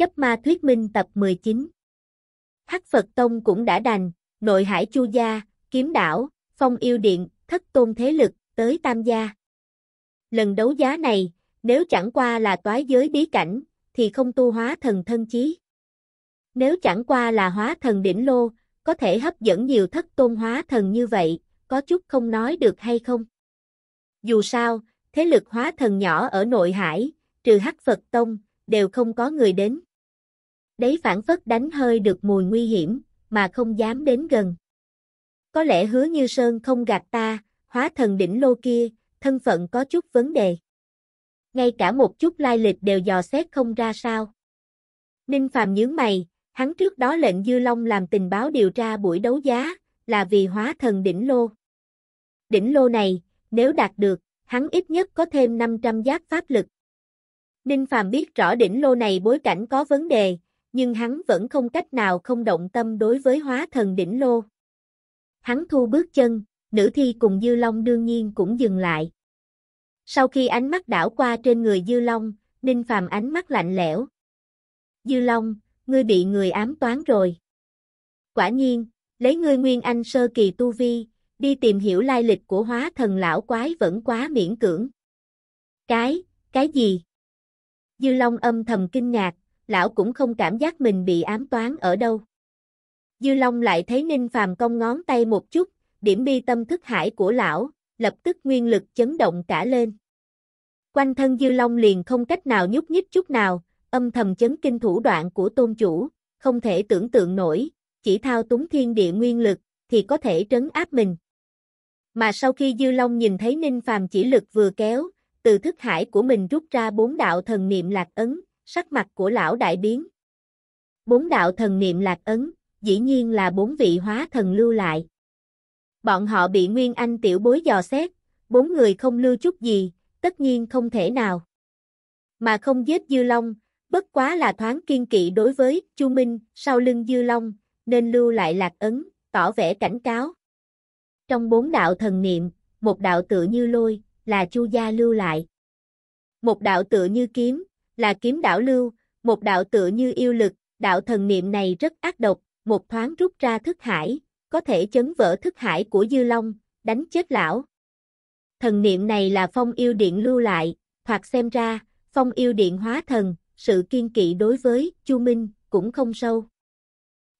Chấp ma thuyết minh tập 19 Hắc Phật Tông cũng đã đành, nội hải chu gia, kiếm đảo, phong yêu điện, thất tôn thế lực, tới tam gia. Lần đấu giá này, nếu chẳng qua là toái giới bí cảnh, thì không tu hóa thần thân chí. Nếu chẳng qua là hóa thần đỉnh lô, có thể hấp dẫn nhiều thất tôn hóa thần như vậy, có chút không nói được hay không? Dù sao, thế lực hóa thần nhỏ ở nội hải, trừ Hắc Phật Tông, đều không có người đến. Đấy phản phất đánh hơi được mùi nguy hiểm, mà không dám đến gần. Có lẽ hứa như Sơn không gạt ta, hóa thần đỉnh lô kia, thân phận có chút vấn đề. Ngay cả một chút lai lịch đều dò xét không ra sao. Ninh Phàm nhướng mày, hắn trước đó lệnh Dư Long làm tình báo điều tra buổi đấu giá, là vì hóa thần đỉnh lô. Đỉnh lô này, nếu đạt được, hắn ít nhất có thêm 500 giác pháp lực. Ninh Phàm biết rõ đỉnh lô này bối cảnh có vấn đề, nhưng hắn vẫn không cách nào không động tâm đối với hóa thần đỉnh lô. Hắn thu bước chân, nữ thi cùng Dư Long đương nhiên cũng dừng lại. Sau khi ánh mắt đảo qua trên người Dư Long, Ninh Phàm ánh mắt lạnh lẽo. Dư Long, ngươi bị người ám toán rồi. Quả nhiên, lấy ngươi nguyên anh sơ kỳ tu vi, đi tìm hiểu lai lịch của hóa thần lão quái vẫn quá miễn cưỡng. Cái, cái gì? Dư Long âm thầm kinh ngạc, lão cũng không cảm giác mình bị ám toán ở đâu. Dư Long lại thấy Ninh Phàm cong ngón tay một chút, điểm bi tâm thức hải của lão, lập tức nguyên lực chấn động cả lên. Quanh thân Dư Long liền không cách nào nhúc nhích chút nào, âm thầm chấn kinh thủ đoạn của tôn chủ, không thể tưởng tượng nổi, chỉ thao túng thiên địa nguyên lực, thì có thể trấn áp mình. Mà sau khi Dư Long nhìn thấy Ninh Phàm chỉ lực vừa kéo, từ thức hải của mình rút ra bốn đạo thần niệm lạc ấn, sắc mặt của lão đại biến. Bốn đạo thần niệm lạc ấn, dĩ nhiên là bốn vị hóa thần lưu lại. Bọn họ bị Nguyên Anh tiểu bối dò xét, bốn người không lưu chút gì, tất nhiên không thể nào. Mà không giết Dư Long, bất quá là thoáng kiên kỵ đối với Chu Minh sau lưng Dư Long, nên lưu lại lạc ấn, tỏ vẻ cảnh cáo. Trong bốn đạo thần niệm, một đạo tự như lôi, là Chu gia lưu lại. Một đạo tự như kiếm, là kiếm đạo lưu, một đạo tự như yêu lực, đạo thần niệm này rất ác độc, một thoáng rút ra thức hải, có thể chấn vỡ thức hải của Dư Long, đánh chết lão. Thần niệm này là phong yêu điện lưu lại, hoặc xem ra, phong yêu điện hóa thần, sự kiên kỵ đối với Chu Minh cũng không sâu.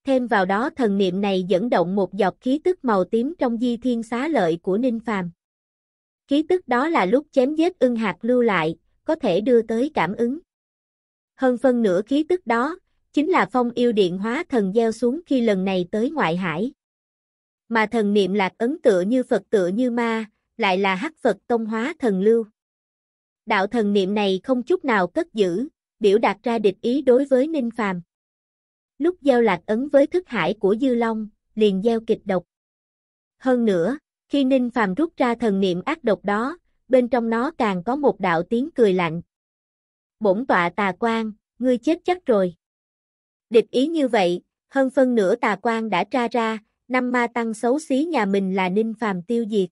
Thêm vào đó thần niệm này dẫn động một giọt khí tức màu tím trong di thiên xá lợi của Ninh Phàm. Khí tức đó là lúc chém giết ưng hạt lưu lại, có thể đưa tới cảm ứng. Hơn phân nửa khí tức đó, chính là phong yêu điện hóa thần gieo xuống khi lần này tới ngoại hải. Mà thần niệm lạc ấn tựa như Phật tựa như ma, lại là hắc Phật tông hóa thần lưu. Đạo thần niệm này không chút nào cất giữ, biểu đạt ra địch ý đối với Ninh Phàm. Lúc gieo lạc ấn với thức hải của Dư Long, liền gieo kịch độc. Hơn nữa, khi Ninh Phàm rút ra thần niệm ác độc đó, bên trong nó càng có một đạo tiếng cười lạnh. Bổn tọa tà quan, ngươi chết chắc rồi. Địch ý như vậy, hơn phân nửa tà quan đã tra ra, năm ma tăng xấu xí nhà mình là Ninh Phàm tiêu diệt.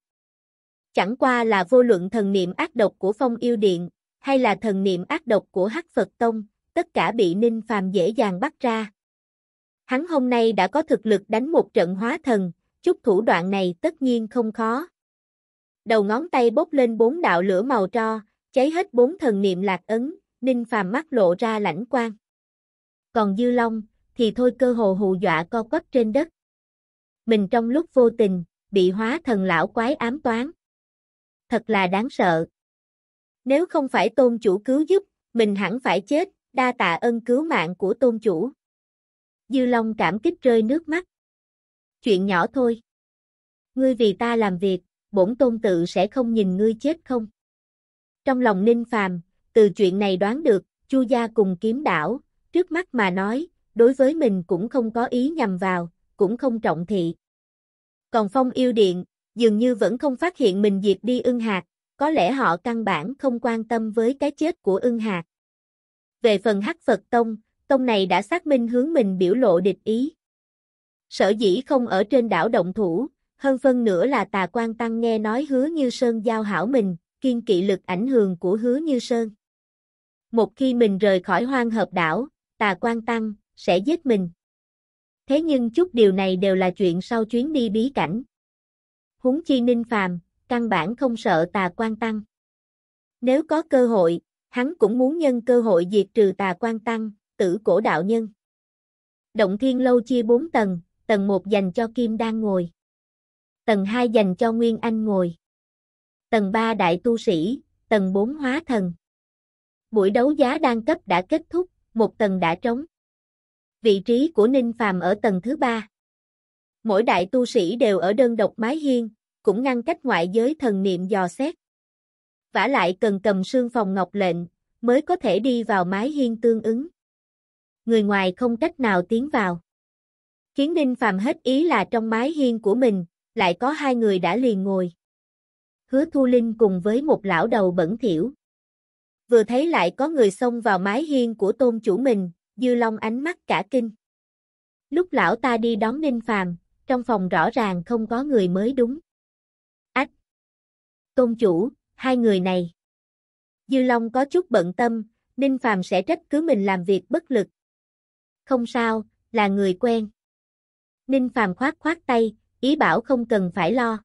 Chẳng qua là vô luận thần niệm ác độc của Phong Yêu Điện, hay là thần niệm ác độc của Hắc Phật Tông, tất cả bị Ninh Phàm dễ dàng bắt ra. Hắn hôm nay đã có thực lực đánh một trận hóa thần, chút thủ đoạn này tất nhiên không khó. Đầu ngón tay bốc lên bốn đạo lửa màu tro, cháy hết bốn thần niệm lạc ấn, Ninh Phàm mắt lộ ra lãnh quang. Còn Dư Long, thì thôi cơ hồ hù dọa co quắp trên đất. Mình trong lúc vô tình, bị hóa thần lão quái ám toán. Thật là đáng sợ. Nếu không phải tôn chủ cứu giúp, mình hẳn phải chết, đa tạ ân cứu mạng của tôn chủ. Dư Long cảm kích rơi nước mắt. Chuyện nhỏ thôi. Ngươi vì ta làm việc, bổn tôn tự sẽ không nhìn ngươi chết không. Trong lòng Ninh Phàm, từ chuyện này đoán được, Chu gia cùng kiếm đảo, trước mắt mà nói, đối với mình cũng không có ý nhằm vào, cũng không trọng thị. Còn Phong yêu điện, dường như vẫn không phát hiện mình diệt đi ưng hạt, có lẽ họ căn bản không quan tâm với cái chết của ưng hạt. Về phần Hắc Phật Tông, Tông này đã xác minh hướng mình biểu lộ địch ý. Sở dĩ không ở trên đảo động thủ, hơn phân nữa là tà quan tăng nghe nói hứa như Sơn giao hảo mình, kiên kỵ lực ảnh hưởng của hứa như Sơn. Một khi mình rời khỏi hoang hợp đảo, tà quan tăng, sẽ giết mình. Thế nhưng chút điều này đều là chuyện sau chuyến đi bí cảnh. Huống chi ninh phàm, căn bản không sợ tà quan tăng. Nếu có cơ hội, hắn cũng muốn nhân cơ hội diệt trừ tà quan tăng, tử cổ đạo nhân. Động thiên lâu chia 4 tầng, tầng 1 dành cho Kim đang ngồi. Tầng 2 dành cho Nguyên Anh ngồi. Tầng 3 đại tu sĩ, tầng 4 hóa thần. Buổi đấu giá đăng cấp đã kết thúc, một tầng đã trống. Vị trí của Ninh Phàm ở tầng thứ ba. Mỗi đại tu sĩ đều ở đơn độc mái hiên, cũng ngăn cách ngoại giới thần niệm dò xét. vả lại cần cầm sương phòng ngọc lệnh, mới có thể đi vào mái hiên tương ứng. Người ngoài không cách nào tiến vào. Khiến Ninh Phàm hết ý là trong mái hiên của mình, lại có hai người đã liền ngồi. Hứa Thu Linh cùng với một lão đầu bẩn thỉu. Vừa thấy lại có người xông vào mái hiên của tôn chủ mình, Dư Long ánh mắt cả kinh. Lúc lão ta đi đón Ninh Phàm, trong phòng rõ ràng không có người mới đúng. Ách! Tôn chủ, hai người này. Dư Long có chút bận tâm, Ninh Phàm sẽ trách cứ mình làm việc bất lực. Không sao, là người quen. Ninh Phàm khoát khoát tay, ý bảo không cần phải lo.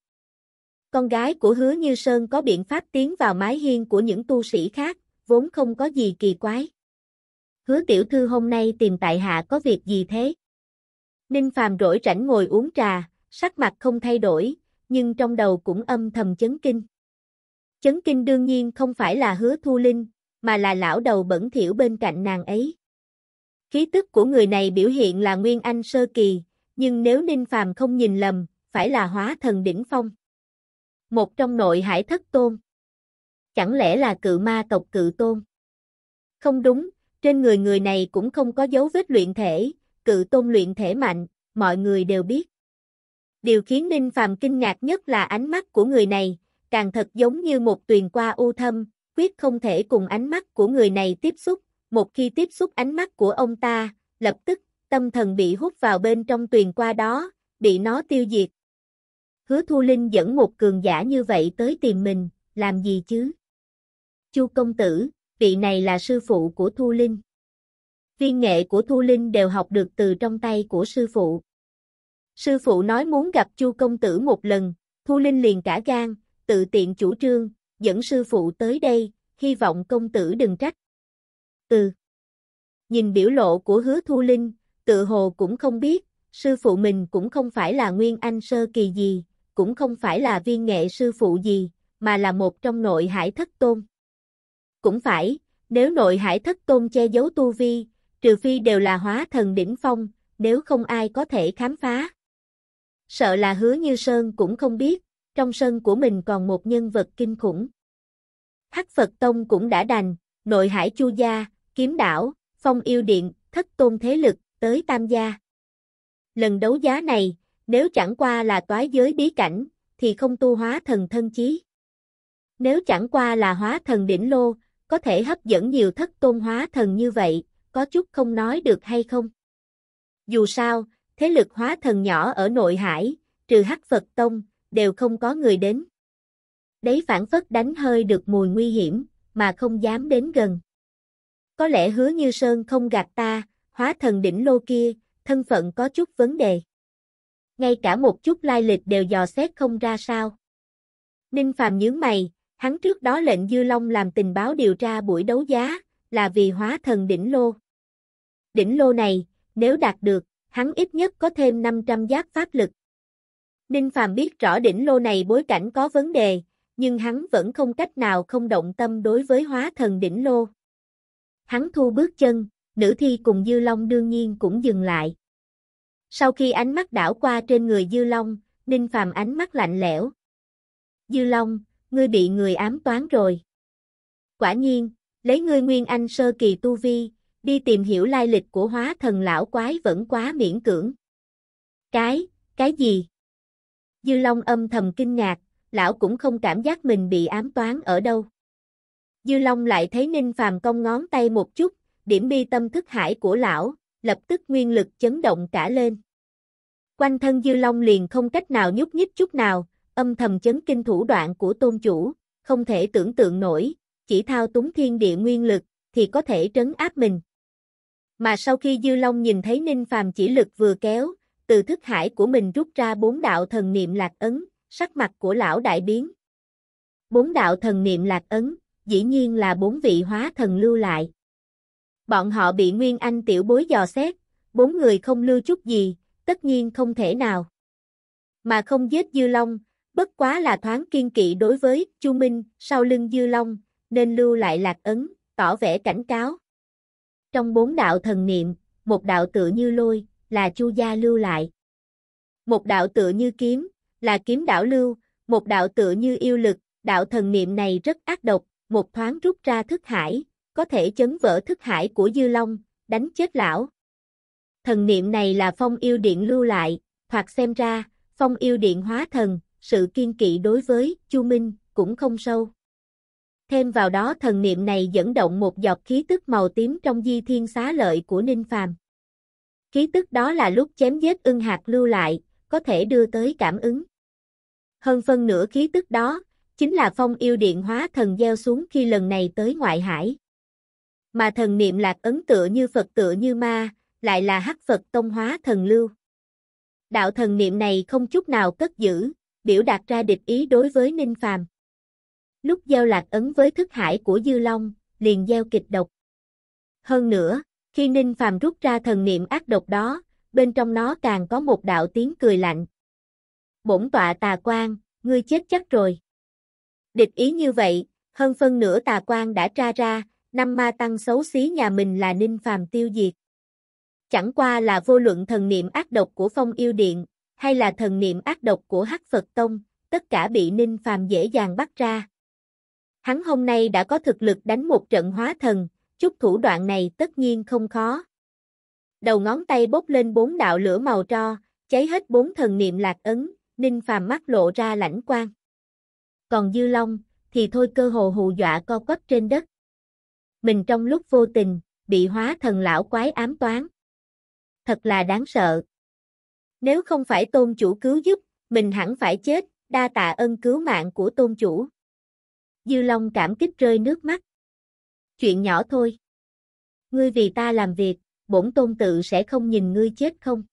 Con gái của Hứa Như Sơn có biện pháp tiến vào mái hiên của những tu sĩ khác, vốn không có gì kỳ quái. Hứa tiểu thư hôm nay tìm tại hạ có việc gì thế? Ninh Phàm rỗi rảnh ngồi uống trà, sắc mặt không thay đổi, nhưng trong đầu cũng âm thầm chấn kinh. Chấn kinh đương nhiên không phải là hứa thu linh, mà là lão đầu bẩn thiểu bên cạnh nàng ấy. Khí tức của người này biểu hiện là Nguyên Anh sơ kỳ, nhưng nếu Ninh Phàm không nhìn lầm, phải là hóa thần đỉnh phong. Một trong nội hải thất tôn. Chẳng lẽ là cự ma tộc cự tôn? Không đúng, trên người người này cũng không có dấu vết luyện thể, cự tôn luyện thể mạnh, mọi người đều biết. Điều khiến Ninh Phàm kinh ngạc nhất là ánh mắt của người này, càng thật giống như một tuyền qua u thâm, quyết không thể cùng ánh mắt của người này tiếp xúc, một khi tiếp xúc ánh mắt của ông ta, lập tức, tâm thần bị hút vào bên trong tuyền qua đó, bị nó tiêu diệt. Hứa Thu Linh dẫn một cường giả như vậy tới tìm mình, làm gì chứ? Chu công tử, vị này là sư phụ của Thu Linh. Viên nghệ của Thu Linh đều học được từ trong tay của sư phụ. Sư phụ nói muốn gặp Chu công tử một lần, Thu Linh liền cả gan, tự tiện chủ trương, dẫn sư phụ tới đây, hy vọng công tử đừng trách. Ừ. Nhìn biểu lộ của hứa Thu Linh, tự hồ cũng không biết, sư phụ mình cũng không phải là nguyên anh sơ kỳ gì, cũng không phải là viên nghệ sư phụ gì, mà là một trong nội hải thất tôn. Cũng phải, nếu nội hải thất tôn che giấu tu vi, trừ phi đều là hóa thần đỉnh phong, nếu không ai có thể khám phá. Sợ là hứa như Sơn cũng không biết, trong sân của mình còn một nhân vật kinh khủng. Hắc Phật Tông cũng đã đành, nội hải chu gia, kiếm đảo, phong yêu điện, thất tôn thế lực, tới tam gia. Lần đấu giá này, nếu chẳng qua là toái giới bí cảnh, thì không tu hóa thần thân chí. Nếu chẳng qua là hóa thần đỉnh lô, có thể hấp dẫn nhiều thất tôn hóa thần như vậy, có chút không nói được hay không? Dù sao, thế lực hóa thần nhỏ ở nội hải, trừ hắc Phật Tông, đều không có người đến. Đấy phản phất đánh hơi được mùi nguy hiểm, mà không dám đến gần. Có lẽ hứa như Sơn không gạt ta, hóa thần đỉnh lô kia, thân phận có chút vấn đề. Ngay cả một chút lai lịch đều dò xét không ra sao. Ninh Phàm nhướng mày, hắn trước đó lệnh Dư Long làm tình báo điều tra buổi đấu giá, là vì hóa thần đỉnh lô. Đỉnh lô này, nếu đạt được, hắn ít nhất có thêm 500 giác pháp lực. Ninh Phàm biết rõ đỉnh lô này bối cảnh có vấn đề, nhưng hắn vẫn không cách nào không động tâm đối với hóa thần đỉnh lô. Hắn thu bước chân, nữ thi cùng Dư Long đương nhiên cũng dừng lại. Sau khi ánh mắt đảo qua trên người Dư Long, Ninh Phàm ánh mắt lạnh lẽo. Dư Long, ngươi bị người ám toán rồi. Quả nhiên, lấy ngươi nguyên anh sơ kỳ tu vi, đi tìm hiểu lai lịch của hóa thần lão quái vẫn quá miễn cưỡng. Cái, cái gì? Dư Long âm thầm kinh ngạc, lão cũng không cảm giác mình bị ám toán ở đâu. Dư Long lại thấy Ninh Phàm cong ngón tay một chút, điểm bi tâm thức hải của lão, lập tức nguyên lực chấn động cả lên. Quanh thân Dư Long liền không cách nào nhúc nhích chút nào, âm thầm chấn kinh thủ đoạn của tôn chủ, không thể tưởng tượng nổi, chỉ thao túng thiên địa nguyên lực, thì có thể trấn áp mình. Mà sau khi Dư Long nhìn thấy Ninh Phàm chỉ lực vừa kéo, từ thức hải của mình rút ra bốn đạo thần niệm lạc ấn, sắc mặt của lão đại biến. Bốn đạo thần niệm lạc ấn, dĩ nhiên là bốn vị hóa thần lưu lại. Bọn họ bị Nguyên Anh tiểu bối dò xét, bốn người không lưu chút gì, tất nhiên không thể nào. Mà không giết Dư Long, bất quá là thoáng kiên kỵ đối với Chu Minh sau lưng Dư Long, nên lưu lại lạc ấn, tỏ vẻ cảnh cáo. Trong bốn đạo thần niệm, một đạo tự như lôi, là Chu gia lưu lại. Một đạo tự như kiếm, là kiếm đảo lưu, một đạo tự như yêu lực, đạo thần niệm này rất ác độc, một thoáng rút ra thức hải, có thể chấn vỡ thức hải của Dư Long, đánh chết lão. Thần niệm này là phong yêu điện lưu lại, hoặc xem ra, phong yêu điện hóa thần, sự kiên kỵ đối với Chu Minh cũng không sâu. Thêm vào đó thần niệm này dẫn động một giọt khí tức màu tím trong di thiên xá lợi của Ninh Phàm. Khí tức đó là lúc chém giết ưng hạt lưu lại, có thể đưa tới cảm ứng. Hơn phân nửa khí tức đó, chính là phong yêu điện hóa thần gieo xuống khi lần này tới ngoại hải. Mà thần niệm lạc ấn tựa như Phật tựa như ma, lại là hắc Phật tông hóa thần lưu. Đạo thần niệm này không chút nào cất giữ, biểu đạt ra địch ý đối với Ninh Phàm. Lúc gieo lạc ấn với thức hải của Dư Long, liền gieo kịch độc. Hơn nữa, khi Ninh Phàm rút ra thần niệm ác độc đó, bên trong nó càng có một đạo tiếng cười lạnh. Bổn tọa tà quan, ngươi chết chắc rồi. Địch ý như vậy, hơn phân nửa tà quan đã tra ra, năm ma tăng xấu xí nhà mình là Ninh Phàm tiêu diệt. Chẳng qua là vô luận thần niệm ác độc của Phong Yêu Điện, hay là thần niệm ác độc của Hắc Phật Tông, tất cả bị Ninh Phàm dễ dàng bắt ra. Hắn hôm nay đã có thực lực đánh một trận hóa thần, chút thủ đoạn này tất nhiên không khó. Đầu ngón tay bốc lên bốn đạo lửa màu tro, cháy hết bốn thần niệm lạc ấn, Ninh Phàm mắt lộ ra lãnh quang. Còn Dư Long, thì thôi cơ hồ hù dọa co quắp trên đất. Mình trong lúc vô tình, bị hóa thần lão quái ám toán. Thật là đáng sợ. Nếu không phải tôn chủ cứu giúp, mình hẳn phải chết, đa tạ ân cứu mạng của tôn chủ. Dư Long cảm kích rơi nước mắt. Chuyện nhỏ thôi. Ngươi vì ta làm việc, bổn tôn tự sẽ không nhìn ngươi chết không.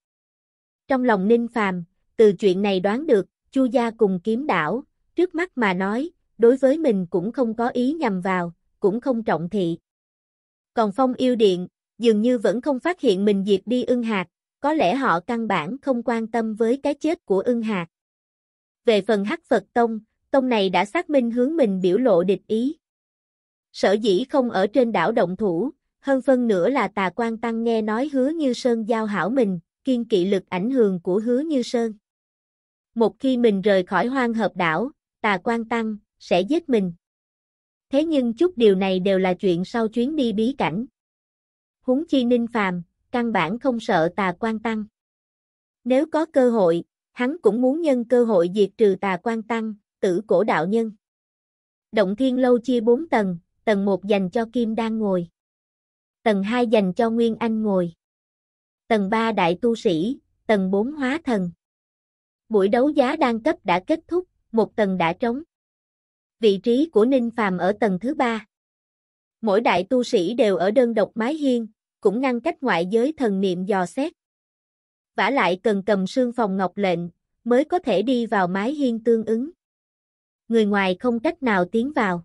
Trong lòng Ninh Phàm, từ chuyện này đoán được, Chu gia cùng kiếm đảo, trước mắt mà nói, đối với mình cũng không có ý nhằm vào, cũng không trọng thị. Còn Phong yêu điện, dường như vẫn không phát hiện mình diệt đi ưng hạt, có lẽ họ căn bản không quan tâm với cái chết của ưng hạt. Về phần Hắc Phật Tông, tông này đã xác minh hướng mình biểu lộ địch ý. Sở dĩ không ở trên đảo động thủ, hơn phân nữa là tà quan tăng nghe nói hứa như Sơn giao hảo mình, kiên kỵ lực ảnh hưởng của hứa như Sơn. Một khi mình rời khỏi hoang hợp đảo, tà quan tăng, sẽ giết mình. Thế nhưng chút điều này đều là chuyện sau chuyến đi bí cảnh. Húng chi ninh phàm, căn bản không sợ tà quan tăng. Nếu có cơ hội, hắn cũng muốn nhân cơ hội diệt trừ tà quan tăng, tử cổ đạo nhân. Động thiên lâu chia 4 tầng, tầng 1 dành cho Kim đang ngồi. Tầng 2 dành cho Nguyên Anh ngồi. Tầng 3 đại tu sĩ, tầng 4 hóa thần. Buổi đấu giá đăng cấp đã kết thúc, một tầng đã trống. Vị trí của Ninh Phàm ở tầng thứ 3. Mỗi đại tu sĩ đều ở đơn độc mái hiên, cũng ngăn cách ngoại giới thần niệm dò xét. vả lại cần cầm sương phòng ngọc lệnh, mới có thể đi vào mái hiên tương ứng. Người ngoài không cách nào tiến vào.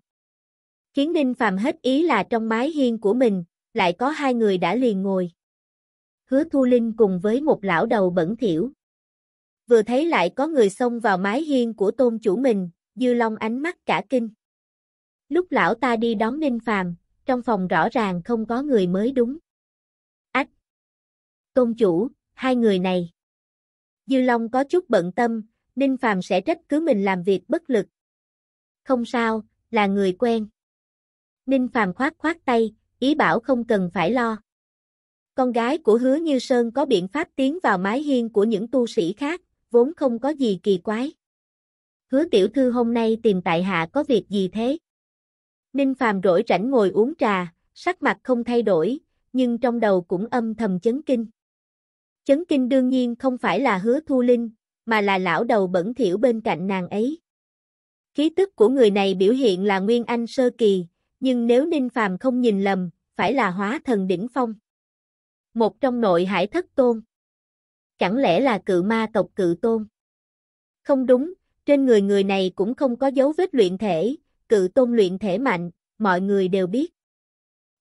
Khiến Ninh Phàm hết ý là trong mái hiên của mình, lại có hai người đã liền ngồi. Hứa Thu Linh cùng với một lão đầu bẩn thỉu. Vừa thấy lại có người xông vào mái hiên của tôn chủ mình, Dư Long ánh mắt cả kinh. Lúc lão ta đi đón Ninh Phàm, trong phòng rõ ràng không có người mới đúng. Tôn chủ, hai người này. Dư Long có chút bận tâm, Ninh Phàm sẽ trách cứ mình làm việc bất lực. Không sao, là người quen. Ninh Phàm khoát khoát tay, ý bảo không cần phải lo. Con gái của Hứa Như Sơn có biện pháp tiến vào mái hiên của những tu sĩ khác, vốn không có gì kỳ quái. Hứa tiểu thư hôm nay tìm tại hạ có việc gì thế? Ninh Phàm rỗi rảnh ngồi uống trà, sắc mặt không thay đổi, nhưng trong đầu cũng âm thầm chấn kinh. Chấn kinh đương nhiên không phải là hứa thu linh, mà là lão đầu bẩn thiểu bên cạnh nàng ấy. Khí tức của người này biểu hiện là Nguyên Anh sơ kỳ, nhưng nếu Ninh Phàm không nhìn lầm, phải là hóa thần đỉnh phong. Một trong nội hải thất tôn. Chẳng lẽ là cự ma tộc cự tôn? Không đúng, trên người người này cũng không có dấu vết luyện thể, cự tôn luyện thể mạnh, mọi người đều biết.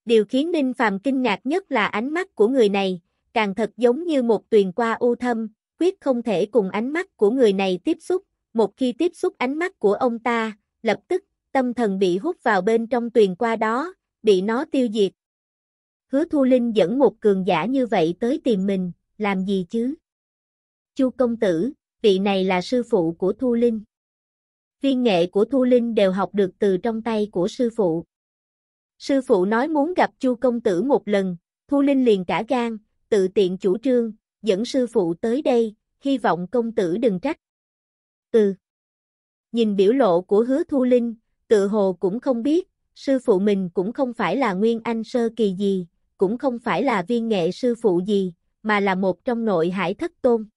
Điều khiến Ninh Phàm kinh ngạc nhất là ánh mắt của người này, càng thật giống như một tuyền qua u thâm, quyết không thể cùng ánh mắt của người này tiếp xúc, một khi tiếp xúc ánh mắt của ông ta, lập tức, tâm thần bị hút vào bên trong tuyền qua đó, bị nó tiêu diệt. Hứa Thu Linh dẫn một cường giả như vậy tới tìm mình, làm gì chứ? Chu công tử, vị này là sư phụ của Thu Linh. Viên nghệ của Thu Linh đều học được từ trong tay của sư phụ. Sư phụ nói muốn gặp Chu công tử một lần, Thu Linh liền cả gan, tự tiện chủ trương, dẫn sư phụ tới đây, hy vọng công tử đừng trách. Ừ. Nhìn biểu lộ của hứa Thu Linh, tự hồ cũng không biết, sư phụ mình cũng không phải là nguyên anh sơ kỳ gì, cũng không phải là viên nghệ sư phụ gì, mà là một trong nội hải thất tôn.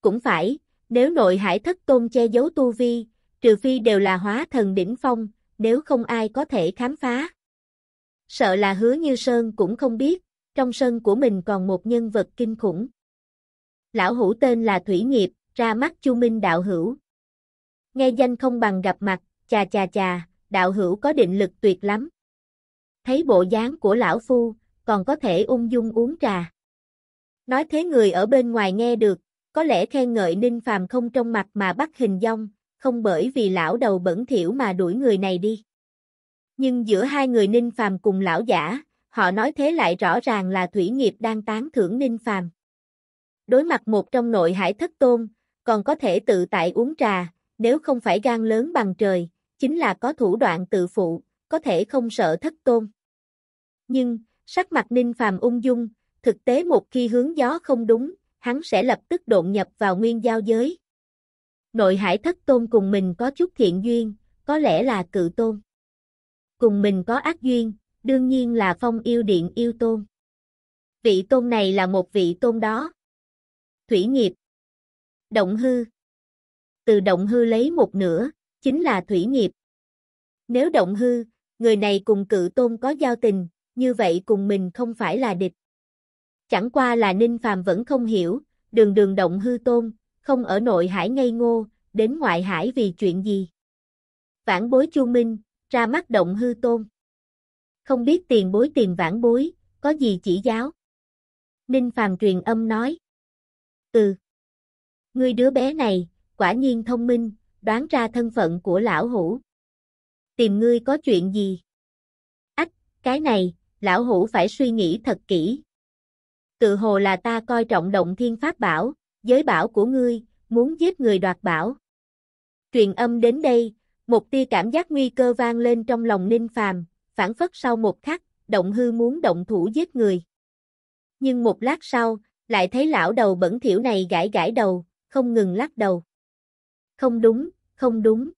Cũng phải, nếu nội hải thất tôn che giấu tu vi, trừ phi đều là hóa thần đỉnh phong, nếu không ai có thể khám phá. Sợ là hứa như Sơn cũng không biết, trong sân của mình còn một nhân vật kinh khủng. Lão hữu tên là Thủy Nghiệp, ra mắt Chu Minh đạo hữu. Nghe danh không bằng gặp mặt, chà chà chà, đạo hữu có định lực tuyệt lắm. Thấy bộ dáng của lão phu, còn có thể ung dung uống trà. Nói thế người ở bên ngoài nghe được, có lẽ khen ngợi Ninh Phàm không trong mặt mà bắt hình dong, không bởi vì lão đầu bẩn thỉu mà đuổi người này đi. Nhưng giữa hai người Ninh Phàm cùng lão giả, họ nói thế lại rõ ràng là Thủy Nghiệp đang tán thưởng Ninh Phàm. Đối mặt một trong nội hải thất tôn, còn có thể tự tại uống trà, nếu không phải gan lớn bằng trời, chính là có thủ đoạn tự phụ, có thể không sợ thất tôn. Nhưng, sắc mặt Ninh Phàm ung dung, thực tế một khi hướng gió không đúng, hắn sẽ lập tức độn nhập vào nguyên giao giới. Nội hải thất tôn cùng mình có chút thiện duyên, có lẽ là cự tôn. Cùng mình có ác duyên, đương nhiên là phong yêu điện yêu tôn. Vị tôn này là một vị tôn đó. Thủy nghiệp. Động hư. Từ động hư lấy một nửa, chính là thủy nghiệp. Nếu động hư, người này cùng cự tôn có giao tình, như vậy cùng mình không phải là địch. Chẳng qua là Ninh Phàm vẫn không hiểu, đường đường động hư tôn, không ở nội hải ngây ngô, đến ngoại hải vì chuyện gì. Vãn bối Chu Minh, ra mắt động hư tôn. Không biết tiền bối tiền vãn bối, có gì chỉ giáo. Ninh Phàm truyền âm nói. Ừ. Ngươi đứa bé này, quả nhiên thông minh, đoán ra thân phận của lão hủ. Tìm ngươi có chuyện gì? Ách, cái này, lão hủ phải suy nghĩ thật kỹ. Tự hồ là ta coi trọng động thiên pháp bảo, giới bảo của ngươi, muốn giết người đoạt bảo. Truyền âm đến đây, một tia cảm giác nguy cơ vang lên trong lòng Ninh Phàm, phản phất sau một khắc, động hư muốn động thủ giết người. Nhưng một lát sau, lại thấy lão đầu bẩn thiểu này gãi gãi đầu, không ngừng lắc đầu. Không đúng, không đúng.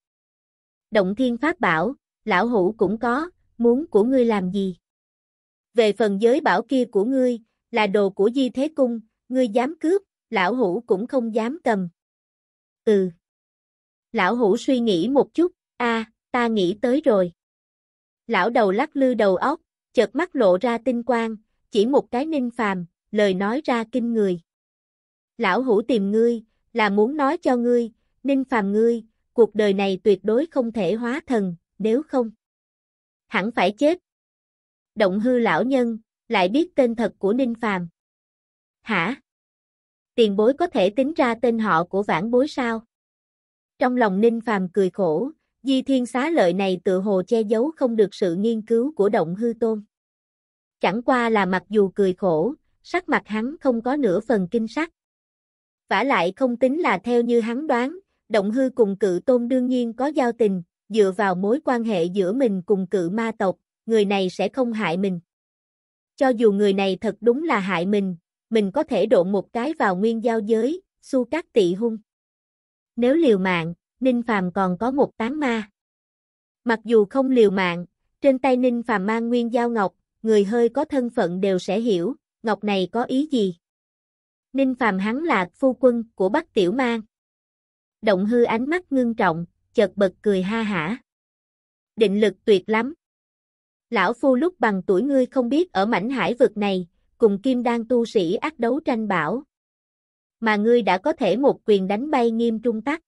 Động thiên pháp bảo, lão hủ cũng có, muốn của ngươi làm gì? Về phần giới bảo kia của ngươi, là đồ của Di Thế Cung, ngươi dám cướp, lão hủ cũng không dám cầm. Ừ. Lão hủ suy nghĩ một chút, a, ta nghĩ tới rồi. Lão đầu lắc lư đầu óc, chợt mắt lộ ra tinh quang, chỉ một cái ninh phàm, lời nói ra kinh người. Lão hủ tìm ngươi, là muốn nói cho ngươi, ninh phàm ngươi, cuộc đời này tuyệt đối không thể hóa thần, nếu không. Hẳn phải chết. Động hư lão nhân, lại biết tên thật của ninh phàm. Hả? Tiền bối có thể tính ra tên họ của vãn bối sao? Trong lòng ninh phàm cười khổ, di thiên xá lợi này tự hồ che giấu không được sự nghiên cứu của động hư tôn. Chẳng qua là mặc dù cười khổ, sắc mặt hắn không có nửa phần kinh sắc. vả lại không tính là theo như hắn đoán, động hư cùng cự tôn đương nhiên có giao tình, dựa vào mối quan hệ giữa mình cùng cự ma tộc, người này sẽ không hại mình. Cho dù người này thật đúng là hại mình, mình có thể độn một cái vào nguyên giao giới, su các tị hung. Nếu liều mạng, Ninh Phàm còn có một tán ma. Mặc dù không liều mạng, trên tay Ninh Phàm mang nguyên giao ngọc, người hơi có thân phận đều sẽ hiểu, ngọc này có ý gì. Ninh Phàm hắn là phu quân của Bắc Tiểu Mang. Động hư ánh mắt ngưng trọng, chợt bật cười ha hả. Định lực tuyệt lắm. Lão phu lúc bằng tuổi ngươi không biết ở mảnh hải vực này, cùng kim đan tu sĩ ác đấu tranh bảo. Mà ngươi đã có thể một quyền đánh bay nghiêm trung tắc.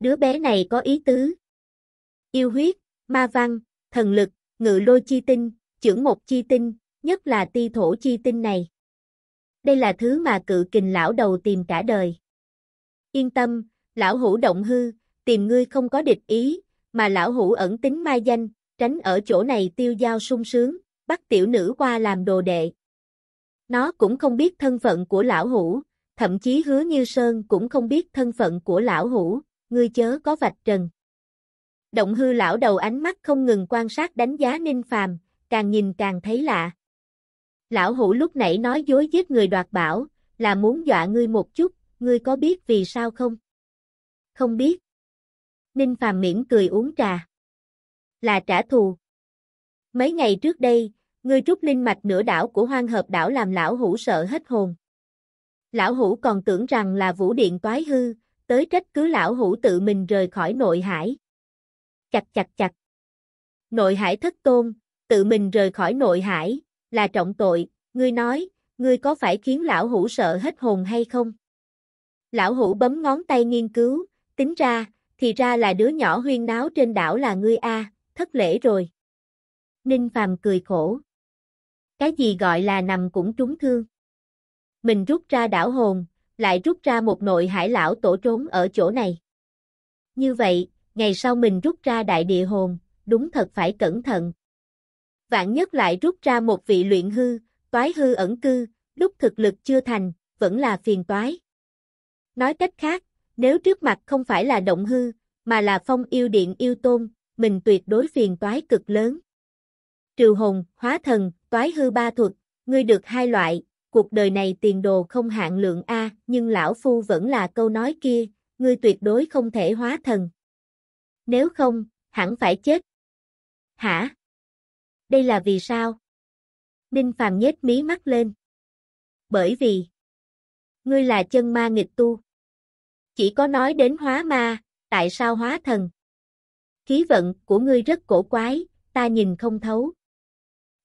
Đứa bé này có ý tứ. Yêu huyết, ma văn, thần lực, ngự lôi chi tinh, trưởng một chi tinh, nhất là ti thổ chi tinh này. Đây là thứ mà cự kình lão đầu tìm cả đời. Yên tâm, lão hủ động hư, tìm ngươi không có địch ý, mà lão hủ ẩn tính mai danh, tránh ở chỗ này tiêu giao sung sướng, bắt tiểu nữ qua làm đồ đệ. Nó cũng không biết thân phận của lão hủ, thậm chí hứa như sơn cũng không biết thân phận của lão hủ, ngươi chớ có vạch trần. Động hư lão đầu ánh mắt không ngừng quan sát đánh giá Ninh Phàm, càng nhìn càng thấy lạ. Lão hủ lúc nãy nói dối giết người đoạt bảo, là muốn dọa ngươi một chút, ngươi có biết vì sao không? Không biết. Ninh Phàm miễn cười uống trà. Là trả thù. Mấy ngày trước đây, ngươi rút linh mạch nửa đảo của hoang hợp đảo làm lão hủ sợ hết hồn. Lão hủ còn tưởng rằng là vũ điện toái hư, tới trách cứ lão hủ tự mình rời khỏi nội hải. Chặt chặt chặt. Nội hải thất tôn, tự mình rời khỏi nội hải, là trọng tội, ngươi nói, ngươi có phải khiến lão hủ sợ hết hồn hay không? Lão hủ bấm ngón tay nghiên cứu, tính ra, thì ra là đứa nhỏ huyên náo trên đảo là ngươi a, thất lễ rồi. Ninh Phàm cười khổ. Cái gì gọi là nằm cũng trúng thương. Mình rút ra đảo hồn, lại rút ra một nội hải lão tổ trốn ở chỗ này. Như vậy, ngày sau mình rút ra đại địa hồn, đúng thật phải cẩn thận. Vạn nhất lại rút ra một vị luyện hư, toái hư ẩn cư, lúc thực lực chưa thành, vẫn là phiền toái. Nói cách khác, nếu trước mặt không phải là động hư, mà là phong yêu điện yêu tôn, mình tuyệt đối phiền toái cực lớn. Trừ hồn, hóa thần, toái hư ba thuật, ngươi được hai loại, cuộc đời này tiền đồ không hạn lượng A, nhưng lão phu vẫn là câu nói kia, ngươi tuyệt đối không thể hóa thần. Nếu không, hẳn phải chết. Hả? Đây là vì sao? Ninh Phàm nhếch mí mắt lên. Bởi vì, ngươi là chân ma nghịch tu. Chỉ có nói đến hóa ma, tại sao hóa thần? Khí vận của ngươi rất cổ quái, ta nhìn không thấu.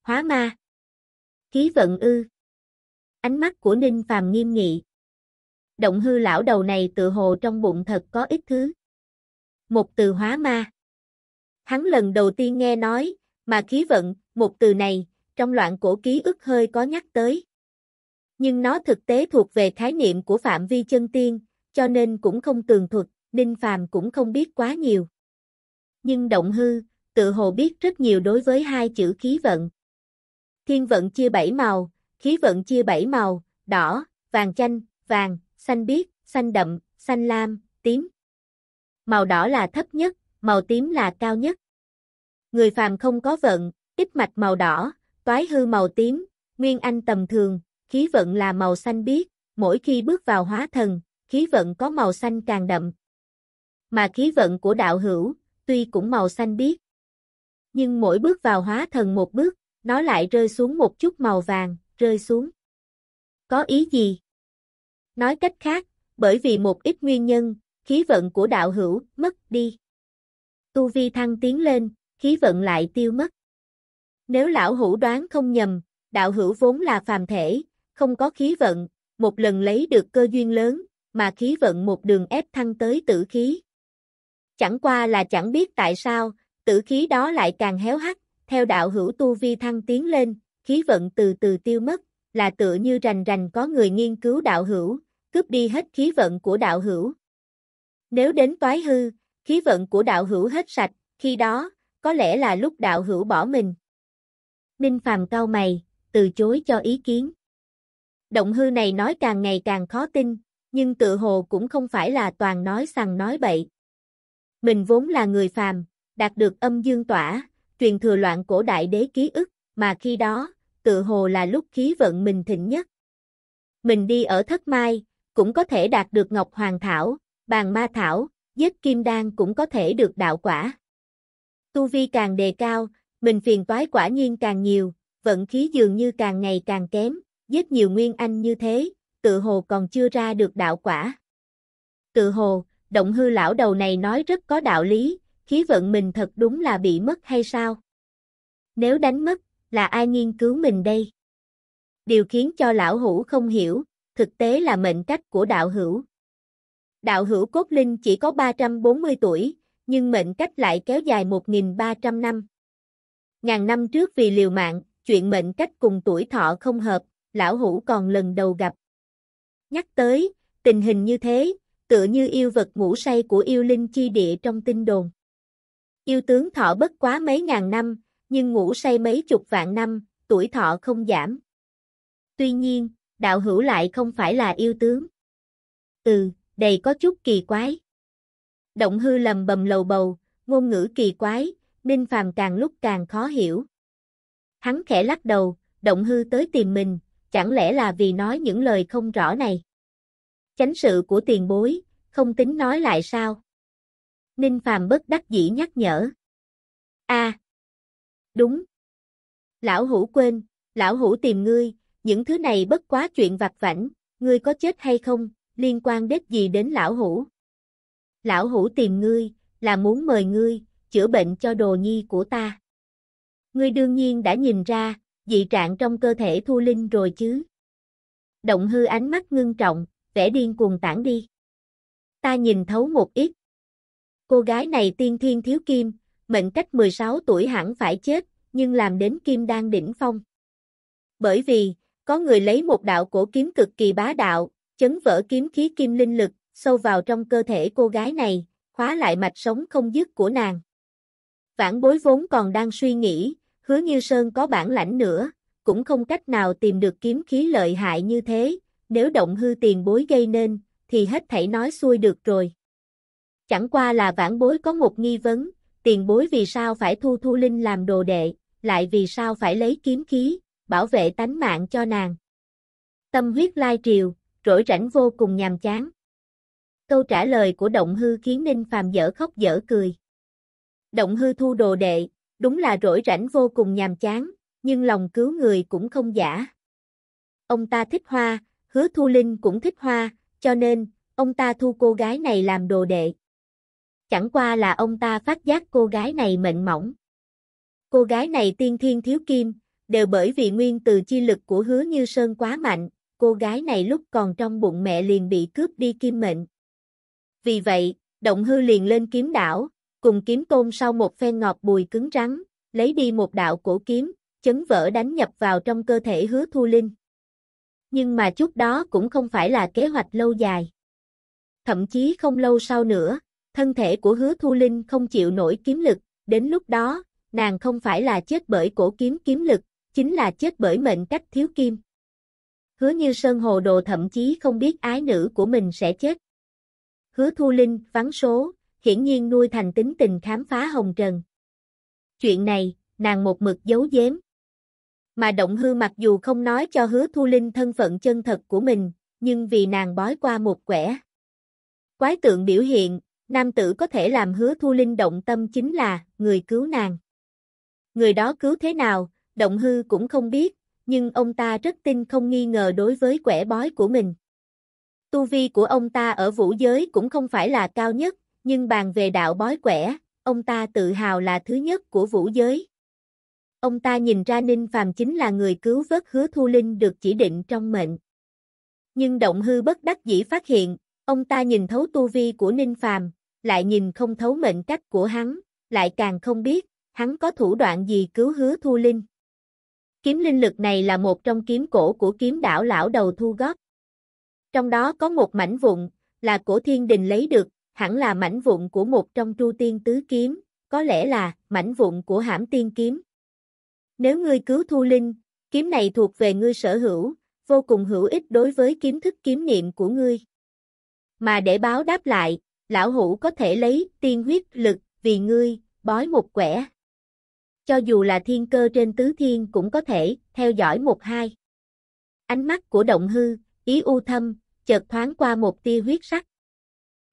Hóa ma. Khí vận ư. Ánh mắt của Ninh Phàm nghiêm nghị. Động hư lão đầu này tự hồ trong bụng thật có ít thứ. Một từ hóa ma. Hắn lần đầu tiên nghe nói, mà khí vận, một từ này, trong loạn cổ ký ức hơi có nhắc tới. Nhưng nó thực tế thuộc về khái niệm của phạm vi chân tiên, cho nên cũng không tường thuật, Ninh Phàm cũng không biết quá nhiều. Nhưng động hư, tự hồ biết rất nhiều đối với hai chữ khí vận. Thiên vận chia bảy màu, khí vận chia bảy màu, đỏ, vàng chanh, vàng, xanh biếc, xanh đậm, xanh lam, tím. Màu đỏ là thấp nhất, màu tím là cao nhất. Người phàm không có vận, ít mạch màu đỏ, toái hư màu tím, nguyên anh tầm thường, khí vận là màu xanh biếc, mỗi khi bước vào hóa thần, khí vận có màu xanh càng đậm. Mà khí vận của đạo hữu, tuy cũng màu xanh biếc, nhưng mỗi bước vào hóa thần một bước, nó lại rơi xuống một chút màu vàng, rơi xuống. Có ý gì? Nói cách khác, bởi vì một ít nguyên nhân, khí vận của đạo hữu mất đi. Tu vi thăng tiến lên, khí vận lại tiêu mất. Nếu lão hữu đoán không nhầm, đạo hữu vốn là phàm thể, không có khí vận, một lần lấy được cơ duyên lớn, mà khí vận một đường ép thăng tới tử khí. Chẳng qua là chẳng biết tại sao, tử khí đó lại càng héo hắt, theo đạo hữu tu vi thăng tiến lên, khí vận từ từ tiêu mất, là tựa như rành rành có người nghiên cứu đạo hữu, cướp đi hết khí vận của đạo hữu. Nếu đến toái hư, khí vận của đạo hữu hết sạch, khi đó, có lẽ là lúc đạo hữu bỏ mình. Ninh Phàm cau mày, từ chối cho ý kiến. Động hư này nói càng ngày càng khó tin, nhưng tự hồ cũng không phải là toàn nói sằng nói bậy. Mình vốn là người phàm, đạt được âm dương tỏa, truyền thừa loạn cổ đại đế ký ức, mà khi đó, tự hồ là lúc khí vận mình thịnh nhất. Mình đi ở thất mai, cũng có thể đạt được ngọc hoàng thảo, bàn ma thảo, giết kim đan cũng có thể được đạo quả. Tu vi càng đề cao, mình phiền toái quả nhiên càng nhiều, vận khí dường như càng ngày càng kém, giết nhiều nguyên anh như thế, tự hồ còn chưa ra được đạo quả. Tự hồ, động hư lão đầu này nói rất có đạo lý, khí vận mình thật đúng là bị mất hay sao? Nếu đánh mất, là ai nghiên cứu mình đây? điều khiến cho lão hữu không hiểu, thực tế là mệnh cách của đạo hữu. Đạo hữu cốt linh chỉ có 340 tuổi, nhưng mệnh cách lại kéo dài 1.300 năm. Ngàn năm trước vì liều mạng, chuyện mệnh cách cùng tuổi thọ không hợp, lão hữu còn lần đầu gặp. Nhắc tới, tình hình như thế, tựa như yêu vật ngủ say của yêu linh chi địa trong tinh đồn. Yêu tướng thọ bất quá mấy ngàn năm, nhưng ngủ say mấy chục vạn năm, tuổi thọ không giảm. Tuy nhiên, đạo hữu lại không phải là yêu tướng. Ừ, đầy có chút kỳ quái. Động hư lầm bầm lầu bầu, ngôn ngữ kỳ quái, Ninh Phàm càng lúc càng khó hiểu. Hắn khẽ lắc đầu, động hư tới tìm mình, chẳng lẽ là vì nói những lời không rõ này. Chánh sự của tiền bối, không tính nói lại sao? Ninh Phàm bất đắc dĩ nhắc nhở. A, đúng. Lão hủ quên, lão hủ tìm ngươi, những thứ này bất quá chuyện vặt vảnh, ngươi có chết hay không, liên quan đến gì đến lão hủ? Lão hủ tìm ngươi, là muốn mời ngươi, chữa bệnh cho đồ nhi của ta. Ngươi đương nhiên đã nhìn ra, dị trạng trong cơ thể Thu Linh rồi chứ. Động hư ánh mắt ngưng trọng, vẻ điên cuồng tản đi. Ta nhìn thấu một ít. Cô gái này tiên thiên thiếu kim, mệnh cách 16 tuổi hẳn phải chết, nhưng làm đến kim đang đỉnh phong. Bởi vì, có người lấy một đạo cổ kiếm cực kỳ bá đạo, chấn vỡ kiếm khí kim linh lực, sâu vào trong cơ thể cô gái này, khóa lại mạch sống không dứt của nàng. Vãn bối vốn còn đang suy nghĩ, hứa như Sơn có bản lãnh nữa, cũng không cách nào tìm được kiếm khí lợi hại như thế, nếu động hư tiền bối gây nên, thì hết thảy nói xuôi được rồi. Chẳng qua là vãn bối có một nghi vấn, tiền bối vì sao phải thu thu linh làm đồ đệ, lại vì sao phải lấy kiếm khí, bảo vệ tánh mạng cho nàng. Tâm huyết lai triều, rỗi rảnh vô cùng nhàm chán. Câu trả lời của động hư khiến Ninh Phàm dở khóc dở cười. Động hư thu đồ đệ, đúng là rỗi rảnh vô cùng nhàm chán, nhưng lòng cứu người cũng không giả. Ông ta thích hoa, hứa thu linh cũng thích hoa, cho nên, ông ta thu cô gái này làm đồ đệ. Chẳng qua là ông ta phát giác cô gái này mệnh mỏng. Cô gái này tiên thiên thiếu kim, đều bởi vì nguyên từ chi lực của hứa như sơn quá mạnh, cô gái này lúc còn trong bụng mẹ liền bị cướp đi kim mệnh. Vì vậy, động hư liền lên kiếm đảo, cùng kiếm tôn sau một phen ngọt bùi cứng rắn, lấy đi một đạo cổ kiếm, chấn vỡ đánh nhập vào trong cơ thể hứa thu linh. Nhưng mà chút đó cũng không phải là kế hoạch lâu dài. Thậm chí không lâu sau nữa, thân thể của hứa thu linh không chịu nổi kiếm lực, đến lúc đó, nàng không phải là chết bởi cổ kiếm kiếm lực, chính là chết bởi mệnh cách thiếu kim. Hứa như Sơn Hồ Đồ thậm chí không biết ái nữ của mình sẽ chết. Hứa Thu Linh, vắng số, hiển nhiên nuôi thành tính tình khám phá hồng trần. Chuyện này, nàng một mực giấu giếm. Mà động hư mặc dù không nói cho hứa Thu Linh thân phận chân thật của mình, nhưng vì nàng bói qua một quẻ. Quái tượng biểu hiện, nam tử có thể làm hứa Thu Linh động tâm chính là người cứu nàng. Người đó cứu thế nào, động hư cũng không biết, nhưng ông ta rất tin không nghi ngờ đối với quẻ bói của mình. Tu vi của ông ta ở vũ giới cũng không phải là cao nhất, nhưng bàn về đạo bói quẻ, ông ta tự hào là thứ nhất của vũ giới. Ông ta nhìn ra Ninh Phàm chính là người cứu vớt hứa thu linh được chỉ định trong mệnh. Nhưng động hư bất đắc dĩ phát hiện, ông ta nhìn thấu tu vi của Ninh Phàm, lại nhìn không thấu mệnh cách của hắn, lại càng không biết, hắn có thủ đoạn gì cứu hứa thu linh. Kiếm linh lực này là một trong kiếm cổ của kiếm đảo lão đầu thu góp. Trong đó có một mảnh vụn, là cổ thiên đình lấy được, hẳn là mảnh vụn của một trong tru tiên tứ kiếm, có lẽ là mảnh vụn của hãm tiên kiếm. Nếu ngươi cứu thu linh, kiếm này thuộc về ngươi sở hữu, vô cùng hữu ích đối với kiếm thức kiếm niệm của ngươi. Mà để báo đáp lại, lão hủ có thể lấy tiên huyết lực vì ngươi, bói một quẻ. Cho dù là thiên cơ trên tứ thiên cũng có thể, theo dõi một hai. Ánh mắt của động hư, ý u thâm, chợt thoáng qua một tia huyết sắc.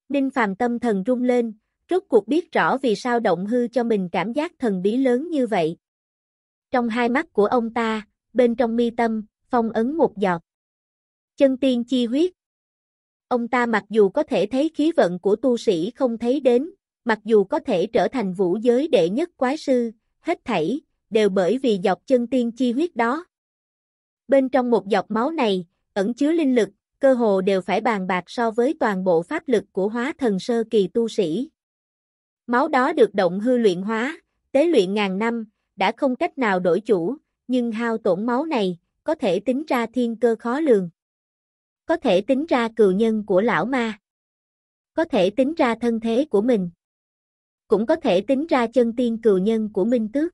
Ninh phàm tâm thần rung lên, rốt cuộc biết rõ vì sao động hư cho mình cảm giác thần bí lớn như vậy. Trong hai mắt của ông ta, bên trong mi tâm, phong ấn một giọt. Chân tiên chi huyết. Ông ta mặc dù có thể thấy khí vận của tu sĩ không thấy đến, mặc dù có thể trở thành vũ giới đệ nhất quái sư, hết thảy, đều bởi vì dọc chân tiên chi huyết đó. Bên trong một dọc máu này, ẩn chứa linh lực, cơ hồ đều phải bàn bạc so với toàn bộ pháp lực của hóa thần sơ kỳ tu sĩ. Máu đó được động hư luyện hóa, tế luyện ngàn năm, đã không cách nào đổi chủ, nhưng hao tổn máu này, có thể tính ra thiên cơ khó lường. Có thể tính ra cừu nhân của lão ma. Có thể tính ra thân thế của mình. Cũng có thể tính ra chân tiên cừu nhân của Minh Tước.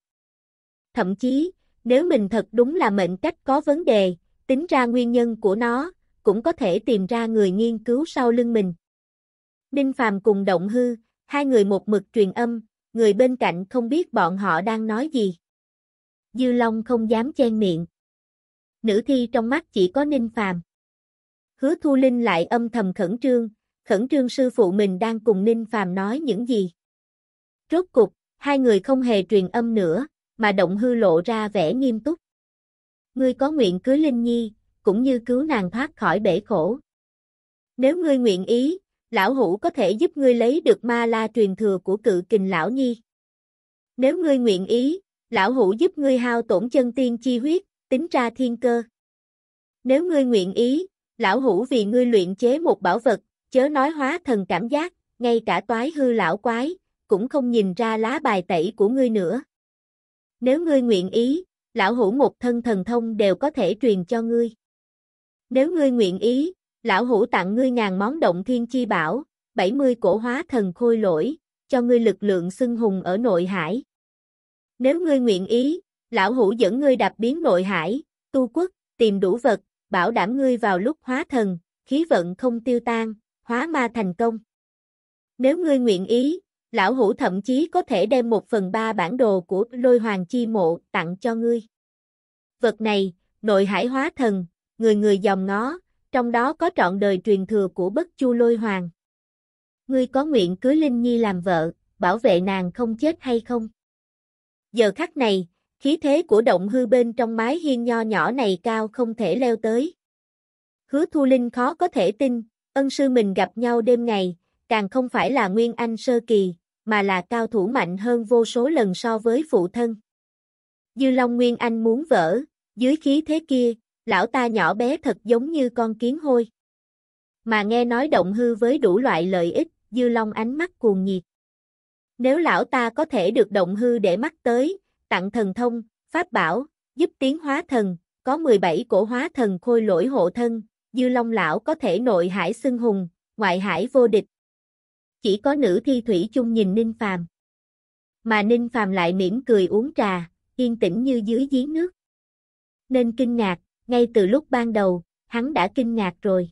Thậm chí, nếu mình thật đúng là mệnh cách có vấn đề, tính ra nguyên nhân của nó, cũng có thể tìm ra người nghiên cứu sau lưng mình. Ninh Phàm cùng Động Hư, hai người một mực truyền âm, người bên cạnh không biết bọn họ đang nói gì. Dư Long không dám chen miệng. Nữ thi trong mắt chỉ có Ninh Phàm. Hứa Thu Linh lại âm thầm khẩn trương, khẩn trương sư phụ mình đang cùng Ninh Phàm nói những gì. Rốt cục, hai người không hề truyền âm nữa, mà động hư lộ ra vẻ nghiêm túc. Ngươi có nguyện cưới Linh Nhi, cũng như cứu nàng thoát khỏi bể khổ. Nếu ngươi nguyện ý, lão hủ có thể giúp ngươi lấy được ma la truyền thừa của cự kình lão nhi. Nếu ngươi nguyện ý, lão hủ giúp ngươi hao tổn chân tiên chi huyết, tính ra thiên cơ. Nếu ngươi nguyện ý, lão hủ vì ngươi luyện chế một bảo vật, chớ nói hóa thần cảm giác, ngay cả toái hư lão quái, cũng không nhìn ra lá bài tẩy của ngươi nữa. Nếu ngươi nguyện ý, lão hủ một thân thần thông đều có thể truyền cho ngươi. Nếu ngươi nguyện ý, lão hủ tặng ngươi ngàn món động thiên chi bảo, 70 cổ hóa thần khôi lỗi, cho ngươi lực lượng xưng hùng ở nội hải. Nếu ngươi nguyện ý, lão hủ dẫn ngươi đạp biến nội hải, tu quốc, tìm đủ vật, bảo đảm ngươi vào lúc hóa thần, khí vận không tiêu tan, hóa ma thành công. Nếu ngươi nguyện ý, lão hủ thậm chí có thể đem một phần ba bản đồ của lôi hoàng chi mộ tặng cho ngươi. Vật này, nội hải hóa thần, người người dòng ngó, trong đó có trọn đời truyền thừa của bất chu lôi hoàng. Ngươi có nguyện cưới Linh Nhi làm vợ, bảo vệ nàng không chết hay không? Giờ khắc này, khí thế của động hư bên trong mái hiên nho nhỏ này cao không thể leo tới. Hứa Thu Linh khó có thể tin, ân sư mình gặp nhau đêm ngày, càng không phải là Nguyên Anh sơ kỳ, mà là cao thủ mạnh hơn vô số lần so với phụ thân. Dư Long Nguyên Anh muốn vỡ, dưới khí thế kia, lão ta nhỏ bé thật giống như con kiến hôi. Mà nghe nói động hư với đủ loại lợi ích, Dư Long ánh mắt cuồng nhiệt. Nếu lão ta có thể được động hư để mắt tới, tặng thần thông, pháp bảo, giúp tiến hóa thần, có 17 cổ hóa thần khôi lỗi hộ thân, Dư Long lão có thể nội hải xưng hùng, ngoại hải vô địch. Chỉ có nữ thi thủy chung nhìn Ninh Phàm. Mà Ninh Phàm lại mỉm cười uống trà, yên tĩnh như dưới giếng nước. Nên kinh ngạc, ngay từ lúc ban đầu, hắn đã kinh ngạc rồi.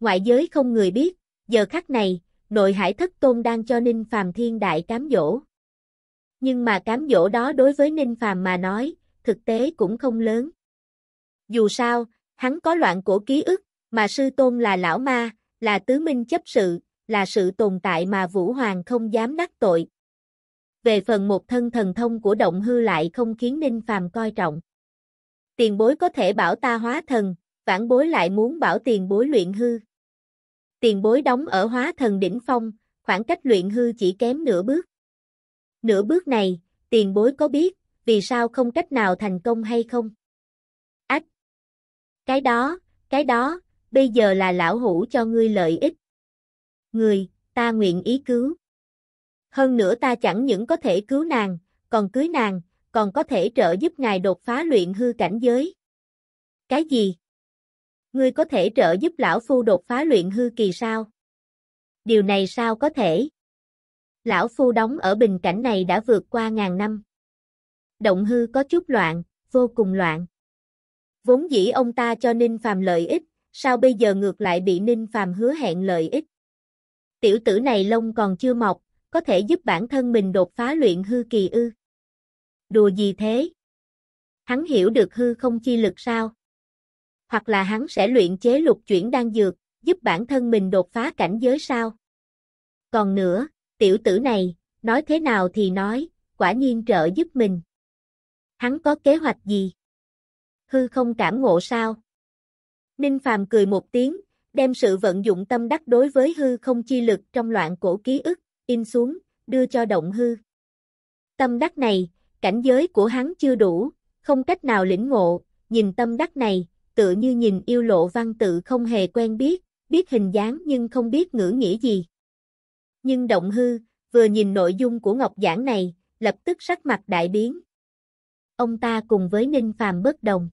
Ngoại giới không người biết, giờ khắc này, nội hải thất tôn đang cho Ninh Phàm thiên đại cám dỗ. Nhưng mà cám dỗ đó đối với Ninh Phàm mà nói, thực tế cũng không lớn. Dù sao, hắn có loạn cổ ký ức, mà sư tôn là lão ma, là tứ minh chấp sự, là sự tồn tại mà Vũ Hoàng không dám đắc tội. Về phần một thân thần thông của động hư lại không khiến Ninh Phàm coi trọng. Tiền bối có thể bảo ta hóa thần, vãn bối lại muốn bảo tiền bối luyện hư. Tiền bối đóng ở hóa thần đỉnh phong, khoảng cách luyện hư chỉ kém nửa bước. Nửa bước này, tiền bối có biết, vì sao không cách nào thành công hay không? Ách! Cái đó, cái đó, bây giờ là lão hủ cho ngươi lợi ích. Người, ta nguyện ý cứu. Hơn nữa ta chẳng những có thể cứu nàng, còn cưới nàng, còn có thể trợ giúp ngài đột phá luyện hư cảnh giới. Cái gì? Ngươi có thể trợ giúp lão phu đột phá luyện hư kỳ sao? Điều này sao có thể? Lão phu đóng ở bình cảnh này đã vượt qua ngàn năm. Động hư có chút loạn, vô cùng loạn. Vốn dĩ ông ta cho Ninh Phàm lợi ích, sao bây giờ ngược lại bị Ninh Phàm hứa hẹn lợi ích? Tiểu tử này lông còn chưa mọc, có thể giúp bản thân mình đột phá luyện hư kỳ ư? Đùa gì thế? Hắn hiểu được hư không chi lực sao? Hoặc là hắn sẽ luyện chế lục chuyển đan dược, giúp bản thân mình đột phá cảnh giới sao? Còn nữa, tiểu tử này, nói thế nào thì nói, quả nhiên trợ giúp mình. Hắn có kế hoạch gì? Hư không cảm ngộ sao? Ninh Phàm cười một tiếng, đem sự vận dụng tâm đắc đối với hư không chi lực trong loạn cổ ký ức, in xuống, đưa cho động hư. Tâm đắc này, cảnh giới của hắn chưa đủ, không cách nào lĩnh ngộ, nhìn tâm đắc này, tựa như nhìn yêu lộ văn tự không hề quen biết, biết hình dáng nhưng không biết ngữ nghĩa gì. Nhưng động hư, vừa nhìn nội dung của ngọc giảng này, lập tức sắc mặt đại biến. Ông ta cùng với Ninh Phàm bất đồng.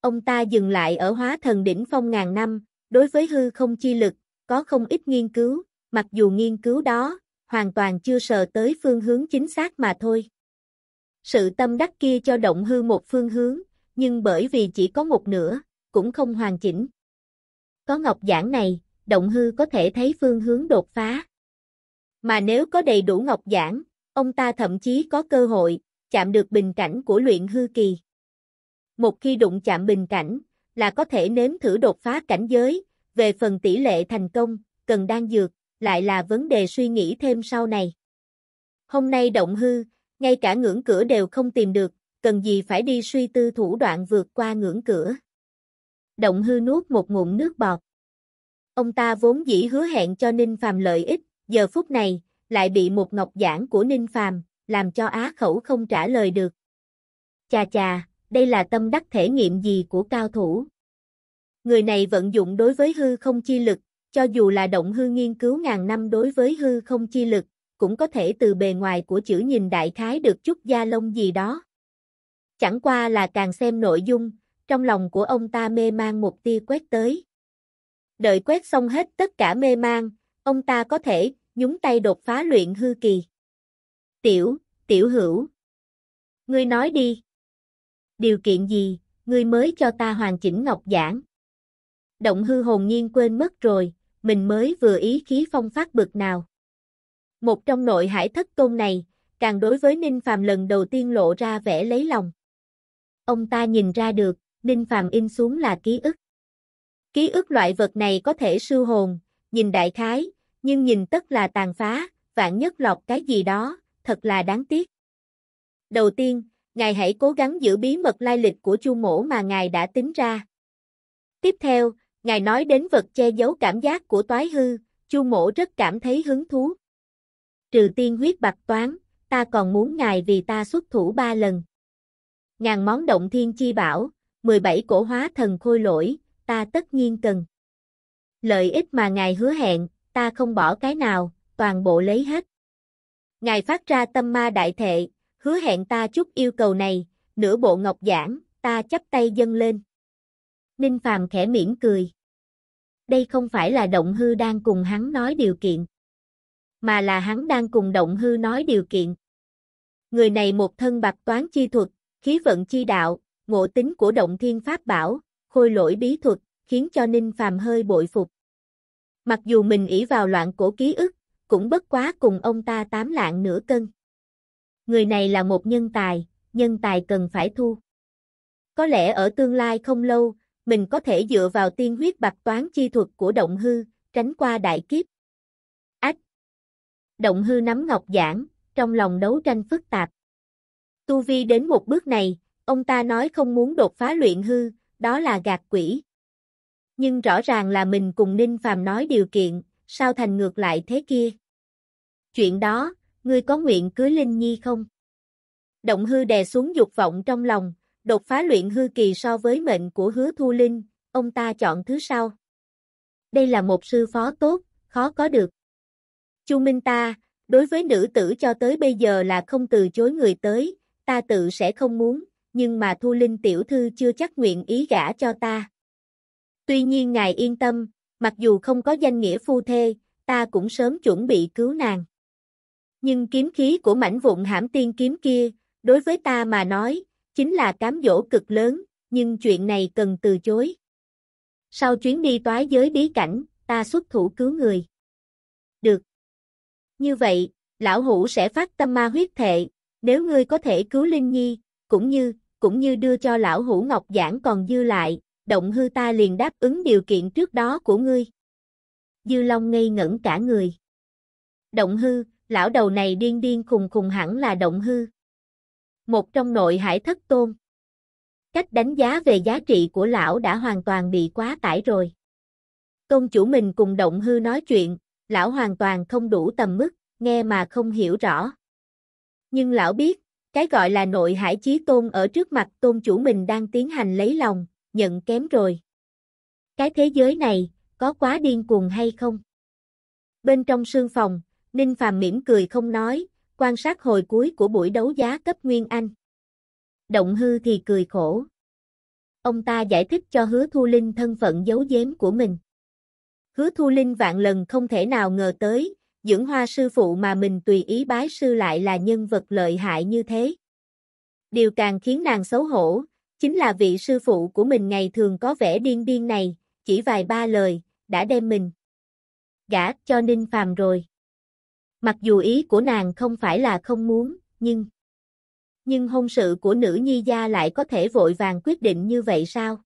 Ông ta dừng lại ở hóa thần đỉnh phong ngàn năm, đối với hư không chi lực, có không ít nghiên cứu, mặc dù nghiên cứu đó, hoàn toàn chưa sờ tới phương hướng chính xác mà thôi. Sự tâm đắc kia cho động hư một phương hướng, nhưng bởi vì chỉ có một nửa, cũng không hoàn chỉnh. Có ngọc giảng này, động hư có thể thấy phương hướng đột phá. Mà nếu có đầy đủ ngọc giản, ông ta thậm chí có cơ hội, chạm được bình cảnh của luyện hư kỳ. Một khi đụng chạm bình cảnh, là có thể nếm thử đột phá cảnh giới, về phần tỷ lệ thành công, cần đan dược, lại là vấn đề suy nghĩ thêm sau này. Hôm nay động hư, ngay cả ngưỡng cửa đều không tìm được, cần gì phải đi suy tư thủ đoạn vượt qua ngưỡng cửa. Động hư nuốt một ngụm nước bọt. Ông ta vốn dĩ hứa hẹn cho Ninh Phàm lợi ích, giờ phút này, lại bị một ngọc giảng của Ninh Phàm, làm cho á khẩu không trả lời được. Chà chà, đây là tâm đắc thể nghiệm gì của cao thủ? Người này vận dụng đối với hư không chi lực, cho dù là động hư nghiên cứu ngàn năm đối với hư không chi lực, cũng có thể từ bề ngoài của chữ nhìn đại khái được chút da lông gì đó. Chẳng qua là càng xem nội dung, trong lòng của ông ta mê mang một tia quét tới. Đợi quét xong hết tất cả mê mang, ông ta có thể nhúng tay đột phá luyện hư kỳ. Tiểu, tiểu hữu. Ngươi nói đi. Điều kiện gì, ngươi mới cho ta hoàn chỉnh ngọc giảng. Động hư hồn nhiên quên mất rồi, mình mới vừa ý khí phong phát bực nào. Một trong nội hải thất tôn này, càng đối với Ninh Phàm lần đầu tiên lộ ra vẻ lấy lòng. Ông ta nhìn ra được, Ninh Phàm in xuống là ký ức. Ký ức loại vật này có thể sưu hồn, nhìn đại khái, nhưng nhìn tất là tàn phá, vạn nhất lọt cái gì đó, thật là đáng tiếc. Đầu tiên, ngài hãy cố gắng giữ bí mật lai lịch của Chu Mổ mà ngài đã tính ra. Tiếp theo, ngài nói đến vật che giấu cảm giác của toái hư, Chu Mổ rất cảm thấy hứng thú. Trừ tiên huyết bạc toán, ta còn muốn ngài vì ta xuất thủ ba lần. Ngàn món động thiên chi bảo, 17 cổ hóa thần khôi lỗi, ta tất nhiên cần. Lợi ích mà ngài hứa hẹn, ta không bỏ cái nào, toàn bộ lấy hết. Ngài phát ra tâm ma đại thệ, hứa hẹn ta chút yêu cầu này, nửa bộ ngọc giảng, ta chấp tay dâng lên. Ninh Phàm khẽ mỉm cười. Đây không phải là động hư đang cùng hắn nói điều kiện, mà là hắn đang cùng động hư nói điều kiện. Người này một thân bạc toán chi thuật, khí vận chi đạo, ngộ tính của động thiên pháp bảo, khôi lỗi bí thuật, khiến cho Ninh Phàm hơi bội phục. Mặc dù mình ỷ vào loạn cổ ký ức, cũng bất quá cùng ông ta tám lạng nửa cân. Người này là một nhân tài, nhân tài cần phải thu. Có lẽ ở tương lai không lâu, mình có thể dựa vào tiên huyết bạc toán chi thuật của động hư, tránh qua đại kiếp. Ách! Động hư nắm ngọc giảng, trong lòng đấu tranh phức tạp. Tu vi đến một bước này, ông ta nói không muốn đột phá luyện hư, đó là gạt quỷ. Nhưng rõ ràng là mình cùng Ninh Phàm nói điều kiện, sao thành ngược lại thế kia? Chuyện đó, ngươi có nguyện cưới Linh Nhi không? Động hư đè xuống dục vọng trong lòng, đột phá luyện hư kỳ so với mệnh của hứa thu linh, ông ta chọn thứ sau. Đây là một sư phó tốt, khó có được. Chu Minh ta, đối với nữ tử cho tới bây giờ là không từ chối người tới, ta tự sẽ không muốn, nhưng mà Thu Linh tiểu thư chưa chắc nguyện ý gả cho ta. Tuy nhiên ngài yên tâm, mặc dù không có danh nghĩa phu thê, ta cũng sớm chuẩn bị cứu nàng. Nhưng kiếm khí của mảnh vụn hãm tiên kiếm kia, đối với ta mà nói, chính là cám dỗ cực lớn, nhưng chuyện này cần từ chối. Sau chuyến đi toái giới bí cảnh, ta xuất thủ cứu người. Được. Như vậy, lão hủ sẽ phát tâm ma huyết thệ, nếu ngươi có thể cứu Linh Nhi, cũng như, cũng như đưa cho lão hủ ngọc giảng còn dư lại, động hư ta liền đáp ứng điều kiện trước đó của ngươi. Dư Long ngây ngẩn cả người. Động hư, lão đầu này điên điên khùng khùng hẳn là động hư. Một trong nội hải thất tôn. Cách đánh giá về giá trị của lão đã hoàn toàn bị quá tải rồi. Tôn chủ mình cùng động hư nói chuyện, lão hoàn toàn không đủ tầm mức, nghe mà không hiểu rõ. Nhưng lão biết, Cái gọi là nội hải chí tôn ở trước mặt tôn chủ mình đang tiến hành lấy lòng, nhận kém rồi. Cái thế giới này, có quá điên cuồng hay không? Bên trong sương phòng, Ninh Phàm mỉm cười không nói, quan sát hồi cuối của buổi đấu giá cấp Nguyên Anh. Động hư thì cười khổ. Ông ta giải thích cho hứa Thu Linh thân phận giấu giếm của mình. Hứa Thu Linh vạn lần không thể nào ngờ tới, dưỡng hoa sư phụ mà mình tùy ý bái sư lại là nhân vật lợi hại như thế. Điều càng khiến nàng xấu hổ, chính là vị sư phụ của mình ngày thường có vẻ điên điên này, chỉ vài ba lời, đã đem mình gả cho Ninh Phàm rồi. Mặc dù ý của nàng không phải là không muốn, nhưng nhưng hôn sự của nữ nhi gia lại có thể vội vàng quyết định như vậy sao?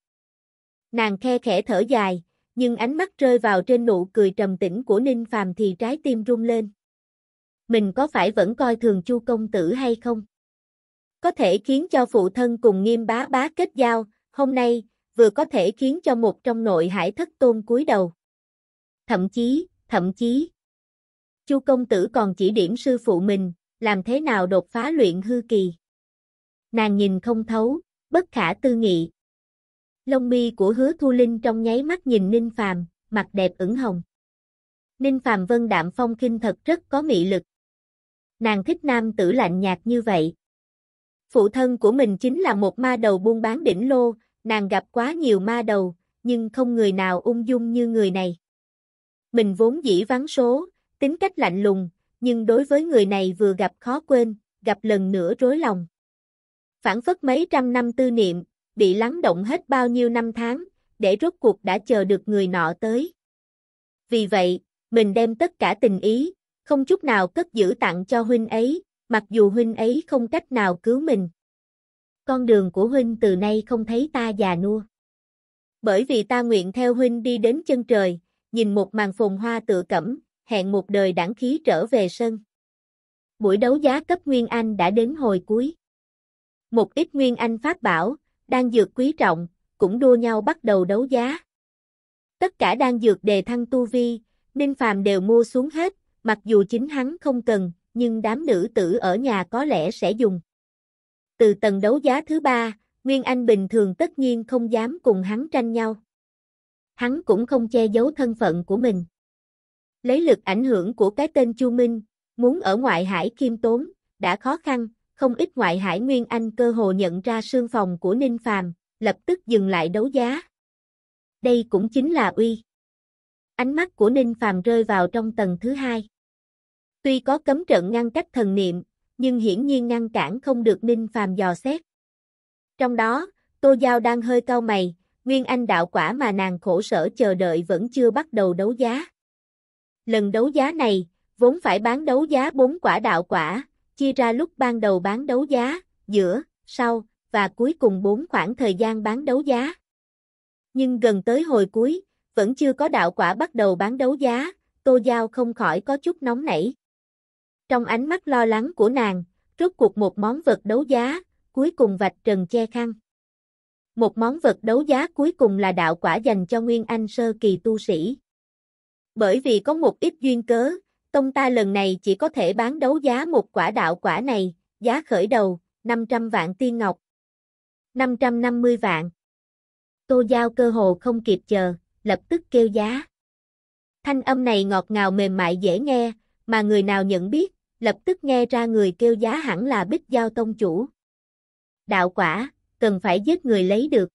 Nàng khe khẽ thở dài, nhưng ánh mắt rơi vào trên nụ cười trầm tĩnh của Ninh Phàm thì trái tim rung lên. Mình có phải vẫn coi thường Chu công tử hay không? Có thể khiến cho phụ thân cùng Nghiêm bá bá kết giao, hôm nay vừa có thể khiến cho một trong nội hải thất tôn cúi đầu. Thậm chí, thậm chí Chu công tử còn chỉ điểm sư phụ mình, làm thế nào đột phá luyện hư kỳ. Nàng nhìn không thấu, bất khả tư nghị. Lông mi của hứa thu linh trong nháy mắt nhìn Ninh Phàm, mặt đẹp ửng hồng. Ninh Phàm vân đạm phong kinh thật rất có mị lực. Nàng thích nam tử lạnh nhạt như vậy. Phụ thân của mình chính là một ma đầu buôn bán đỉnh lô, nàng gặp quá nhiều ma đầu, nhưng không người nào ung dung như người này. Mình vốn dĩ vắng số, tính cách lạnh lùng, nhưng đối với người này vừa gặp khó quên, gặp lần nữa rối lòng. Phản phất mấy trăm năm tư niệm, bị lắng động hết bao nhiêu năm tháng, để rốt cuộc đã chờ được người nọ tới. Vì vậy, mình đem tất cả tình ý, không chút nào cất giữ tặng cho huynh ấy, mặc dù huynh ấy không cách nào cứu mình. Con đường của huynh từ nay không thấy ta già nua. Bởi vì ta nguyện theo huynh đi đến chân trời, nhìn một màn phồn hoa tựa cẩm, hẹn một đời đảng khí trở về sân. Buổi đấu giá cấp Nguyên Anh đã đến hồi cuối. Một ít Nguyên Anh phát bảo, đang dược quý trọng, cũng đua nhau bắt đầu đấu giá. Tất cả đang dược đề thăng tu vi, Ninh Phàm đều mua xuống hết, mặc dù chính hắn không cần, nhưng đám nữ tử ở nhà có lẽ sẽ dùng. Từ tầng đấu giá thứ ba, Nguyên Anh bình thường tất nhiên không dám cùng hắn tranh nhau. Hắn cũng không che giấu thân phận của mình. Lấy lực ảnh hưởng của cái tên Chu Minh, muốn ở ngoại hải khiêm tốn, đã khó khăn, không ít ngoại hải Nguyên Anh cơ hồ nhận ra sương phòng của Ninh Phàm, lập tức dừng lại đấu giá. Đây cũng chính là uy. Ánh mắt của Ninh Phàm rơi vào trong tầng thứ hai. Tuy có cấm trận ngăn cách thần niệm, nhưng hiển nhiên ngăn cản không được Ninh Phàm dò xét. Trong đó, Tô Giao đang hơi cau mày, Nguyên Anh đạo quả mà nàng khổ sở chờ đợi vẫn chưa bắt đầu đấu giá. Lần đấu giá này, vốn phải bán đấu giá 4 quả đạo quả, chia ra lúc ban đầu bán đấu giá, giữa, sau, và cuối cùng 4 khoảng thời gian bán đấu giá. Nhưng gần tới hồi cuối, vẫn chưa có đạo quả bắt đầu bán đấu giá, Tô Giao không khỏi có chút nóng nảy. Trong ánh mắt lo lắng của nàng, rốt cuộc một món vật đấu giá, cuối cùng vạch trần che khăn. Một món vật đấu giá cuối cùng là đạo quả dành cho Nguyên Anh sơ kỳ tu sĩ. Bởi vì có một ít duyên cớ, tông ta lần này chỉ có thể bán đấu giá một quả đạo quả này, giá khởi đầu, 500 vạn tiên ngọc. 550 vạn. Tô Giao cơ hồ không kịp chờ, lập tức kêu giá. Thanh âm này ngọt ngào mềm mại dễ nghe, mà người nào nhận biết, lập tức nghe ra người kêu giá hẳn là Bích Giao Tông chủ. Đạo quả, cần phải giết người lấy được.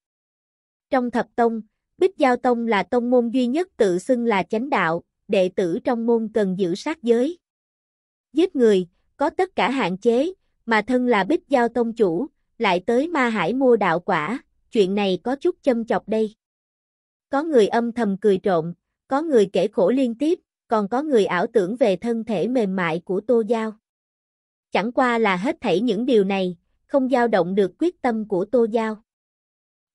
Trong thập tông, Bích Giao Tông là tông môn duy nhất tự xưng là chánh đạo, đệ tử trong môn cần giữ sát giới. Giết người, có tất cả hạn chế, mà thân là Bích Giao Tông chủ, lại tới Ma Hải mua đạo quả, chuyện này có chút châm chọc đây. Có người âm thầm cười trộn, có người kể khổ liên tiếp, còn có người ảo tưởng về thân thể mềm mại của Tô Giao. Chẳng qua là hết thảy những điều này, không dao động được quyết tâm của Tô Giao.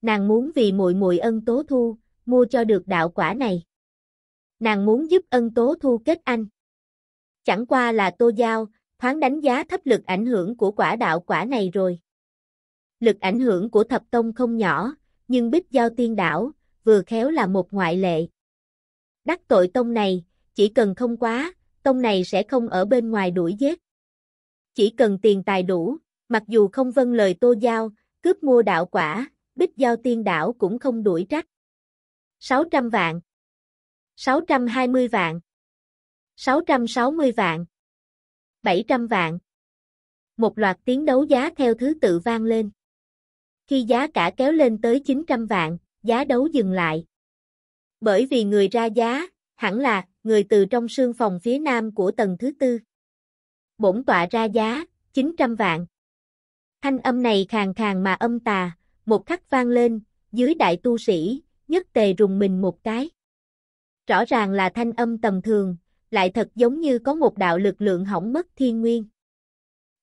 Nàng muốn vì muội muội ân tố thu, mua cho được đạo quả này. Nàng muốn giúp ân tố thu kết anh. Chẳng qua là Tô Giao, thoáng đánh giá thấp lực ảnh hưởng của quả đạo quả này rồi. Lực ảnh hưởng của thập tông không nhỏ, nhưng bích giao tiên đảo, vừa khéo là một ngoại lệ. Đắc tội tông này, chỉ cần không quá, tông này sẽ không ở bên ngoài đuổi giết. Chỉ cần tiền tài đủ, Mặc dù không vâng lời Tô Giao, cướp mua đạo quả, Bích Giao tiên đảo cũng không đuổi trách. 600 vạn 620 vạn 660 vạn 700 vạn Một loạt tiếng đấu giá theo thứ tự vang lên. Khi giá cả kéo lên tới 900 vạn, giá đấu dừng lại. Bởi vì người ra giá, hẳn là người từ trong sương phòng phía nam của tầng thứ tư. Bổn tọa ra giá, 900 vạn. Thanh âm này khàn khàn mà âm tà, một khắc vang lên, dưới đại tu sĩ, nhất tề rùng mình một cái. Rõ ràng là thanh âm tầm thường, lại thật giống như có một đạo lực lượng hỏng mất thiên nguyên.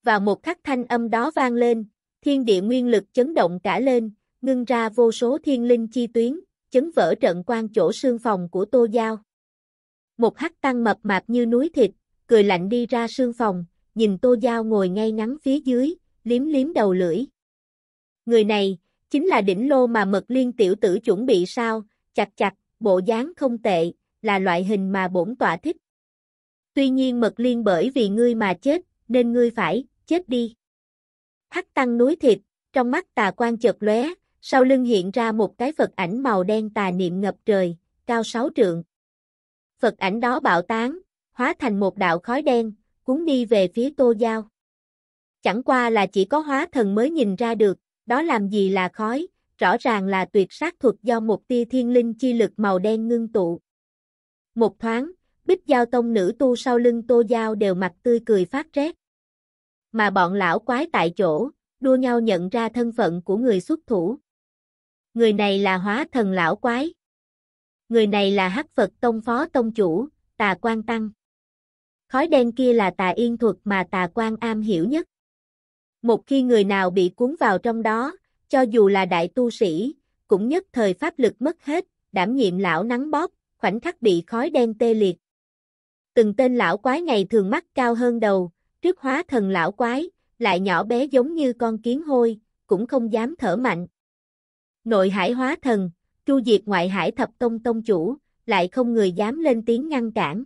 Vào một khắc thanh âm đó vang lên, thiên địa nguyên lực chấn động cả lên, ngưng ra vô số thiên linh chi tuyến, chấn vỡ trận quan chỗ sương phòng của Tô Giao. Một hắc tăng mập mạp như núi thịt, cười lạnh đi ra sương phòng, nhìn Tô Giao ngồi ngay ngắn phía dưới, liếm liếm đầu lưỡi. Người này, chính là đỉnh lô mà mật liên tiểu tử chuẩn bị sao, chặt chặt, bộ dáng không tệ, là loại hình mà bổn tọa thích. Tuy nhiên mật liên bởi vì ngươi mà chết, nên ngươi phải, chết đi. Hắc tăng núi thịt, trong mắt tà quan chợt lóe, sau lưng hiện ra một cái Phật ảnh màu đen tà niệm ngập trời, cao sáu trượng. Phật ảnh đó bạo tán, hóa thành một đạo khói đen, cuốn đi về phía Tô Giao. Chẳng qua là chỉ có hóa thần mới nhìn ra được, đó làm gì là khói, rõ ràng là tuyệt sát thuật do một tia thiên linh chi lực màu đen ngưng tụ. Một thoáng, bích giao tông nữ tu sau lưng Tô Giao đều mặt tươi cười phát rét. Mà bọn lão quái tại chỗ, đua nhau nhận ra thân phận của người xuất thủ. Người này là hóa thần lão quái. Người này là hắc Phật tông phó tông chủ, tà quan tăng. Khói đen kia là tà yên thuật mà tà quan am hiểu nhất. Một khi người nào bị cuốn vào trong đó, cho dù là đại tu sĩ, cũng nhất thời pháp lực mất hết, đảm nhiệm lão nắng bóp, khoảnh khắc bị khói đen tê liệt. Từng tên lão quái ngày thường mắt cao hơn đầu, trước hóa thần lão quái, lại nhỏ bé giống như con kiến hôi, cũng không dám thở mạnh. Nội hải hóa thần, chu diệt ngoại hải thập tông tông chủ, lại không người dám lên tiếng ngăn cản.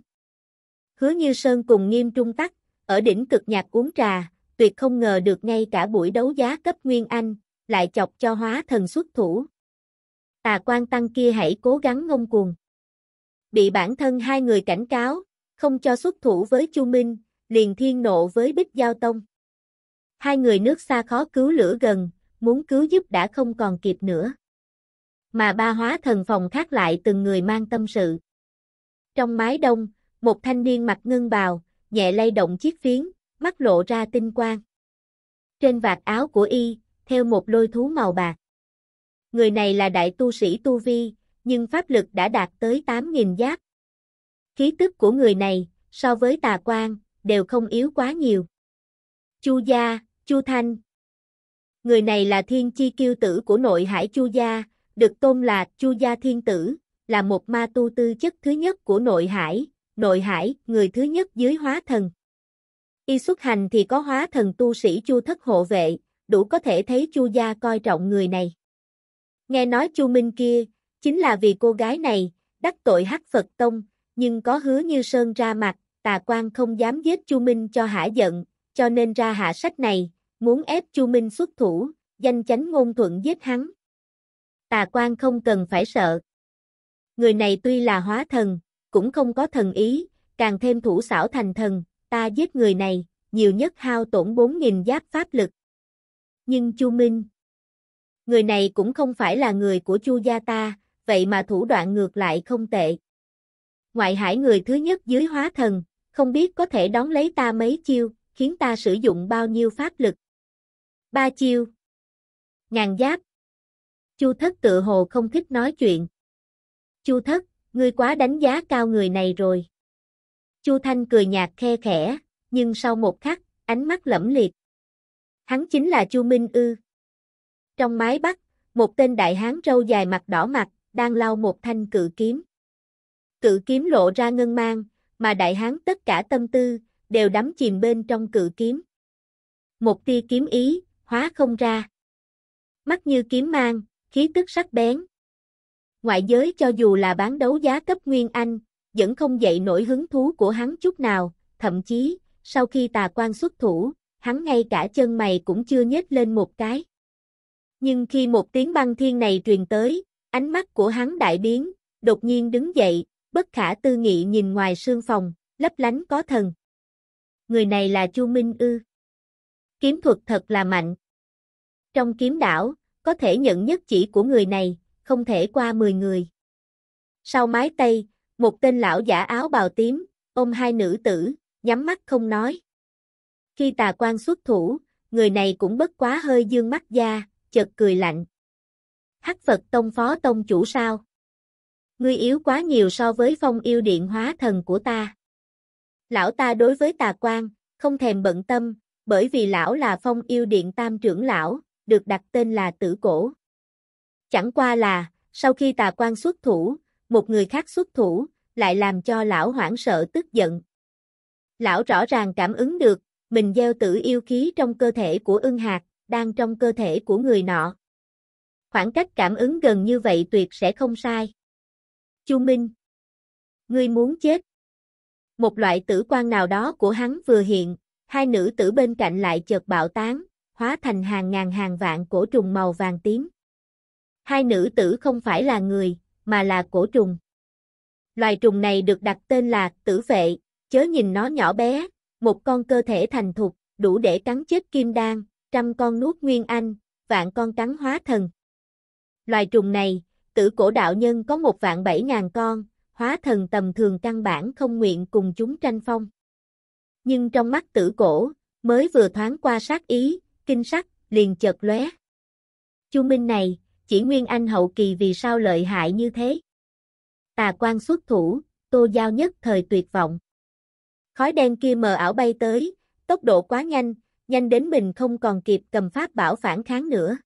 Hứa như Sơn cùng nghiêm trung tắc, ở đỉnh cực nhạc uống trà, tuyệt không ngờ được ngay cả buổi đấu giá cấp Nguyên Anh, lại chọc cho hóa thần xuất thủ. Tà quan tăng kia hãy cố gắng ngông cuồng. Bị bản thân hai người cảnh cáo, không cho xuất thủ với Chu Minh, liền thiên nộ với Bích Giao Tông. Hai người nước xa khó cứu lửa gần, muốn cứu giúp đã không còn kịp nữa. Mà ba hóa thần phòng khác lại từng người mang tâm sự. Trong mái đông, một thanh niên mặc ngân bào, nhẹ lay động chiếc phiến, mắt lộ ra tinh quang. Trên vạt áo của y, theo một lôi thú màu bạc. Người này là đại tu sĩ Tu Vi, nhưng pháp lực đã đạt tới 8.000 giáp. Khí tức của người này, so với tà quan, đều không yếu quá nhiều. Chu Gia, Chu Thanh Người này là thiên chi kiêu tử của nội hải Chu Gia, được tôn là Chu Gia Thiên Tử, là một ma tu tư chất thứ nhất của nội hải, nội hải, người thứ nhất dưới hóa thần. Y xuất hành thì có hóa thần tu sĩ Chu thất hộ vệ, đủ có thể thấy Chu gia coi trọng người này. Nghe nói Chu Minh kia, chính là vì cô gái này, đắc tội hắc Phật Tông, nhưng có hứa như Sơn ra mặt, tà quan không dám giết Chu Minh cho hả giận, cho nên ra hạ sách này, muốn ép Chu Minh xuất thủ, danh chánh ngôn thuận giết hắn. Tà quan không cần phải sợ. Người này tuy là hóa thần, cũng không có thần ý, càng thêm thủ xảo thành thần, ta giết người này, nhiều nhất hao tổn 4.000 giáp pháp lực. Nhưng Chu Minh, người này cũng không phải là người của Chu gia ta, vậy mà thủ đoạn ngược lại không tệ. Ngoại hải người thứ nhất dưới hóa thần, không biết có thể đón lấy ta mấy chiêu, khiến ta sử dụng bao nhiêu pháp lực. Ba chiêu. Ngàn giáp. Chu thất tự hồ không thích nói chuyện. Chu thất, ngươi quá đánh giá cao người này rồi. Chu Thanh cười nhạt khe khẽ, nhưng sau một khắc, ánh mắt lẫm liệt. Hắn chính là Chu Minh Ư. Trong mái bắc, một tên đại hán râu dài mặt đỏ mặt, đang lau một thanh cự kiếm. Cự kiếm lộ ra ngân mang, mà đại hán tất cả tâm tư, đều đắm chìm bên trong cự kiếm. Một tia kiếm ý, hóa không ra. Mắt như kiếm mang, khí tức sắc bén. Ngoại giới cho dù là bán đấu giá cấp Nguyên Anh, vẫn không dậy nổi hứng thú của hắn chút nào, thậm chí, sau khi tà quan xuất thủ, hắn ngay cả chân mày cũng chưa nhếch lên một cái. Nhưng khi một tiếng băng thiên này truyền tới, ánh mắt của hắn đại biến, đột nhiên đứng dậy, bất khả tư nghị nhìn ngoài sương phòng, lấp lánh có thần. Người này là Chu Minh ư. Kiếm thuật thật là mạnh. Trong kiếm đảo, có thể nhận nhất chỉ của người này, không thể qua 10 người. Sau mái tây, một tên lão giả áo bào tím, ôm hai nữ tử, nhắm mắt không nói. Khi tà quan xuất thủ, người này cũng bất quá hơi dương mắt da, chợt cười lạnh. Hắc Phật Tông Phó Tông chủ sao? Ngươi yếu quá nhiều so với phong yêu điện hóa thần của ta. Lão ta đối với tà quan, không thèm bận tâm, bởi vì lão là phong yêu điện tam trưởng lão, được đặt tên là tử cổ. Chẳng qua là, sau khi tà quan xuất thủ, một người khác xuất thủ, lại làm cho lão hoảng sợ tức giận. Lão rõ ràng cảm ứng được, mình gieo tử yêu khí trong cơ thể của ưng hạt, đang trong cơ thể của người nọ. Khoảng cách cảm ứng gần như vậy tuyệt sẽ không sai. Chu Minh. Ngươi muốn chết. Một loại tử quan nào đó của hắn vừa hiện, hai nữ tử bên cạnh lại chợt bạo tán, hóa thành hàng ngàn hàng vạn cổ trùng màu vàng tím. Hai nữ tử không phải là người, mà là cổ trùng. Loài trùng này được đặt tên là tử vệ, chớ nhìn nó nhỏ bé, một con cơ thể thành thục, đủ để cắn chết kim đan, trăm con nuốt nguyên anh, vạn con cắn hóa thần. Loài trùng này, tử cổ đạo nhân có một vạn bảy ngàn con, hóa thần tầm thường căn bản không nguyện cùng chúng tranh phong. Nhưng trong mắt tử cổ, mới vừa thoáng qua sát ý, kinh sắc, liền chợt lóe. Chu Minh này, chỉ Nguyên Anh hậu kỳ vì sao lợi hại như thế? Tà quan xuất thủ, tô giao nhất thời tuyệt vọng. Khói đen kia mờ ảo bay tới, tốc độ quá nhanh, nhanh đến mình không còn kịp cầm pháp bảo phản kháng nữa.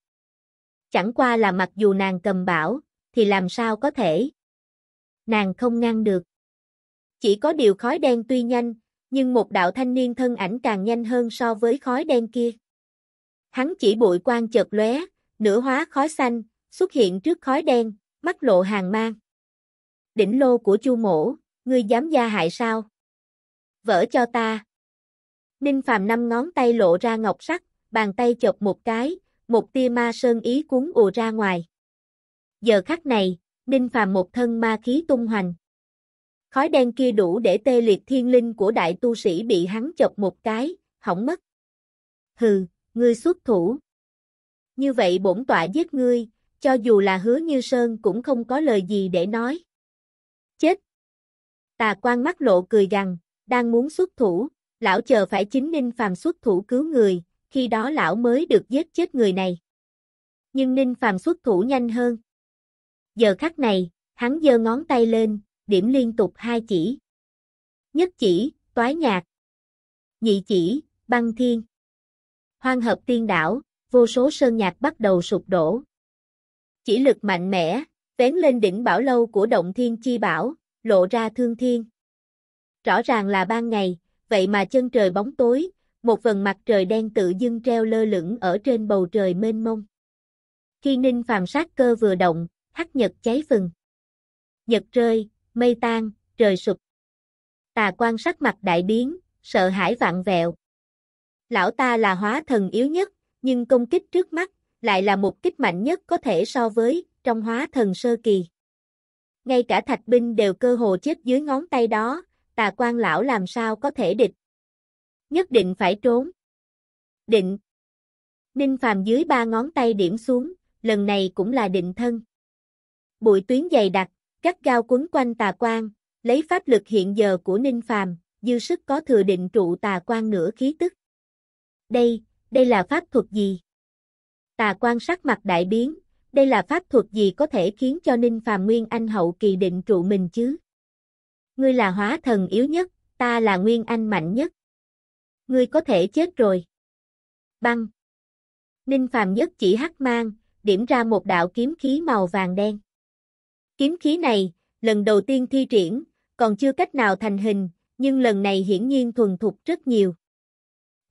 Chẳng qua là mặc dù nàng cầm bảo, thì làm sao có thể? Nàng không ngăn được. Chỉ có điều khói đen tuy nhanh, nhưng một đạo thanh niên thân ảnh càng nhanh hơn so với khói đen kia. Hắn chỉ bụi quang chợt lóe, nửa hóa khói xanh, xuất hiện trước khói đen, mắt lộ hàng mang. Đỉnh lô của Chu Mổ, ngươi dám gia hại sao? Vỡ cho ta. Ninh Phàm năm ngón tay lộ ra ngọc sắc, bàn tay chộp một cái, một tia ma sơn ý cuốn ùa ra ngoài. Giờ khắc này, Ninh Phàm một thân ma khí tung hoành. Khói đen kia đủ để tê liệt thiên linh của đại tu sĩ bị hắn chọc một cái, hỏng mất. Hừ, ngươi xuất thủ. Như vậy bổn tọa giết ngươi, cho dù là hứa như sơn cũng không có lời gì để nói. Chết! Tà quan mắt lộ cười gằn, đang muốn xuất thủ, lão chờ phải chính Ninh Phàm xuất thủ cứu người, khi đó lão mới được giết chết người này. Nhưng Ninh Phàm xuất thủ nhanh hơn. Giờ khắc này, hắn giơ ngón tay lên, điểm liên tục hai chỉ. Nhất chỉ, toái nhạc. Nhị chỉ, băng thiên. Hoang hợp tiên đảo, vô số sơn nhạc bắt đầu sụp đổ. Chỉ lực mạnh mẽ, vén lên đỉnh bảo lâu của động thiên chi bảo, lộ ra thương thiên. Rõ ràng là ban ngày, vậy mà chân trời bóng tối, một vần mặt trời đen tự dưng treo lơ lửng ở trên bầu trời mênh mông. Khi ninh phàm sát cơ vừa động, hắc nhật cháy phừng. Nhật rơi, mây tan, trời sụp. Tà quan sắc mặt đại biến, sợ hãi vạn vẹo. Lão ta là hóa thần yếu nhất, nhưng công kích trước mắt, lại là một kích mạnh nhất có thể so với, trong hóa thần sơ kỳ. Ngay cả thạch binh đều cơ hồ chết dưới ngón tay đó, tà quan lão làm sao có thể địch. Nhất định phải trốn. Định. Ninh phàm dưới ba ngón tay điểm xuống, lần này cũng là định thân. Bụi tuyến dày đặc, gắt gao quấn quanh tà quan, lấy pháp lực hiện giờ của Ninh phàm, dư sức có thừa định trụ tà quan nửa khí tức. Đây, đây là pháp thuật gì? Tà quan sắc mặt đại biến, đây là pháp thuật gì có thể khiến cho Ninh Phàm Nguyên Anh hậu kỳ định trụ mình chứ? Ngươi là hóa thần yếu nhất, ta là Nguyên Anh mạnh nhất. Ngươi có thể chết rồi. Băng. Ninh Phàm nhất chỉ hắc mang, điểm ra một đạo kiếm khí màu vàng đen. Kiếm khí này, lần đầu tiên thi triển, còn chưa cách nào thành hình, nhưng lần này hiển nhiên thuần thục rất nhiều.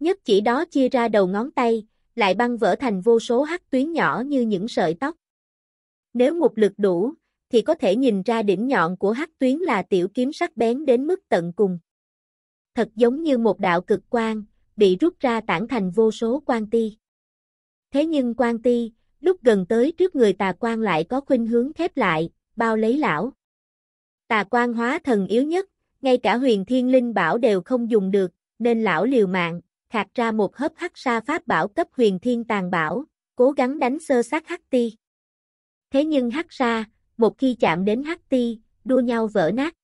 Nhất chỉ đó chia ra đầu ngón tay, lại băng vỡ thành vô số hắc tuyến nhỏ như những sợi tóc. Nếu một lực đủ, thì có thể nhìn ra đỉnh nhọn của hắc tuyến là tiểu kiếm sắc bén đến mức tận cùng. Thật giống như một đạo cực quang, bị rút ra tản thành vô số quan ti. Thế nhưng quan ti, lúc gần tới trước người tà quan lại có khuynh hướng khép lại, bao lấy lão. Tà quan hóa thần yếu nhất, ngay cả huyền thiên linh bảo đều không dùng được, nên lão liều mạng, khạc ra một hớp hắc sa pháp bảo cấp huyền thiên tàn bảo, cố gắng đánh sơ sát hắc ti. Thế nhưng hắc sa, một khi chạm đến hắc ti, đua nhau vỡ nát.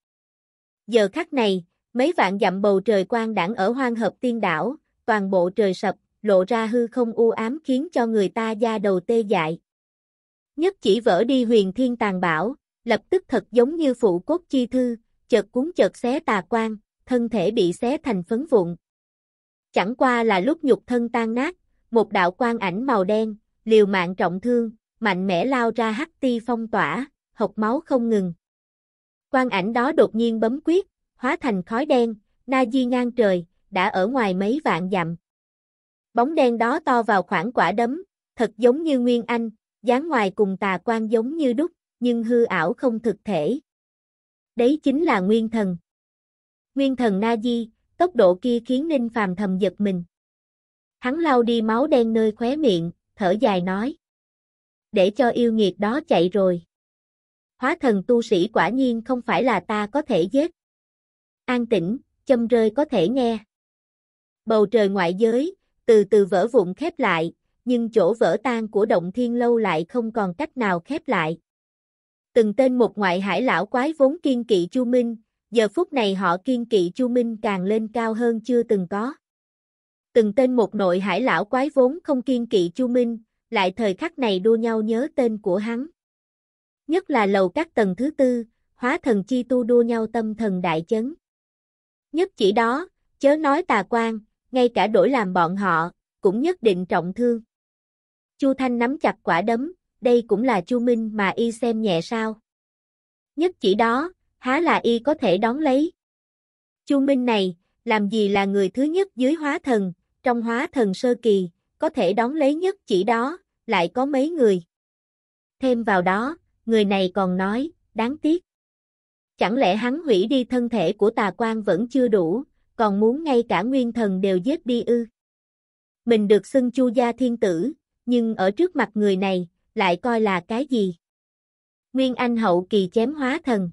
Giờ khắc này, mấy vạn dặm bầu trời quang đảng ở hoang hợp tiên đảo, toàn bộ trời sập, lộ ra hư không u ám khiến cho người ta da đầu tê dại. Nhất chỉ vỡ đi huyền thiên tàn bảo, lập tức thật giống như phụ cốt chi thư, chợt cuốn chợt xé tà quan, thân thể bị xé thành phấn vụn. Chẳng qua là lúc nhục thân tan nát, một đạo quan ảnh màu đen, liều mạng trọng thương, mạnh mẽ lao ra hắc ti phong tỏa, hộc máu không ngừng. Quan ảnh đó đột nhiên bấm quyết, hóa thành khói đen, na di ngang trời, đã ở ngoài mấy vạn dặm. Bóng đen đó to vào khoảng quả đấm, thật giống như Nguyên Anh, dáng ngoài cùng tà quan giống như đúc, nhưng hư ảo không thực thể. Đấy chính là Nguyên Thần. Nguyên Thần Na Di, tốc độ kia khiến Ninh Phàm thầm giật mình. Hắn lau đi máu đen nơi khóe miệng, thở dài nói. Để cho yêu nghiệt đó chạy rồi. Hóa thần tu sĩ quả nhiên không phải là ta có thể giết. An tĩnh, châm rơi có thể nghe. Bầu trời ngoại giới, từ từ vỡ vụn khép lại, nhưng chỗ vỡ tan của động thiên lâu lại không còn cách nào khép lại. Từng tên một ngoại hải lão quái vốn kiên kỵ Chu Minh, giờ phút này họ kiên kỵ Chu Minh càng lên cao hơn chưa từng có. Từng tên một nội hải lão quái vốn không kiên kỵ Chu Minh, lại thời khắc này đua nhau nhớ tên của hắn. Nhất là lầu các tầng thứ tư, hóa thần chi tu đua nhau tâm thần đại chấn. Nhất chỉ đó, chớ nói tà quan, ngay cả đổi làm bọn họ, cũng nhất định trọng thương. Chu Thanh nắm chặt quả đấm, đây cũng là Chu Minh mà y xem nhẹ sao. Nhất chỉ đó, há là y có thể đón lấy. Chu Minh này, làm gì là người thứ nhất dưới hóa thần, trong hóa thần sơ kỳ, có thể đón lấy nhất chỉ đó, lại có mấy người. Thêm vào đó, người này còn nói, đáng tiếc. Chẳng lẽ hắn hủy đi thân thể của tà quan vẫn chưa đủ, còn muốn ngay cả nguyên thần đều giết đi ư. Mình được xưng chu gia thiên tử, nhưng ở trước mặt người này, lại coi là cái gì? Nguyên Anh hậu kỳ chém hóa thần.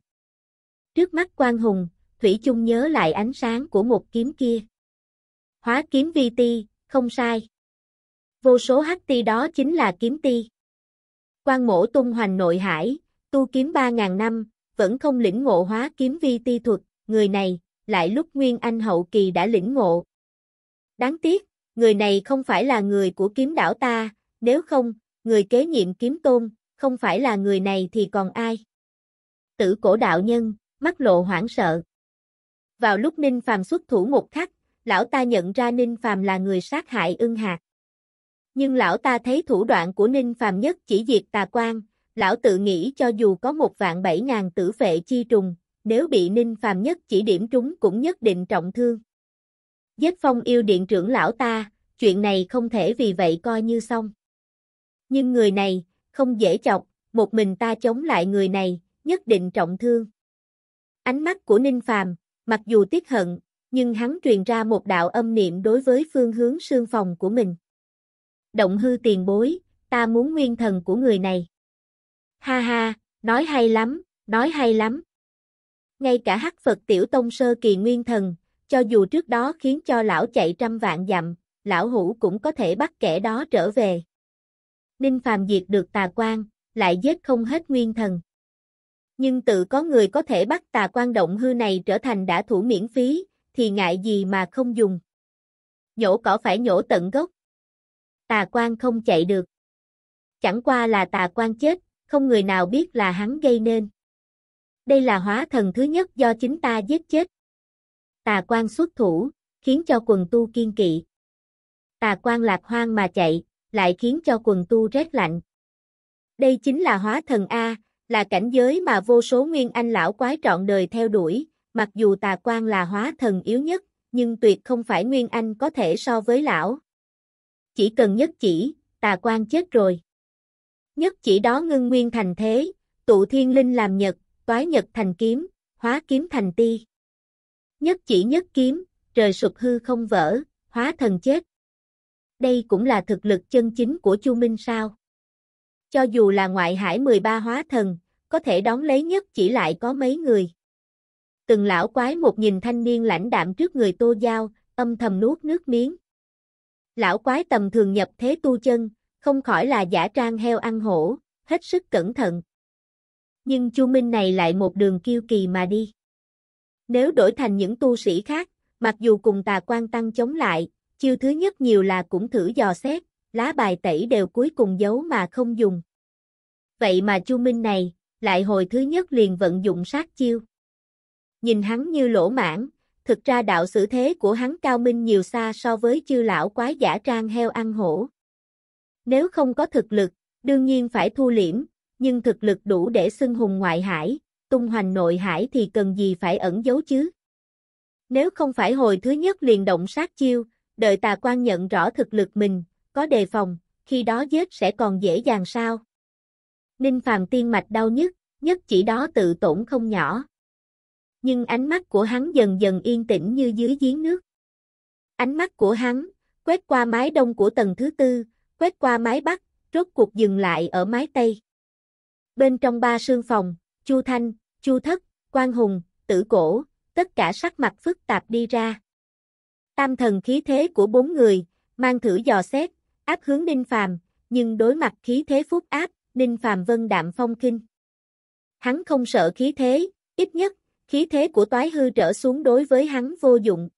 Trước mắt quan hùng, Thủy chung nhớ lại ánh sáng của một kiếm kia. Hóa kiếm vi ti, không sai. Vô số hắc ti đó chính là kiếm ti. Quan mổ tung hoành nội hải, tu kiếm 3.000 năm, vẫn không lĩnh ngộ hóa kiếm vi ti thuật, người này, lại lúc Nguyên Anh hậu kỳ đã lĩnh ngộ. Đáng tiếc, người này không phải là người của kiếm đảo ta, nếu không, người kế nhiệm kiếm tôn, không phải là người này thì còn ai? Tử cổ đạo nhân, mắt lộ hoảng sợ. Vào lúc Ninh Phàm xuất thủ một khắc, lão ta nhận ra Ninh Phàm là người sát hại ưng hạt. Nhưng lão ta thấy thủ đoạn của Ninh Phàm nhất chỉ diệt tà quan, lão tự nghĩ cho dù có một vạn bảy ngàn tử vệ chi trùng, nếu bị Ninh Phàm nhất chỉ điểm trúng cũng nhất định trọng thương. Giết phong yêu điện trưởng lão ta, chuyện này không thể vì vậy coi như xong. Nhưng người này, không dễ chọc, một mình ta chống lại người này, nhất định trọng thương. Ánh mắt của Ninh Phàm, mặc dù tiếc hận, nhưng hắn truyền ra một đạo âm niệm đối với phương hướng sương phòng của mình. Động hư tiền bối, ta muốn nguyên thần của người này. Ha ha, nói hay lắm, nói hay lắm. Ngay cả hắc Phật tiểu tông sơ kỳ nguyên thần, cho dù trước đó khiến cho lão chạy trăm vạn dặm, lão hủ cũng có thể bắt kẻ đó trở về. Ninh Phàm diệt được tà quan, lại giết không hết nguyên thần. Nhưng tự có người có thể bắt tà quan động hư này trở thành đã thủ miễn phí, thì ngại gì mà không dùng. Nhổ cỏ phải nhổ tận gốc. Tà quan không chạy được. Chẳng qua là tà quan chết, không người nào biết là hắn gây nên. Đây là hóa thần thứ nhất do chính ta giết chết. Tà quan xuất thủ, khiến cho quần tu kiên kỵ. Tà quan lạc hoang mà chạy, lại khiến cho quần tu rét lạnh. Đây chính là hóa thần A, là cảnh giới mà vô số nguyên anh lão quái trọn đời theo đuổi, mặc dù tà quan là hóa thần yếu nhất, nhưng tuyệt không phải nguyên anh có thể so với lão. Chỉ cần nhất chỉ, tà quan chết rồi. Nhất chỉ đó ngưng nguyên thành thế, tụ thiên linh làm nhật, toái nhật thành kiếm, hóa kiếm thành ti. Nhất chỉ nhất kiếm, trời sụp hư không vỡ, hóa thần chết. Đây cũng là thực lực chân chính của Chu Minh sao? Cho dù là ngoại hải 13 hóa thần, có thể đón lấy nhất chỉ lại có mấy người. Từng lão quái một nhìn thanh niên lãnh đạm trước người Tô Giao, âm thầm nuốt nước miếng. Lão quái tầm thường nhập thế tu chân, không khỏi là giả trang heo ăn hổ, hết sức cẩn thận. Nhưng Chu Minh này lại một đường kiêu kỳ mà đi. Nếu đổi thành những tu sĩ khác, mặc dù cùng tà quan tăng chống lại, chiêu thứ nhất nhiều là cũng thử dò xét, lá bài tẩy đều cuối cùng giấu mà không dùng. Vậy mà Chu Minh này, lại hồi thứ nhất liền vận dụng sát chiêu. Nhìn hắn như lỗ mãn, thực ra đạo xử thế của hắn cao minh nhiều xa so với chư lão quái giả trang heo ăn hổ. Nếu không có thực lực, đương nhiên phải thu liễm, nhưng thực lực đủ để xưng hùng ngoại hải, tung hoành nội hải thì cần gì phải ẩn giấu chứ. Nếu không phải hồi thứ nhất liền động sát chiêu, đợi tà quan nhận rõ thực lực mình, có đề phòng, khi đó giết sẽ còn dễ dàng sao. Ninh phàm tiên mạch đau nhất, nhất chỉ đó tự tổn không nhỏ. Nhưng ánh mắt của hắn dần dần yên tĩnh như dưới giếng nước. Ánh mắt của hắn, quét qua mái đông của tầng thứ tư, quét qua mái bắc, rốt cuộc dừng lại ở mái tây. Bên trong ba sương phòng, Chu Thanh, Chu Thất, Quan Hùng, Tử Cổ, tất cả sắc mặt phức tạp đi ra. Tam thần khí thế của bốn người, mang thử dò xét, áp hướng Ninh Phàm, nhưng đối mặt khí thế phúc áp, Ninh Phàm vân đạm phong kinh. Hắn không sợ khí thế, ít nhất, khí thế của toái hư trở xuống đối với hắn vô dụng.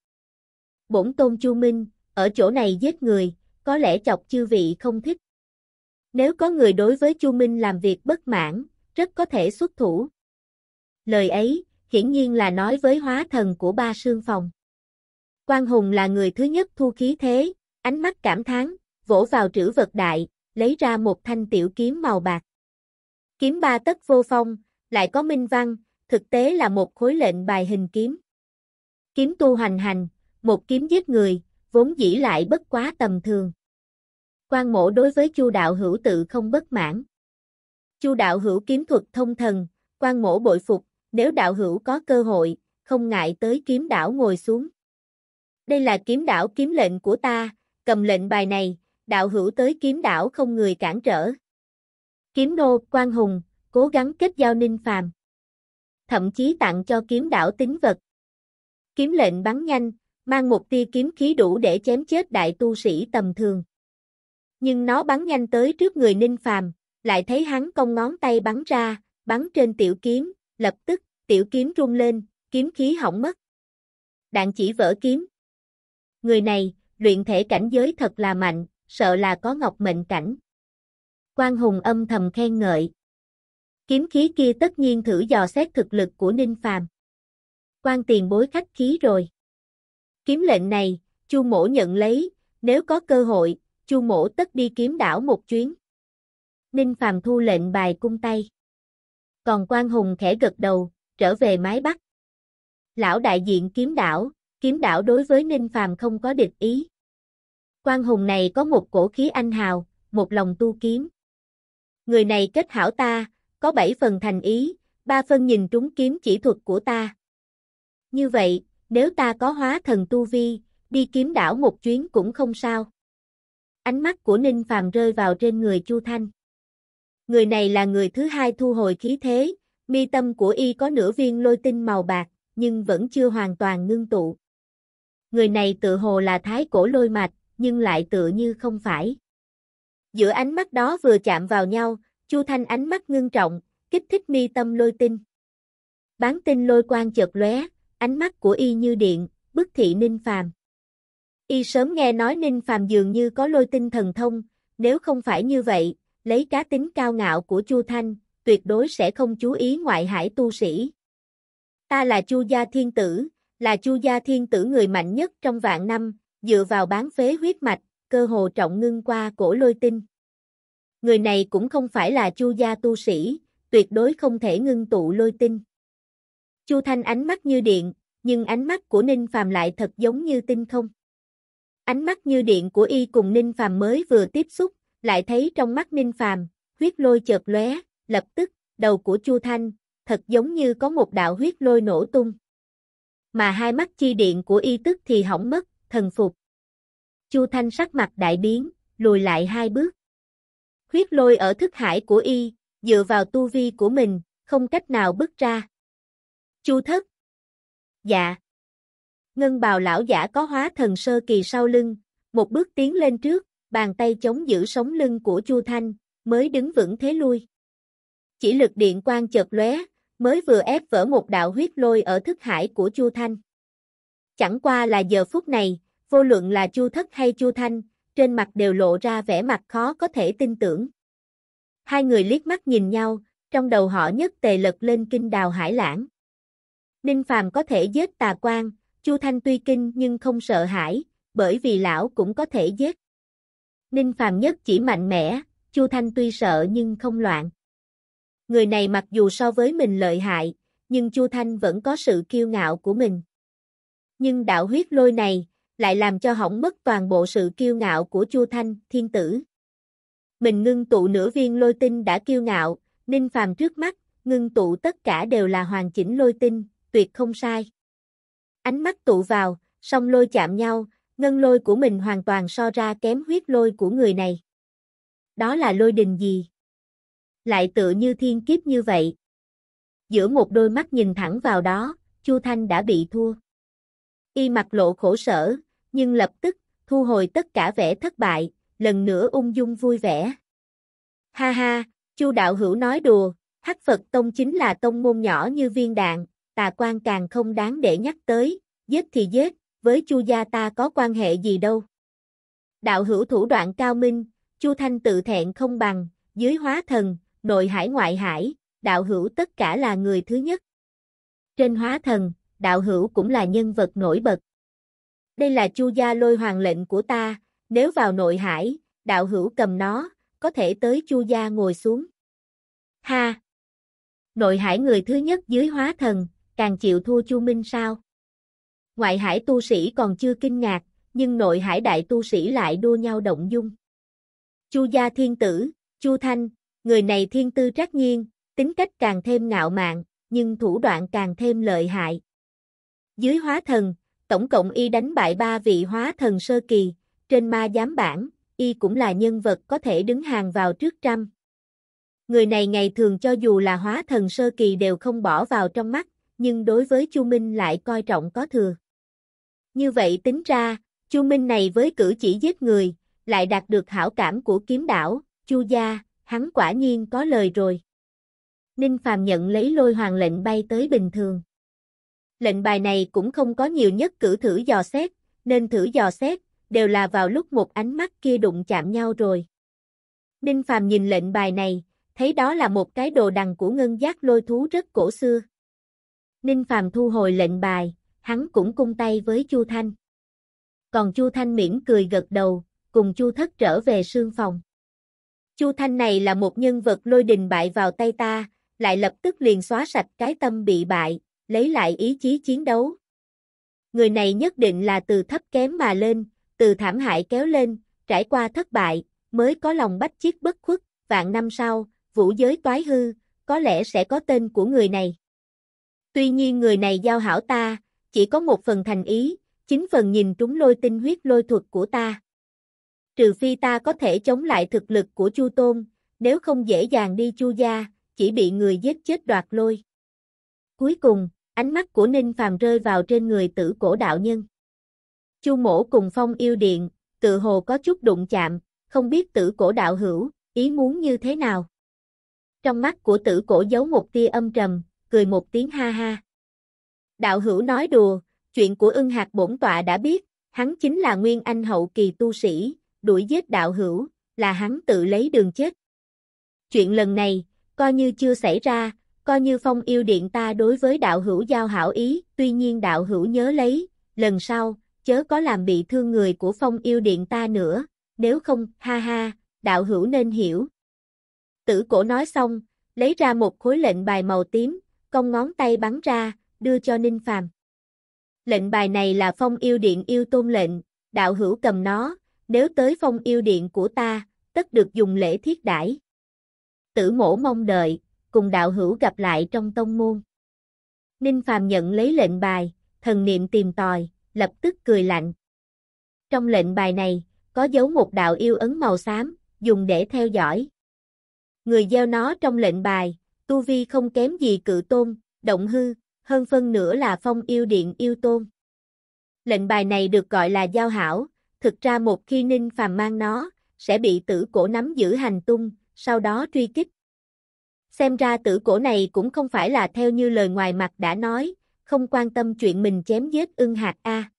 Bổn tôn Chu Minh, ở chỗ này giết người, có lẽ chọc chư vị không thích. Nếu có người đối với Chu Minh làm việc bất mãn, rất có thể xuất thủ. Lời ấy, hiển nhiên là nói với hóa thần của ba sương phòng. Quang Hùng là người thứ nhất thu khí thế, ánh mắt cảm thán, vỗ vào trữ vật đại, lấy ra một thanh tiểu kiếm màu bạc. Kiếm ba tấc vô phong, lại có minh văn, thực tế là một khối lệnh bài hình kiếm. Kiếm tu hoành hành, một kiếm giết người, vốn dĩ lại bất quá tầm thường. Quan mộ đối với Chu đạo hữu tự không bất mãn. Chu đạo hữu kiếm thuật thông thần, quan mộ bội phục, nếu đạo hữu có cơ hội, không ngại tới kiếm đảo ngồi xuống. Đây là kiếm đảo kiếm lệnh của ta, cầm lệnh bài này, đạo hữu tới kiếm đảo không người cản trở. Kiếm nô, quan hùng, cố gắng kết giao ninh phàm. Thậm chí tặng cho kiếm đảo tính vật. Kiếm lệnh bắn nhanh, mang một tia kiếm khí đủ để chém chết đại tu sĩ tầm thường. Nhưng nó bắn nhanh tới trước người ninh phàm, lại thấy hắn cong ngón tay bắn ra, bắn trên tiểu kiếm, lập tức, tiểu kiếm rung lên, kiếm khí hỏng mất. Đạn chỉ vỡ kiếm. Người này, luyện thể cảnh giới thật là mạnh, sợ là có ngọc mệnh cảnh. Quan Hùng âm thầm khen ngợi. Kiếm khí kia tất nhiên thử dò xét thực lực của Ninh Phàm. Quan tiền bối khách khí rồi. Kiếm lệnh này, Chu Mỗ nhận lấy, nếu có cơ hội, Chu Mỗ tất đi kiếm đảo một chuyến. Ninh Phàm thu lệnh bài cung tay. Còn Quan Hùng khẽ gật đầu, trở về mái Bắc. Lão đại diện kiếm đảo, kiếm đảo đối với Ninh Phàm không có địch ý. Quan Hùng này có một cổ khí anh hào, một lòng tu kiếm. Người này kết hảo ta, có bảy phần thành ý, ba phần nhìn trúng kiếm chỉ thuật của ta. Như vậy, nếu ta có hóa thần tu vi, đi kiếm đảo một chuyến cũng không sao. Ánh mắt của Ninh Phàm rơi vào trên người Chu Thanh. Người này là người thứ hai thu hồi khí thế, mi tâm của y có nửa viên lôi tinh màu bạc, nhưng vẫn chưa hoàn toàn ngưng tụ. Người này tự hồ là thái cổ lôi mạch, nhưng lại tự như không phải. Giữa ánh mắt đó vừa chạm vào nhau, Chu Thanh ánh mắt ngưng trọng, kích thích mi tâm lôi tinh. Bán tinh lôi quang chợt lóe, ánh mắt của y như điện, bức thị Ninh Phàm. Y sớm nghe nói Ninh Phàm dường như có lôi tinh thần thông, nếu không phải như vậy, lấy cá tính cao ngạo của Chu Thanh, tuyệt đối sẽ không chú ý ngoại hải tu sĩ. Ta là Chu gia thiên tử, là Chu gia thiên tử người mạnh nhất trong vạn năm, dựa vào bán phế huyết mạch, cơ hồ trọng ngưng qua cổ lôi tinh. Người này cũng không phải là Chu gia tu sĩ, tuyệt đối không thể ngưng tụ lôi tinh. Chu Thanh ánh mắt như điện, nhưng ánh mắt của Ninh Phàm lại thật giống như tinh không. Ánh mắt như điện của y cùng Ninh Phàm mới vừa tiếp xúc, lại thấy trong mắt Ninh Phàm, huyết lôi chợt lóe, lập tức, đầu của Chu Thanh, thật giống như có một đạo huyết lôi nổ tung. Mà hai mắt chi điện của y tức thì hỏng mất, thần phục. Chu Thanh sắc mặt đại biến, lùi lại hai bước. Huyết lôi ở thức hải của y, dựa vào tu vi của mình, không cách nào bước ra. Chu thất. Dạ. Ngân bào lão giả có hóa thần sơ kỳ sau lưng, một bước tiến lên trước, bàn tay chống giữ sống lưng của Chu Thanh, mới đứng vững thế lui. Chỉ lực điện quang chợt lóe, mới vừa ép vỡ một đạo huyết lôi ở thức hải của Chu Thanh. Chẳng qua là giờ phút này, vô luận là Chu Thất hay Chu Thanh, trên mặt đều lộ ra vẻ mặt khó có thể tin tưởng. Hai người liếc mắt nhìn nhau, trong đầu họ nhất tề lật lên kinh đào hải lãng. Ninh Phàm có thể giết tà quan, Chu Thanh tuy kinh nhưng không sợ hãi, bởi vì lão cũng có thể giết. Ninh Phàm nhất chỉ mạnh mẽ, Chu Thanh tuy sợ nhưng không loạn. Người này mặc dù so với mình lợi hại, nhưng Chu Thanh vẫn có sự kiêu ngạo của mình. Nhưng đạo huyết lôi này, lại làm cho hỏng mất toàn bộ sự kiêu ngạo của Chu Thanh, thiên tử. Mình ngưng tụ nửa viên lôi tinh đã kiêu ngạo, Ninh Phàm trước mắt, ngưng tụ tất cả đều là hoàn chỉnh lôi tinh, tuyệt không sai. Ánh mắt tụ vào, song lôi chạm nhau, ngân lôi của mình hoàn toàn so ra kém huyết lôi của người này. Đó là lôi đình gì? Lại tựa như thiên kiếp như vậy. Giữa một đôi mắt nhìn thẳng vào đó, Chu Thanh đã bị thua. Y mặt lộ khổ sở, nhưng lập tức, thu hồi tất cả vẻ thất bại, lần nữa ung dung vui vẻ. Ha ha, Chu đạo hữu nói đùa, Hắc Phật Tông chính là tông môn nhỏ như viên đạn, tà quan càng không đáng để nhắc tới, giết thì giết, với Chu gia ta có quan hệ gì đâu. Đạo hữu thủ đoạn cao minh, Chu Thanh tự thẹn không bằng, dưới hóa thần, nội hải ngoại hải, đạo hữu tất cả là người thứ nhất. Trên hóa thần, đạo hữu cũng là nhân vật nổi bật. Đây là Chu gia lôi hoàng lệnh của ta, nếu vào nội hải, đạo hữu cầm nó, có thể tới Chu gia ngồi xuống. Ha! Nội hải người thứ nhất dưới hóa thần, càng chịu thua Chu Minh sao? Ngoại hải tu sĩ còn chưa kinh ngạc, nhưng nội hải đại tu sĩ lại đua nhau động dung. Chu gia thiên tử, Chu Thanh, người này thiên tư trắc nhiên, tính cách càng thêm ngạo mạn, nhưng thủ đoạn càng thêm lợi hại. Dưới hóa thần, tổng cộng y đánh bại ba vị hóa thần sơ kỳ, trên ma giám bản, y cũng là nhân vật có thể đứng hàng vào trước trăm. Người này ngày thường cho dù là hóa thần sơ kỳ đều không bỏ vào trong mắt, nhưng đối với Chu Minh lại coi trọng có thừa. Như vậy tính ra, Chu Minh này với cử chỉ giết người, lại đạt được hảo cảm của kiếm đảo, Chu gia, hắn quả nhiên có lời rồi. Ninh Phàm nhận lấy lôi hoàng lệnh bay tới bình thường. Lệnh bài này cũng không có nhiều nhất cử thử dò xét, nên thử dò xét, đều là vào lúc một ánh mắt kia đụng chạm nhau rồi. Ninh Phàm nhìn lệnh bài này, thấy đó là một cái đồ đằng của ngân giác lôi thú rất cổ xưa. Ninh Phàm thu hồi lệnh bài, hắn cũng cung tay với Chu Thanh. Còn Chu Thanh mỉm cười gật đầu, cùng Chu Thất trở về sương phòng. Chu Thanh này là một nhân vật lôi đình bại vào tay ta, lại lập tức liền xóa sạch cái tâm bị bại, lấy lại ý chí chiến đấu. Người này nhất định là từ thấp kém mà lên, từ thảm hại kéo lên, trải qua thất bại, mới có lòng bách chiết bất khuất, vạn năm sau, vũ giới toái hư, có lẽ sẽ có tên của người này. Tuy nhiên người này giao hảo ta, chỉ có một phần thành ý, chính phần nhìn trúng lôi tinh huyết lôi thuật của ta. Trừ phi ta có thể chống lại thực lực của Chu Tôn, nếu không dễ dàng đi Chu gia, chỉ bị người giết chết đoạt lôi. Cuối cùng, ánh mắt của Ninh Phàm rơi vào trên người tử cổ đạo nhân. Chu mổ cùng phong yêu điện, tự hồ có chút đụng chạm, không biết tử cổ đạo hữu, ý muốn như thế nào. Trong mắt của tử cổ giấu một tia âm trầm, cười một tiếng ha ha. Đạo hữu nói đùa, chuyện của ưng hạt bổn tọa đã biết, hắn chính là nguyên anh hậu kỳ tu sĩ, đuổi giết đạo hữu, là hắn tự lấy đường chết. Chuyện lần này, coi như chưa xảy ra, coi như phong yêu điện ta đối với đạo hữu giao hảo ý, tuy nhiên đạo hữu nhớ lấy, lần sau, chớ có làm bị thương người của phong yêu điện ta nữa, nếu không, ha ha, đạo hữu nên hiểu. Tử cổ nói xong, lấy ra một khối lệnh bài màu tím, cong ngón tay bắn ra, đưa cho Ninh Phàm. Lệnh bài này là phong yêu điện yêu tôn lệnh, đạo hữu cầm nó, nếu tới phong yêu điện của ta, tất được dùng lễ thiết đãi. Tử mổ mong đợi, cùng đạo hữu gặp lại trong tông môn. Ninh Phàm nhận lấy lệnh bài, thần niệm tìm tòi, lập tức cười lạnh. Trong lệnh bài này, có dấu một đạo yêu ấn màu xám, dùng để theo dõi. Người gieo nó trong lệnh bài, tu vi không kém gì cự tôn, động hư, hơn phân nửa là phong yêu điện yêu tôn. Lệnh bài này được gọi là giao hảo, thực ra một khi Ninh Phàm mang nó, sẽ bị tử cổ nắm giữ hành tung, sau đó truy kích. Xem ra tử cổ này cũng không phải là theo như lời ngoài mặt đã nói, không quan tâm chuyện mình chém giết ưng hạt A.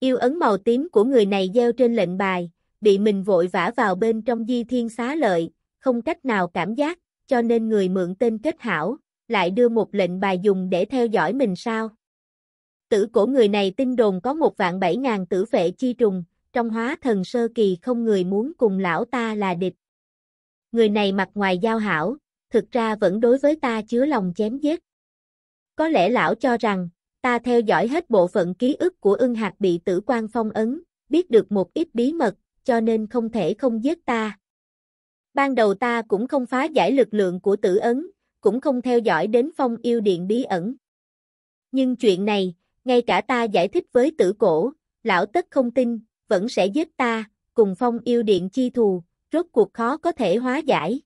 Yêu ấn màu tím của người này gieo trên lệnh bài, bị mình vội vã vào bên trong di thiên xá lợi, không cách nào cảm giác, cho nên người mượn tên kết hảo, lại đưa một lệnh bài dùng để theo dõi mình sao. Tử cổ người này tin đồn có một vạn bảy ngàn tử vệ chi trùng, trong hóa thần sơ kỳ không người muốn cùng lão ta là địch. Người này mặt ngoài giao hảo, thực ra vẫn đối với ta chứa lòng chém giết. Có lẽ lão cho rằng, ta theo dõi hết bộ phận ký ức của ưng hạt bị tử quan phong ấn, biết được một ít bí mật, cho nên không thể không giết ta. Ban đầu ta cũng không phá giải lực lượng của tử ấn, cũng không theo dõi đến phong yêu điện bí ẩn. Nhưng chuyện này, ngay cả ta giải thích với tử cổ, lão tất không tin, vẫn sẽ giết ta, cùng phong yêu điện chi thù, rốt cuộc khó có thể hóa giải.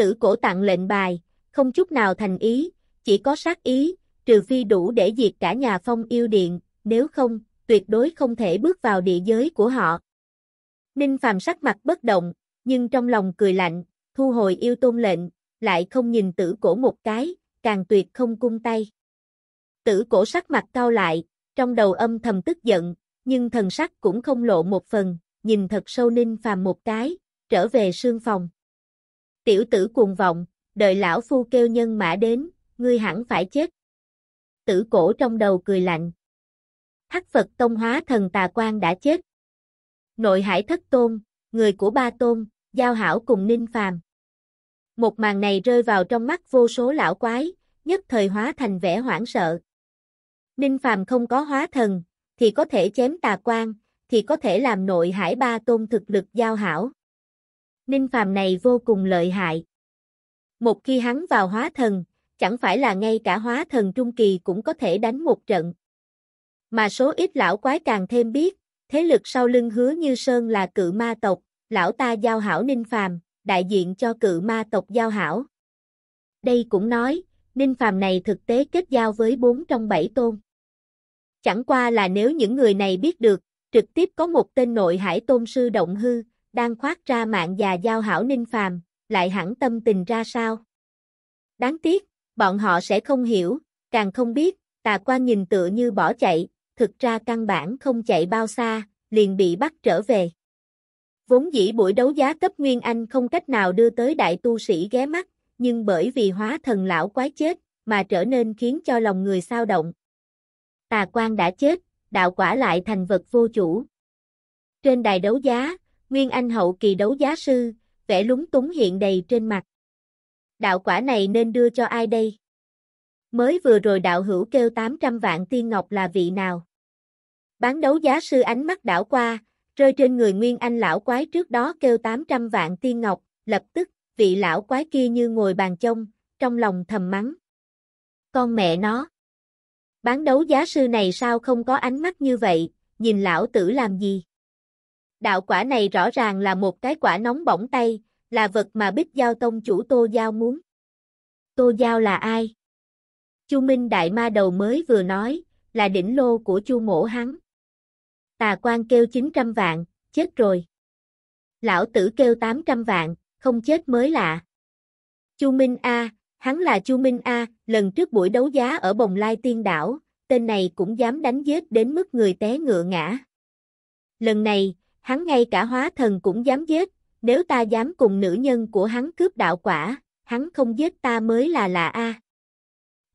Tử cổ tặng lệnh bài, không chút nào thành ý, chỉ có sát ý, trừ phi đủ để diệt cả nhà phong yêu điện, nếu không, tuyệt đối không thể bước vào địa giới của họ. Ninh Phàm sắc mặt bất động, nhưng trong lòng cười lạnh, thu hồi yêu tôn lệnh, lại không nhìn tử cổ một cái, càng tuyệt không cung tay. Tử cổ sắc mặt cao lại, trong đầu âm thầm tức giận, nhưng thần sắc cũng không lộ một phần, nhìn thật sâu ninh phàm một cái, trở về sương phòng. Tiểu tử cuồng vọng, đợi lão phu kêu nhân mã đến, ngươi hẳn phải chết. Tử cổ trong đầu cười lạnh. Hắc Phật Tông hóa thần tà quan đã chết. Nội hải thất tôn, người của ba tôn, giao hảo cùng ninh phàm. Một màn này rơi vào trong mắt vô số lão quái, nhất thời hóa thành vẻ hoảng sợ. Ninh phàm không có hóa thần, thì có thể chém tà quan, thì có thể làm nội hải ba tôn thực lực giao hảo. Ninh phàm này vô cùng lợi hại. Một khi hắn vào hóa thần, chẳng phải là ngay cả hóa thần trung kỳ cũng có thể đánh một trận. Mà số ít lão quái càng thêm biết, thế lực sau lưng hứa như Sơn là cự ma tộc, lão ta giao hảo Ninh Phàm, đại diện cho cự ma tộc giao hảo. Đây cũng nói, Ninh Phàm này thực tế kết giao với bốn trong bảy tôn. Chẳng qua là nếu những người này biết được, trực tiếp có một tên nội hải tôn sư động hư, đang khoát ra mạng già giao hảo Ninh Phàm, lại hẳn tâm tình ra sao. Đáng tiếc, bọn họ sẽ không hiểu, càng không biết, tà quan nhìn tựa như bỏ chạy, thực ra căn bản không chạy bao xa, liền bị bắt trở về. Vốn dĩ buổi đấu giá cấp Nguyên Anh không cách nào đưa tới đại tu sĩ ghé mắt, nhưng bởi vì hóa thần lão quái chết, mà trở nên khiến cho lòng người sao động. Tà quan đã chết, đạo quả lại thành vật vô chủ. Trên đài đấu giá, Nguyên Anh hậu kỳ đấu giá sư, vẻ lúng túng hiện đầy trên mặt. Đạo quả này nên đưa cho ai đây? Mới vừa rồi đạo hữu kêu 800 vạn tiên ngọc là vị nào? Bán đấu giá sư ánh mắt đảo qua, rơi trên người Nguyên Anh lão quái trước đó kêu 800 vạn tiên ngọc, lập tức, vị lão quái kia như ngồi bàn chông, trong lòng thầm mắng. Con mẹ nó. Bán đấu giá sư này sao không có ánh mắt như vậy, nhìn lão tử làm gì? Đạo quả này rõ ràng là một cái quả nóng bỏng tay, là vật mà Bích Giao Tông chủ Tô Giao muốn. Tô Giao là ai? Chu Minh Đại Ma đầu mới vừa nói, là đỉnh lô của Chu Mổ hắn. Tà quan kêu 900 vạn, chết rồi. Lão tử kêu 800 vạn, không chết mới lạ. Chu Minh A, hắn là Chu Minh A, lần trước buổi đấu giá ở Bồng Lai Tiên Đảo, tên này cũng dám đánh giết đến mức người té ngựa ngã. Lần này, hắn ngay cả hóa thần cũng dám giết, nếu ta dám cùng nữ nhân của hắn cướp đạo quả, hắn không giết ta mới là lạ A.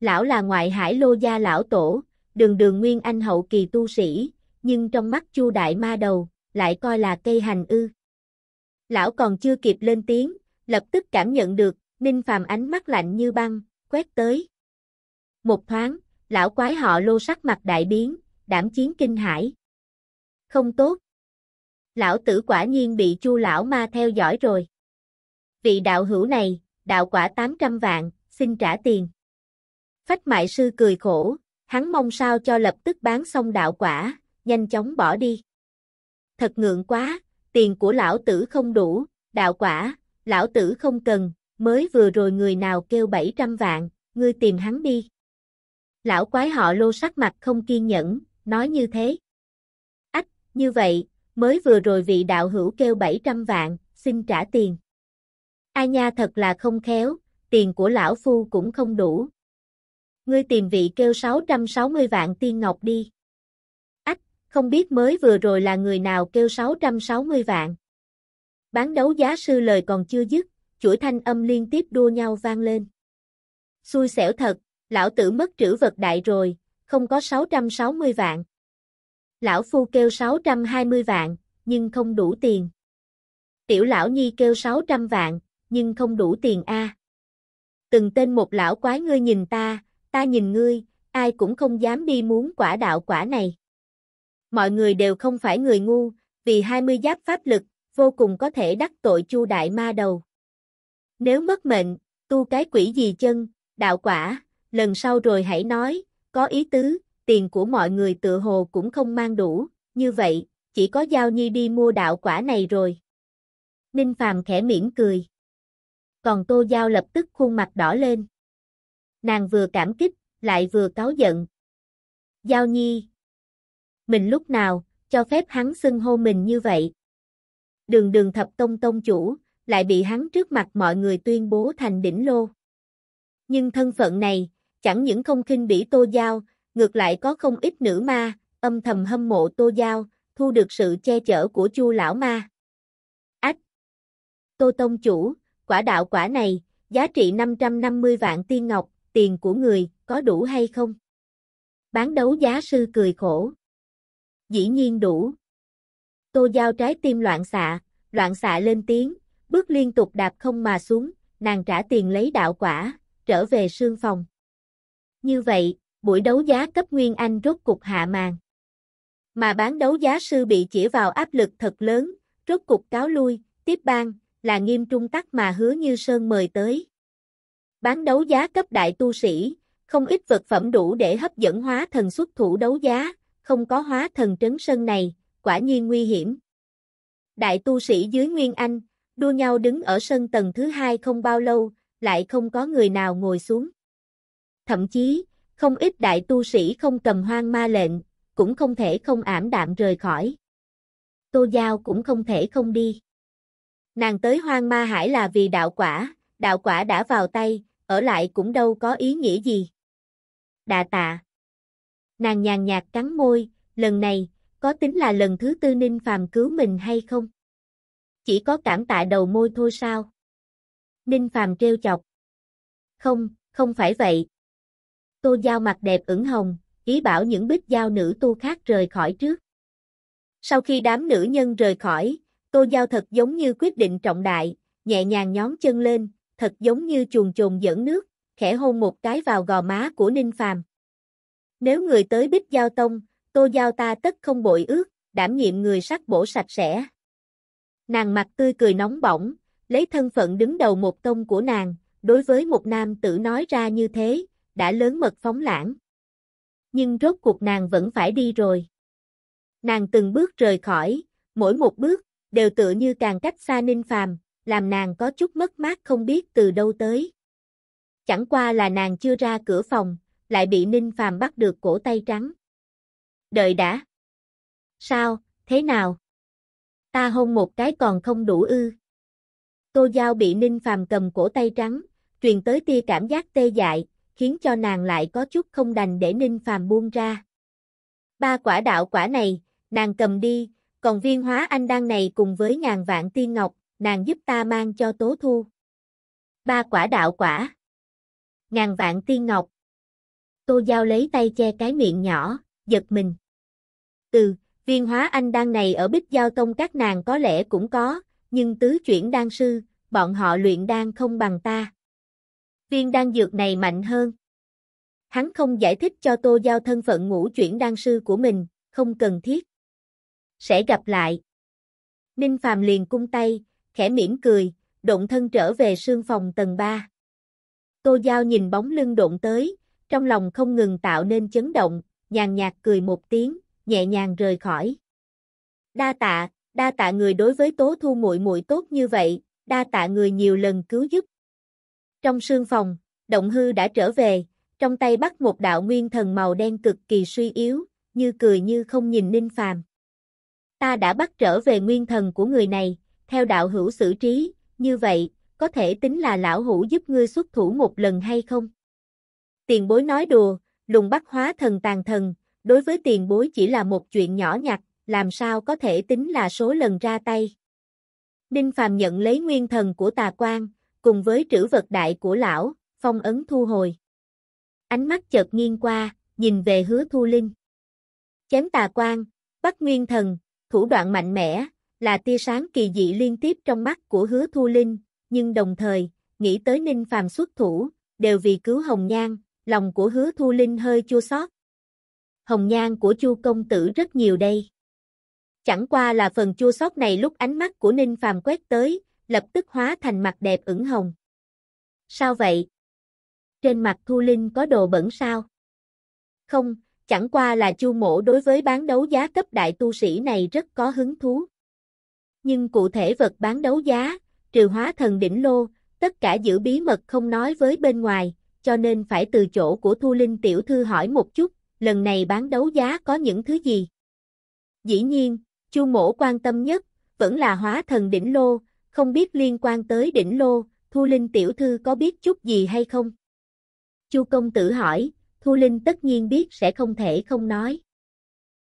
Lão là ngoại hải lô gia lão tổ, đường đường nguyên anh hậu kỳ tu sĩ, nhưng trong mắt chu đại ma đầu, lại coi là cây hành ư. Lão còn chưa kịp lên tiếng, lập tức cảm nhận được, Ninh Phàm ánh mắt lạnh như băng, quét tới. Một thoáng, lão quái họ lô sắc mặt đại biến, đảm chiến kinh hải. Không tốt. Lão tử quả nhiên bị chu lão ma theo dõi rồi. Vị đạo hữu này, đạo quả 800 vạn, xin trả tiền. Phách mại sư cười khổ, hắn mong sao cho lập tức bán xong đạo quả, nhanh chóng bỏ đi. thật ngượng quá, tiền của lão tử không đủ, đạo quả, lão tử không cần, mới vừa rồi người nào kêu 700 vạn, ngươi tìm hắn đi. Lão quái họ lô sắc mặt không kiên nhẫn, nói như thế. Ách, như vậy, mới vừa rồi vị đạo hữu kêu 700 vạn, xin trả tiền. Ai nha thật là không khéo, tiền của lão phu cũng không đủ. Ngươi tìm vị kêu 660 vạn tiên ngọc đi. Ách, không biết mới vừa rồi là người nào kêu 660 vạn. Bán đấu giá sư lời còn chưa dứt, chuỗi thanh âm liên tiếp đua nhau vang lên. Xui xẻo thật, lão tử mất trữ vật đại rồi, không có 660 vạn. Lão phu kêu 620 vạn, nhưng không đủ tiền. Tiểu lão nhi kêu 600 vạn, nhưng không đủ tiền a. Từng tên một lão quái ngươi nhìn ta, ta nhìn ngươi, ai cũng không dám đi muốn quả đạo quả này. Mọi người đều không phải người ngu, vì 20 giáp pháp lực, vô cùng có thể đắc tội chu đại ma đầu. Nếu mất mệnh, tu cái quỷ gì chân, đạo quả, lần sau rồi hãy nói, có ý tứ, tiền của mọi người tự hồ cũng không mang đủ, như vậy, chỉ có Giao Nhi đi mua đạo quả này rồi. Ninh Phàm khẽ mỉm cười. Còn Tô Giao lập tức khuôn mặt đỏ lên. Nàng vừa cảm kích, lại vừa cáu giận. Giao Nhi. Mình lúc nào, cho phép hắn xưng hô mình như vậy. Đường đường thập tông tông chủ, lại bị hắn trước mặt mọi người tuyên bố thành đỉnh lô. Nhưng thân phận này, chẳng những không khinh bỉ Tô Giao, ngược lại có không ít nữ ma, âm thầm hâm mộ Tô Giao, thu được sự che chở của Chu lão ma. Ách! Tô Tông chủ, quả đạo quả này, giá trị 550 vạn tiên ngọc, tiền của người, có đủ hay không? Bán đấu giá sư cười khổ. Dĩ nhiên đủ. Tô Giao trái tim loạn xạ, loạn xạ lên tiếng, bước liên tục đạp không mà xuống, nàng trả tiền lấy đạo quả, trở về sương phòng. Như vậy, buổi đấu giá cấp Nguyên Anh rốt cục hạ màn. Mà bán đấu giá sư bị chỉ vào áp lực thật lớn, rốt cục cáo lui, tiếp ban, là nghiêm trung tắc mà hứa như sơn mời tới. Bán đấu giá cấp đại tu sĩ, không ít vật phẩm đủ để hấp dẫn hóa thần xuất thủ đấu giá, không có hóa thần trấn sân này, quả nhiên nguy hiểm. Đại tu sĩ dưới Nguyên Anh, đua nhau đứng ở sân tầng thứ hai không bao lâu, lại không có người nào ngồi xuống. Thậm chí, không ít đại tu sĩ không cầm hoang ma lệnh, cũng không thể không ảm đạm rời khỏi. Tô Giao cũng không thể không đi. Nàng tới hoang ma hải là vì đạo quả, đạo quả đã vào tay, ở lại cũng đâu có ý nghĩa gì. Đà tạ. Nàng nhàn nhạt cắn môi, lần này, có tính là lần thứ tư Ninh Phàm cứu mình hay không? Chỉ có cảm tạ đầu môi thôi sao? Ninh Phàm trêu chọc. Không, không phải vậy. Tô Giao mặt đẹp ửng hồng, ý bảo những bích giao nữ tu khác rời khỏi trước. Sau khi đám nữ nhân rời khỏi, Tô Giao thật giống như quyết định trọng đại, nhẹ nhàng nhón chân lên, thật giống như chuồn chồn dẫn nước, khẽ hôn một cái vào gò má của Ninh Phàm. Nếu người tới Bích Giao Tông, Tô Giao ta tất không bội ước, đảm nhiệm người sắc bổ sạch sẽ. Nàng mặt tươi cười nóng bỏng, lấy thân phận đứng đầu một tông của nàng, đối với một nam tử nói ra như thế, đã lớn mật phóng lãng. Nhưng rốt cuộc nàng vẫn phải đi rồi. Nàng từng bước rời khỏi, mỗi một bước, đều tựa như càng cách xa ninh phàm, làm nàng có chút mất mát không biết từ đâu tới. Chẳng qua là nàng chưa ra cửa phòng, lại bị ninh phàm bắt được cổ tay trắng. Đợi đã. Sao, thế nào? Ta hôn một cái còn không đủ ư. Tô Giao bị ninh phàm cầm cổ tay trắng, truyền tới tia cảm giác tê dại, khiến cho nàng lại có chút không đành để ninh phàm buông ra. Ba quả đạo quả này, nàng cầm đi, còn viên hóa anh đăng này cùng với ngàn vạn tiên ngọc, nàng giúp ta mang cho tố thu. Ba quả đạo quả. Ngàn vạn tiên ngọc. Tô Giao lấy tay che cái miệng nhỏ, giật mình. Từ, viên hóa anh đăng này ở bích giao tông các nàng có lẽ cũng có, nhưng tứ chuyển đan sư, bọn họ luyện đan không bằng ta. Viên đan dược này mạnh hơn. Hắn không giải thích cho Tô Giao thân phận ngũ chuyển đan sư của mình, không cần thiết. Sẽ gặp lại. Ninh Phàm liền cung tay, khẽ mỉm cười, động thân trở về sương phòng tầng 3. Tô Giao nhìn bóng lưng độn tới, trong lòng không ngừng tạo nên chấn động, nhàn nhạt cười một tiếng, nhẹ nhàng rời khỏi. Đa tạ, đa tạ người đối với Tố Thu muội muội tốt như vậy, đa tạ người nhiều lần cứu giúp. Trong sương phòng, Động Hư đã trở về, trong tay bắt một đạo nguyên thần màu đen cực kỳ suy yếu, như cười như không nhìn Ninh Phàm. Ta đã bắt trở về nguyên thần của người này, theo đạo hữu xử trí, như vậy, có thể tính là lão hữu giúp ngươi xuất thủ một lần hay không? Tiền bối nói đùa, lùng bắt hóa thần tàn thần, đối với tiền bối chỉ là một chuyện nhỏ nhặt, làm sao có thể tính là số lần ra tay. Ninh Phàm nhận lấy nguyên thần của tà quan, cùng với trữ vật đại của lão, phong ấn thu hồi. Ánh mắt chợt nghiêng qua, nhìn về hứa thu linh. Chém tà quan, bắt nguyên thần, thủ đoạn mạnh mẽ, là tia sáng kỳ dị liên tiếp trong mắt của hứa thu linh, nhưng đồng thời, nghĩ tới Ninh Phàm xuất thủ, đều vì cứu Hồng Nhan, lòng của hứa thu linh hơi chua xót. Hồng Nhan của Chu công tử rất nhiều đây. Chẳng qua là phần chua xót này lúc ánh mắt của Ninh Phàm quét tới, lập tức hóa thành mặt đẹp ửng hồng. Sao vậy? Trên mặt Thu Linh có đồ bẩn sao? Không, chẳng qua là Chu Mộ đối với bán đấu giá cấp đại tu sĩ này rất có hứng thú. Nhưng cụ thể vật bán đấu giá, trừ hóa thần đỉnh lô, tất cả giữ bí mật không nói với bên ngoài, cho nên phải từ chỗ của Thu Linh tiểu thư hỏi một chút, lần này bán đấu giá có những thứ gì? Dĩ nhiên, Chu Mộ quan tâm nhất, vẫn là hóa thần đỉnh lô, không biết liên quan tới đỉnh lô, Thu Linh tiểu thư có biết chút gì hay không? Chu công tử hỏi, Thu Linh tất nhiên biết sẽ không thể không nói.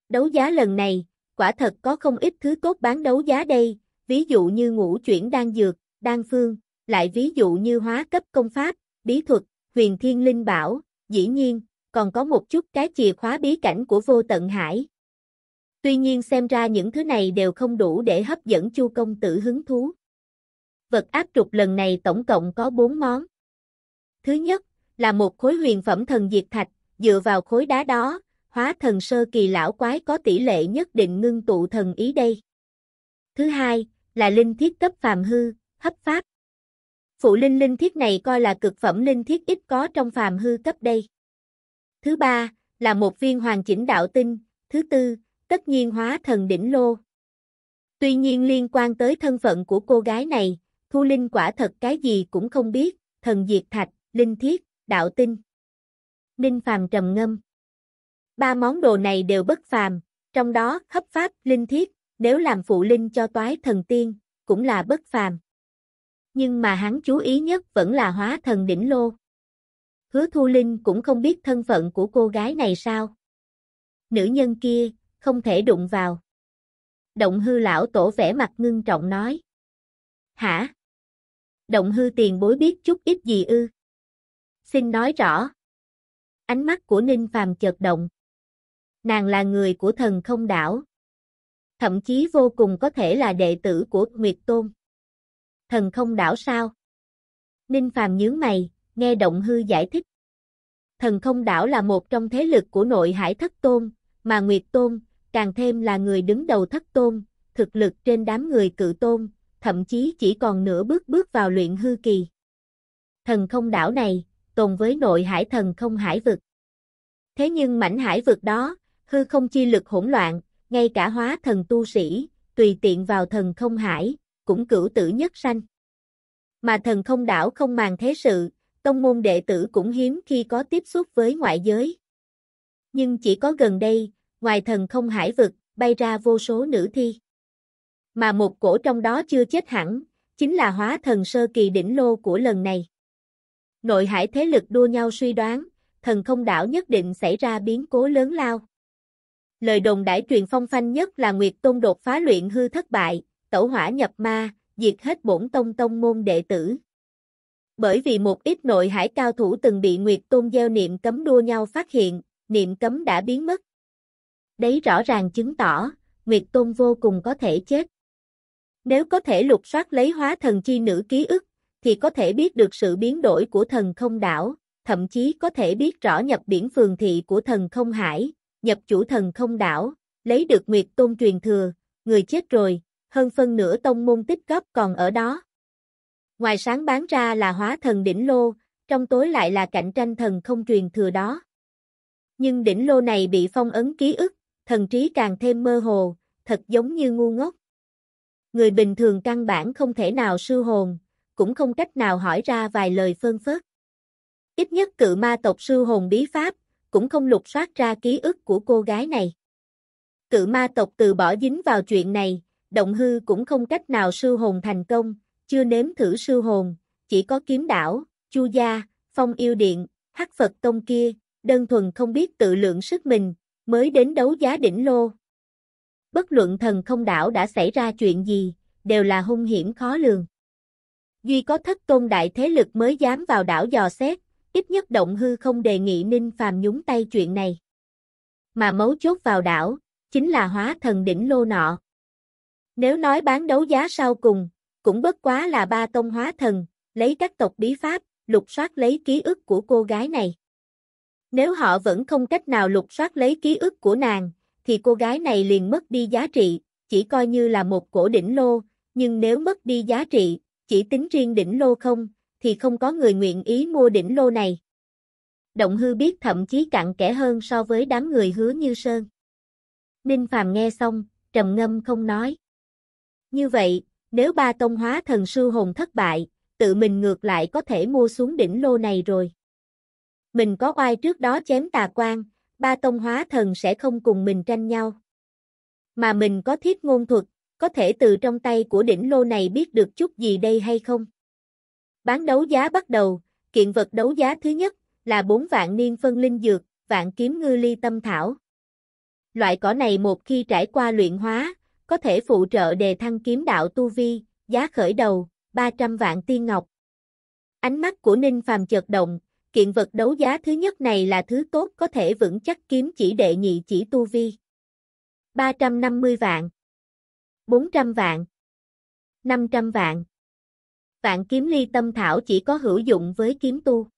Đấu giá lần này, quả thật có không ít thứ tốt bán đấu giá đây, ví dụ như ngũ chuyển đan dược, đan phương, lại ví dụ như hóa cấp công pháp, bí thuật, huyền thiên linh bảo, dĩ nhiên, còn có một chút cái chìa khóa bí cảnh của vô tận hải. Tuy nhiên xem ra những thứ này đều không đủ để hấp dẫn chu công tử hứng thú. Vật áp trục lần này tổng cộng có 4 món. Thứ nhất, là một khối huyền phẩm thần diệt thạch, dựa vào khối đá đó, hóa thần sơ kỳ lão quái có tỷ lệ nhất định ngưng tụ thần ý đây. Thứ hai, là linh thiết cấp phàm hư, hấp pháp. Phụ linh linh thiết này coi là cực phẩm linh thiết ít có trong phàm hư cấp đây. Thứ ba, là một viên hoàn chỉnh đạo tinh. Thứ tư, tất nhiên hóa thần đỉnh lô. Tuy nhiên liên quan tới thân phận của cô gái này, Thu Linh quả thật cái gì cũng không biết, thần diệt thạch, linh thiết, đạo tinh. Ninh Phàm trầm ngâm. Ba món đồ này đều bất phàm, trong đó hấp pháp, linh thiết, nếu làm phụ linh cho toái thần tiên, cũng là bất phàm. Nhưng mà hắn chú ý nhất vẫn là hóa thần đỉnh lô. Hứa Thu Linh cũng không biết thân phận của cô gái này sao. Nữ nhân kia, không thể đụng vào. Động hư lão tổ vẻ mặt ngưng trọng nói. Hả? Động hư tiền bối biết chút ít gì ư? Xin nói rõ. Ánh mắt của Ninh Phàm chợt động. Nàng là người của thần không đảo. Thậm chí vô cùng có thể là đệ tử của Nguyệt Tôn. Thần không đảo sao? Ninh Phàm nhướng mày, nghe Động Hư giải thích. Thần không đảo là một trong thế lực của nội hải thất tôn, mà Nguyệt Tôn, càng thêm là người đứng đầu thất tôn, thực lực trên đám người cự tôn, thậm chí chỉ còn nửa bước bước vào luyện hư kỳ. Thần không đảo này, tồn với nội hải thần không hải vực. Thế nhưng mảnh hải vực đó, hư không chi lực hỗn loạn, ngay cả hóa thần tu sĩ, tùy tiện vào thần không hải, cũng cửu tử nhất sanh. Mà thần không đảo không màng thế sự, tông môn đệ tử cũng hiếm khi có tiếp xúc với ngoại giới. Nhưng chỉ có gần đây, ngoài thần không hải vực, bay ra vô số nữ thi. Mà một cổ trong đó chưa chết hẳn, chính là hóa thần sơ kỳ đỉnh lô của lần này. Nội hải thế lực đua nhau suy đoán, thần không đảo nhất định xảy ra biến cố lớn lao. Lời đồn đãi truyền phong phanh nhất là Nguyệt Tôn đột phá luyện hư thất bại, tẩu hỏa nhập ma, diệt hết bổn tông tông môn đệ tử. Bởi vì một ít nội hải cao thủ từng bị Nguyệt Tôn gieo niệm cấm đua nhau phát hiện, niệm cấm đã biến mất. Đấy rõ ràng chứng tỏ, Nguyệt Tôn vô cùng có thể chết. Nếu có thể lục soát lấy hóa thần chi nữ ký ức, thì có thể biết được sự biến đổi của thần không đảo, thậm chí có thể biết rõ nhập biển phường thị của thần không hải, nhập chủ thần không đảo, lấy được Nguyệt Tôn truyền thừa, người chết rồi, hơn phân nửa tông môn tích góp còn ở đó. Ngoài sáng bán ra là hóa thần đỉnh lô, trong tối lại là cạnh tranh thần không truyền thừa đó. Nhưng đỉnh lô này bị phong ấn ký ức, thần trí càng thêm mơ hồ, thật giống như ngu ngốc. Người bình thường căn bản không thể nào sư hồn, cũng không cách nào hỏi ra vài lời phân phớt. Ít nhất cự ma tộc sư hồn bí pháp, cũng không lục soát ra ký ức của cô gái này. Cự ma tộc từ bỏ dính vào chuyện này, động hư cũng không cách nào sư hồn thành công, chưa nếm thử sư hồn, chỉ có kiếm đảo, chu gia, phong yêu điện, hắc Phật tông kia, đơn thuần không biết tự lượng sức mình, mới đến đấu giá đỉnh lô. Bất luận thần không đảo đã xảy ra chuyện gì, đều là hung hiểm khó lường. Duy có thất tôn đại thế lực mới dám vào đảo dò xét, ít nhất động hư không đề nghị Ninh Phàm nhúng tay chuyện này. Mà mấu chốt vào đảo, chính là hóa thần đỉnh lô nọ. Nếu nói bán đấu giá sau cùng, cũng bất quá là ba tông hóa thần, lấy các tộc bí pháp, lục soát lấy ký ức của cô gái này. Nếu họ vẫn không cách nào lục soát lấy ký ức của nàng, thì cô gái này liền mất đi giá trị, chỉ coi như là một cổ đỉnh lô, nhưng nếu mất đi giá trị, chỉ tính riêng đỉnh lô không, thì không có người nguyện ý mua đỉnh lô này. Động hư biết thậm chí cặn kẽ hơn so với đám người hứa như sơn. Ninh Phàm nghe xong, trầm ngâm không nói. Như vậy, nếu ba tông hóa thần sư hồn thất bại, tự mình ngược lại có thể mua xuống đỉnh lô này rồi. Mình có oai trước đó chém tà quan, ba tông hóa thần sẽ không cùng mình tranh nhau. Mà mình có thiết ngôn thuật, có thể từ trong tay của đỉnh lô này biết được chút gì đây hay không? Bán đấu giá bắt đầu, kiện vật đấu giá thứ nhất là bốn vạn niên phân linh dược, vạn kiếm ngư ly tâm thảo. Loại cỏ này một khi trải qua luyện hóa, có thể phụ trợ đề thăng kiếm đạo tu vi, giá khởi đầu, 300 vạn tiên ngọc. Ánh mắt của Ninh Phàm chợt động, kiện vật đấu giá thứ nhất này là thứ tốt có thể vững chắc kiếm chỉ đệ nhị chỉ tu vi. 350 vạn. 400 vạn. 500 vạn. Vạn kiếm ly tâm thảo chỉ có hữu dụng với kiếm tu.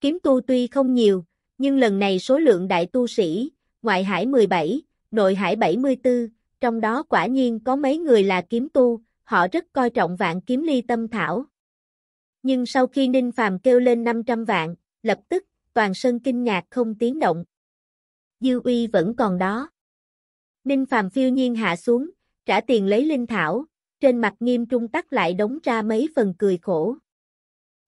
Kiếm tu tuy không nhiều, nhưng lần này số lượng đại tu sĩ, ngoại hải 17, nội hải 74, trong đó quả nhiên có mấy người là kiếm tu, họ rất coi trọng vạn kiếm ly tâm thảo. Nhưng sau khi Ninh Phàm kêu lên 500 vạn, lập tức, toàn sân kinh ngạc không tiếng động. Dư uy vẫn còn đó. Ninh Phàm phiêu nhiên hạ xuống, trả tiền lấy linh thảo, trên mặt nghiêm trung tắc lại đóng ra mấy phần cười khổ.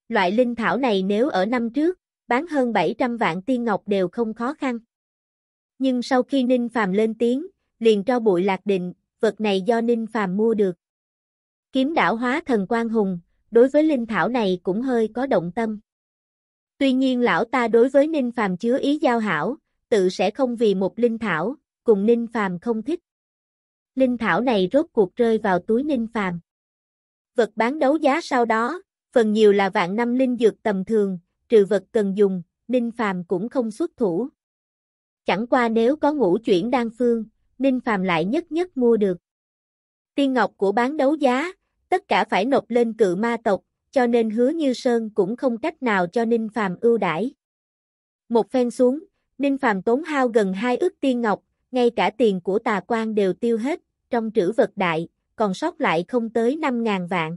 Loại linh thảo này nếu ở năm trước, bán hơn 700 vạn tiên ngọc đều không khó khăn. Nhưng sau khi Ninh Phàm lên tiếng, liền cho bụi lạc định, vật này do Ninh Phàm mua được. Kiếm đảo hóa thần quan hùng, đối với linh thảo này cũng hơi có động tâm. Tuy nhiên lão ta đối với Ninh Phàm chứa ý giao hảo, tự sẽ không vì một linh thảo, cùng Ninh Phàm không thích. Linh thảo này rốt cuộc rơi vào túi Ninh Phàm. Vật bán đấu giá sau đó, phần nhiều là vạn năm linh dược tầm thường, trừ vật cần dùng, Ninh Phàm cũng không xuất thủ. Chẳng qua nếu có ngũ chuyển đan phương, Ninh Phàm lại nhất nhất mua được. Tiên ngọc của bán đấu giá, tất cả phải nộp lên cự ma tộc, cho nên hứa như Sơn cũng không cách nào cho Ninh Phàm ưu đãi. Một phen xuống, Ninh Phàm tốn hao gần hai ước tiên ngọc, ngay cả tiền của tà quan đều tiêu hết, trong trữ vật đại, còn sót lại không tới 5.000 vạn.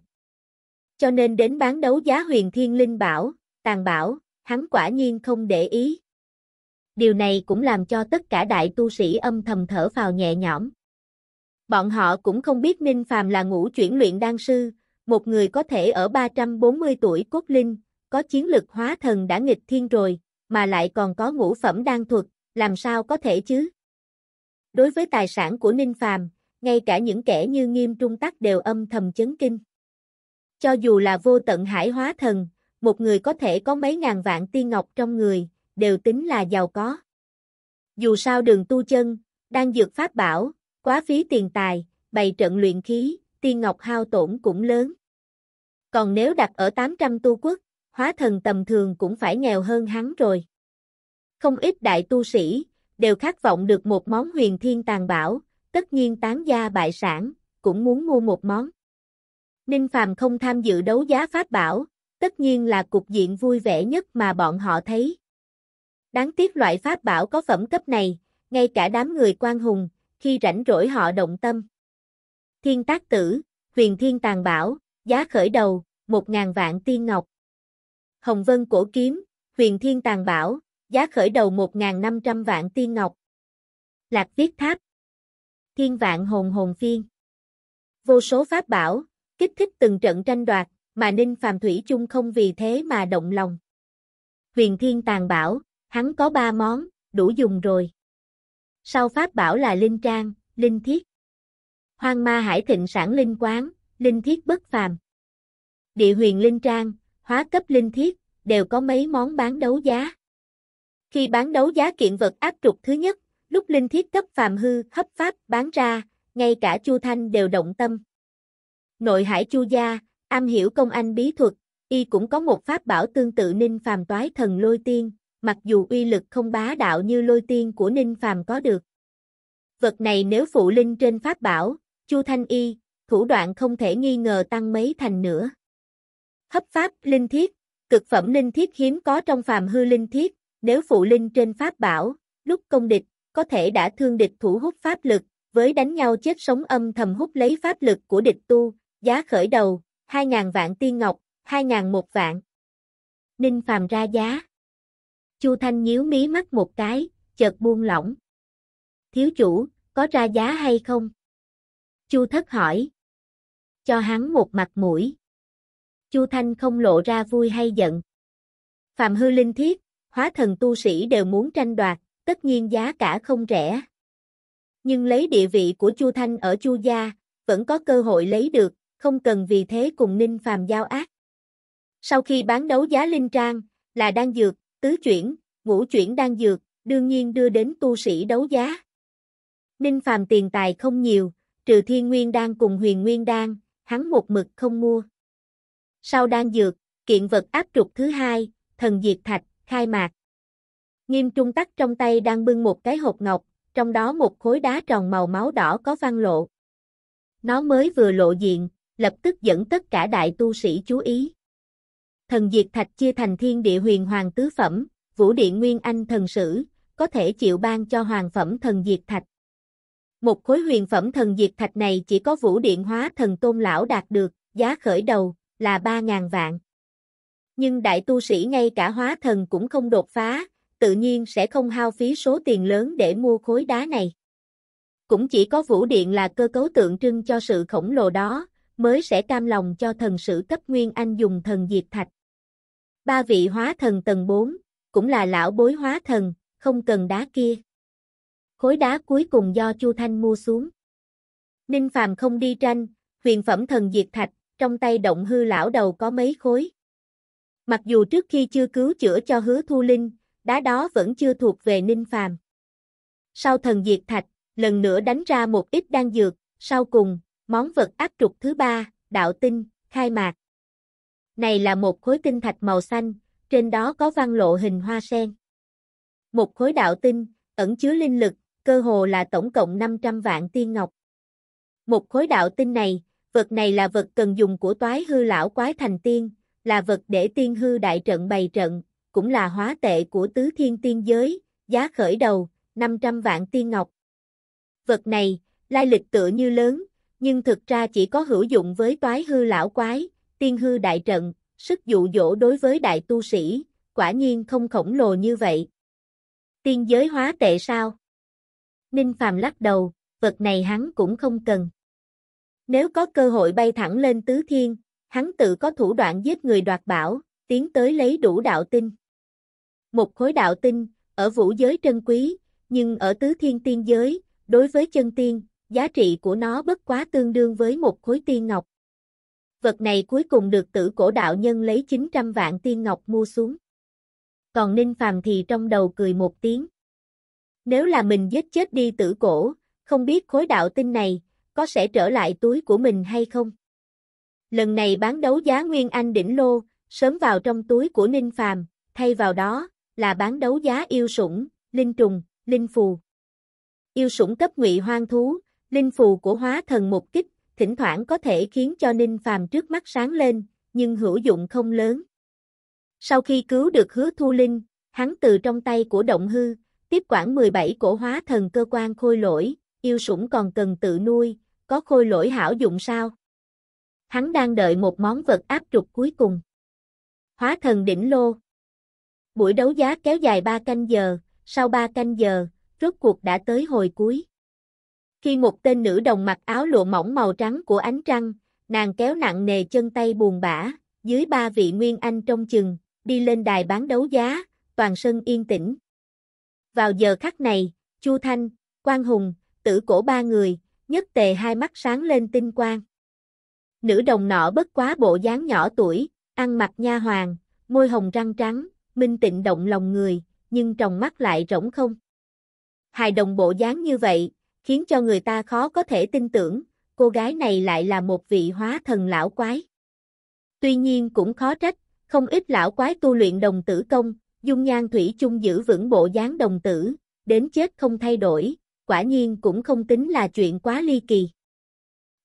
Cho nên đến bán đấu giá huyền thiên linh bảo, tàn bảo, hắn quả nhiên không để ý. Điều này cũng làm cho tất cả đại tu sĩ âm thầm thở vào nhẹ nhõm. Bọn họ cũng không biết Ninh Phàm là ngũ chuyển luyện đan sư, một người có thể ở 340 tuổi cốt linh, có chiến lực hóa thần đã nghịch thiên rồi, mà lại còn có ngũ phẩm đan thuật, làm sao có thể chứ? Đối với tài sản của Ninh Phàm, ngay cả những kẻ như Nghiêm Trung Tắc đều âm thầm chấn kinh. Cho dù là vô tận hải hóa thần, một người có thể có mấy ngàn vạn tiên ngọc trong người, đều tính là giàu có. Dù sao đường tu chân, đang dược pháp bảo, quá phí tiền tài, bày trận luyện khí, tiên ngọc hao tổn cũng lớn. Còn nếu đặt ở 800 tu quốc, hóa thần tầm thường cũng phải nghèo hơn hắn rồi. Không ít đại tu sĩ, đều khát vọng được một món huyền thiên tàn bảo, tất nhiên tán gia bại sản, cũng muốn mua một món. Ninh Phàm không tham dự đấu giá pháp bảo, tất nhiên là cục diện vui vẻ nhất mà bọn họ thấy. Đáng tiếc loại pháp bảo có phẩm cấp này, ngay cả đám người quan hùng, khi rảnh rỗi họ động tâm. Thiên tác tử, huyền thiên tàn bảo, giá khởi đầu, một ngàn vạn tiên ngọc. Hồng vân cổ kiếm, huyền thiên tàn bảo, giá khởi đầu một ngàn năm trăm vạn tiên ngọc. Lạc viết tháp. thiên vạn hồn hồn phiên. Vô số pháp bảo, kích thích từng trận tranh đoạt, mà Ninh Phàm Thủy chung không vì thế mà động lòng. Huyền Thiên Tàn Bảo, hắn có ba món, đủ dùng rồi. Sau pháp bảo là Linh Trang, Linh Thiết. Hoang Ma Hải Thịnh sản Linh Quán, Linh Thiết bất phàm. Địa huyền Linh Trang, hóa cấp Linh Thiết, đều có mấy món bán đấu giá. Khi bán đấu giá kiện vật áp trục thứ nhất, lúc Linh Thiết cấp phàm hư hấp pháp bán ra, ngay cả Chu Thanh đều động tâm. Nội hải Chu gia, am hiểu công anh bí thuật, y cũng có một pháp bảo tương tự Ninh Phàm Toái Thần Lôi Tiên, mặc dù uy lực không bá đạo như Lôi Tiên của Ninh Phàm có được. Vật này nếu phụ linh trên pháp bảo, Chu Thanh y, thủ đoạn không thể nghi ngờ tăng mấy thành nữa. Hấp pháp linh thiết, cực phẩm linh thiết hiếm có trong phàm hư linh thiết, nếu phụ linh trên pháp bảo, lúc công địch, có thể đã thương địch thủ hút pháp lực, với đánh nhau chết sống âm thầm hút lấy pháp lực của địch tu, giá khởi đầu, 2.000 vạn tiên ngọc, 2.000 một vạn. Ninh Phàm ra giá. Chu Thanh nhíu mí mắt một cái, chợt buông lỏng. Thiếu chủ, có ra giá hay không? Chu Thất hỏi. Cho hắn một mặt mũi. Chu Thanh không lộ ra vui hay giận. Phạm hư linh thiết, hóa thần tu sĩ đều muốn tranh đoạt, tất nhiên giá cả không rẻ. Nhưng lấy địa vị của Chu Thanh ở Chu gia, vẫn có cơ hội lấy được, không cần vì thế cùng Ninh Phàm giao ác. Sau khi bán đấu giá linh trang, là đan dược, tứ chuyển, ngũ chuyển đang dược, đương nhiên đưa đến tu sĩ đấu giá. Ninh Phàm tiền tài không nhiều, trừ Thiên Nguyên đan cùng Huyền Nguyên đan, hắn một mực không mua. Sau đan dược, kiện vật áp trục thứ hai, thần diệt thạch, khai mạc. Nghiêm Trung Tắc trong tay đang bưng một cái hộp ngọc, trong đó một khối đá tròn màu máu đỏ có văn lộ. Nó mới vừa lộ diện, lập tức dẫn tất cả đại tu sĩ chú ý. Thần diệt thạch chia thành thiên địa huyền hoàng tứ phẩm, vũ điện nguyên anh thần sử, có thể chịu ban cho hoàng phẩm thần diệt thạch. Một khối huyền phẩm thần diệt thạch này chỉ có vũ điện hóa thần tôn lão đạt được, giá khởi đầu là 3.000 vạn. Nhưng đại tu sĩ ngay cả hóa thần cũng không đột phá, tự nhiên sẽ không hao phí số tiền lớn để mua khối đá này. Cũng chỉ có vũ điện là cơ cấu tượng trưng cho sự khổng lồ đó, mới sẽ cam lòng cho thần sử cấp nguyên anh dùng thần diệt thạch. Ba vị hóa thần tầng 4, cũng là lão bối hóa thần, không cần đá kia. Khối đá cuối cùng do Chu Thanh mua xuống. Ninh Phàm không đi tranh, huyền phẩm thần diệt thạch, trong tay động hư lão đầu có mấy khối. Mặc dù trước khi chưa cứu chữa cho hứa thu linh, đá đó vẫn chưa thuộc về Ninh Phàm. Sau thần diệt thạch, lần nữa đánh ra một ít đan dược, sau cùng, món vật áp trục thứ ba, đạo tinh, khai mạc. Này là một khối tinh thạch màu xanh, trên đó có văn lộ hình hoa sen. Một khối đạo tinh, ẩn chứa linh lực, cơ hồ là tổng cộng 500 vạn tiên ngọc. Một khối đạo tinh này, vật này là vật cần dùng của toái hư lão quái thành tiên, là vật để tiên hư đại trận bày trận, cũng là hóa tệ của tứ thiên tiên giới, giá khởi đầu, 500 vạn tiên ngọc. Vật này, lai lịch tựa như lớn, nhưng thực ra chỉ có hữu dụng với toái hư lão quái, tiên hư đại trận, sức dụ dỗ đối với đại tu sĩ, quả nhiên không khổng lồ như vậy. Tiên giới hóa tệ sao? Ninh Phàm lắc đầu, vật này hắn cũng không cần. Nếu có cơ hội bay thẳng lên tứ thiên, hắn tự có thủ đoạn giết người đoạt bảo, tiến tới lấy đủ đạo tinh. Một khối đạo tinh, ở vũ giới trân quý, nhưng ở tứ thiên tiên giới, đối với chân tiên, giá trị của nó bất quá tương đương với một khối tiên ngọc. Vật này cuối cùng được tử cổ đạo nhân lấy 900 vạn tiên ngọc mua xuống. Còn Ninh Phàm thì trong đầu cười một tiếng. Nếu là mình giết chết đi tử cổ, không biết khối đạo tinh này, có sẽ trở lại túi của mình hay không? Lần này bán đấu giá Nguyên Anh đỉnh lô, sớm vào trong túi của Ninh Phàm, thay vào đó, là bán đấu giá yêu sủng, linh trùng, linh phù. Yêu sủng cấp ngụy hoang thú, linh phù của hóa thần một kích, thỉnh thoảng có thể khiến cho Ninh Phàm trước mắt sáng lên, nhưng hữu dụng không lớn. Sau khi cứu được hứa thu linh, hắn từ trong tay của động hư, tiếp quản 17 cổ hóa thần cơ quan khôi lỗi, yêu sủng còn cần tự nuôi, có khôi lỗi hảo dụng sao? Hắn đang đợi một món vật áp trục cuối cùng. Hóa thần đỉnh lô. Buổi đấu giá kéo dài 3 canh giờ, sau 3 canh giờ, rốt cuộc đã tới hồi cuối. Khi một tên nữ đồng mặc áo lụa mỏng màu trắng của ánh trăng, nàng kéo nặng nề chân tay buồn bã, dưới ba vị nguyên anh trong chừng, đi lên đài bán đấu giá, toàn sân yên tĩnh. Vào giờ khắc này, Chu Thanh, Quang Hùng, tử cổ ba người, nhất tề hai mắt sáng lên tinh quang. Nữ đồng nọ bất quá bộ dáng nhỏ tuổi, ăn mặc nha hoàng, môi hồng răng trắng, minh tịnh động lòng người, nhưng trong mắt lại rỗng không. Hài đồng bộ dáng như vậy, khiến cho người ta khó có thể tin tưởng, cô gái này lại là một vị hóa thần lão quái. Tuy nhiên cũng khó trách, không ít lão quái tu luyện đồng tử công, dung nhan thủy chung giữ vững bộ dáng đồng tử, đến chết không thay đổi, quả nhiên cũng không tính là chuyện quá ly kỳ.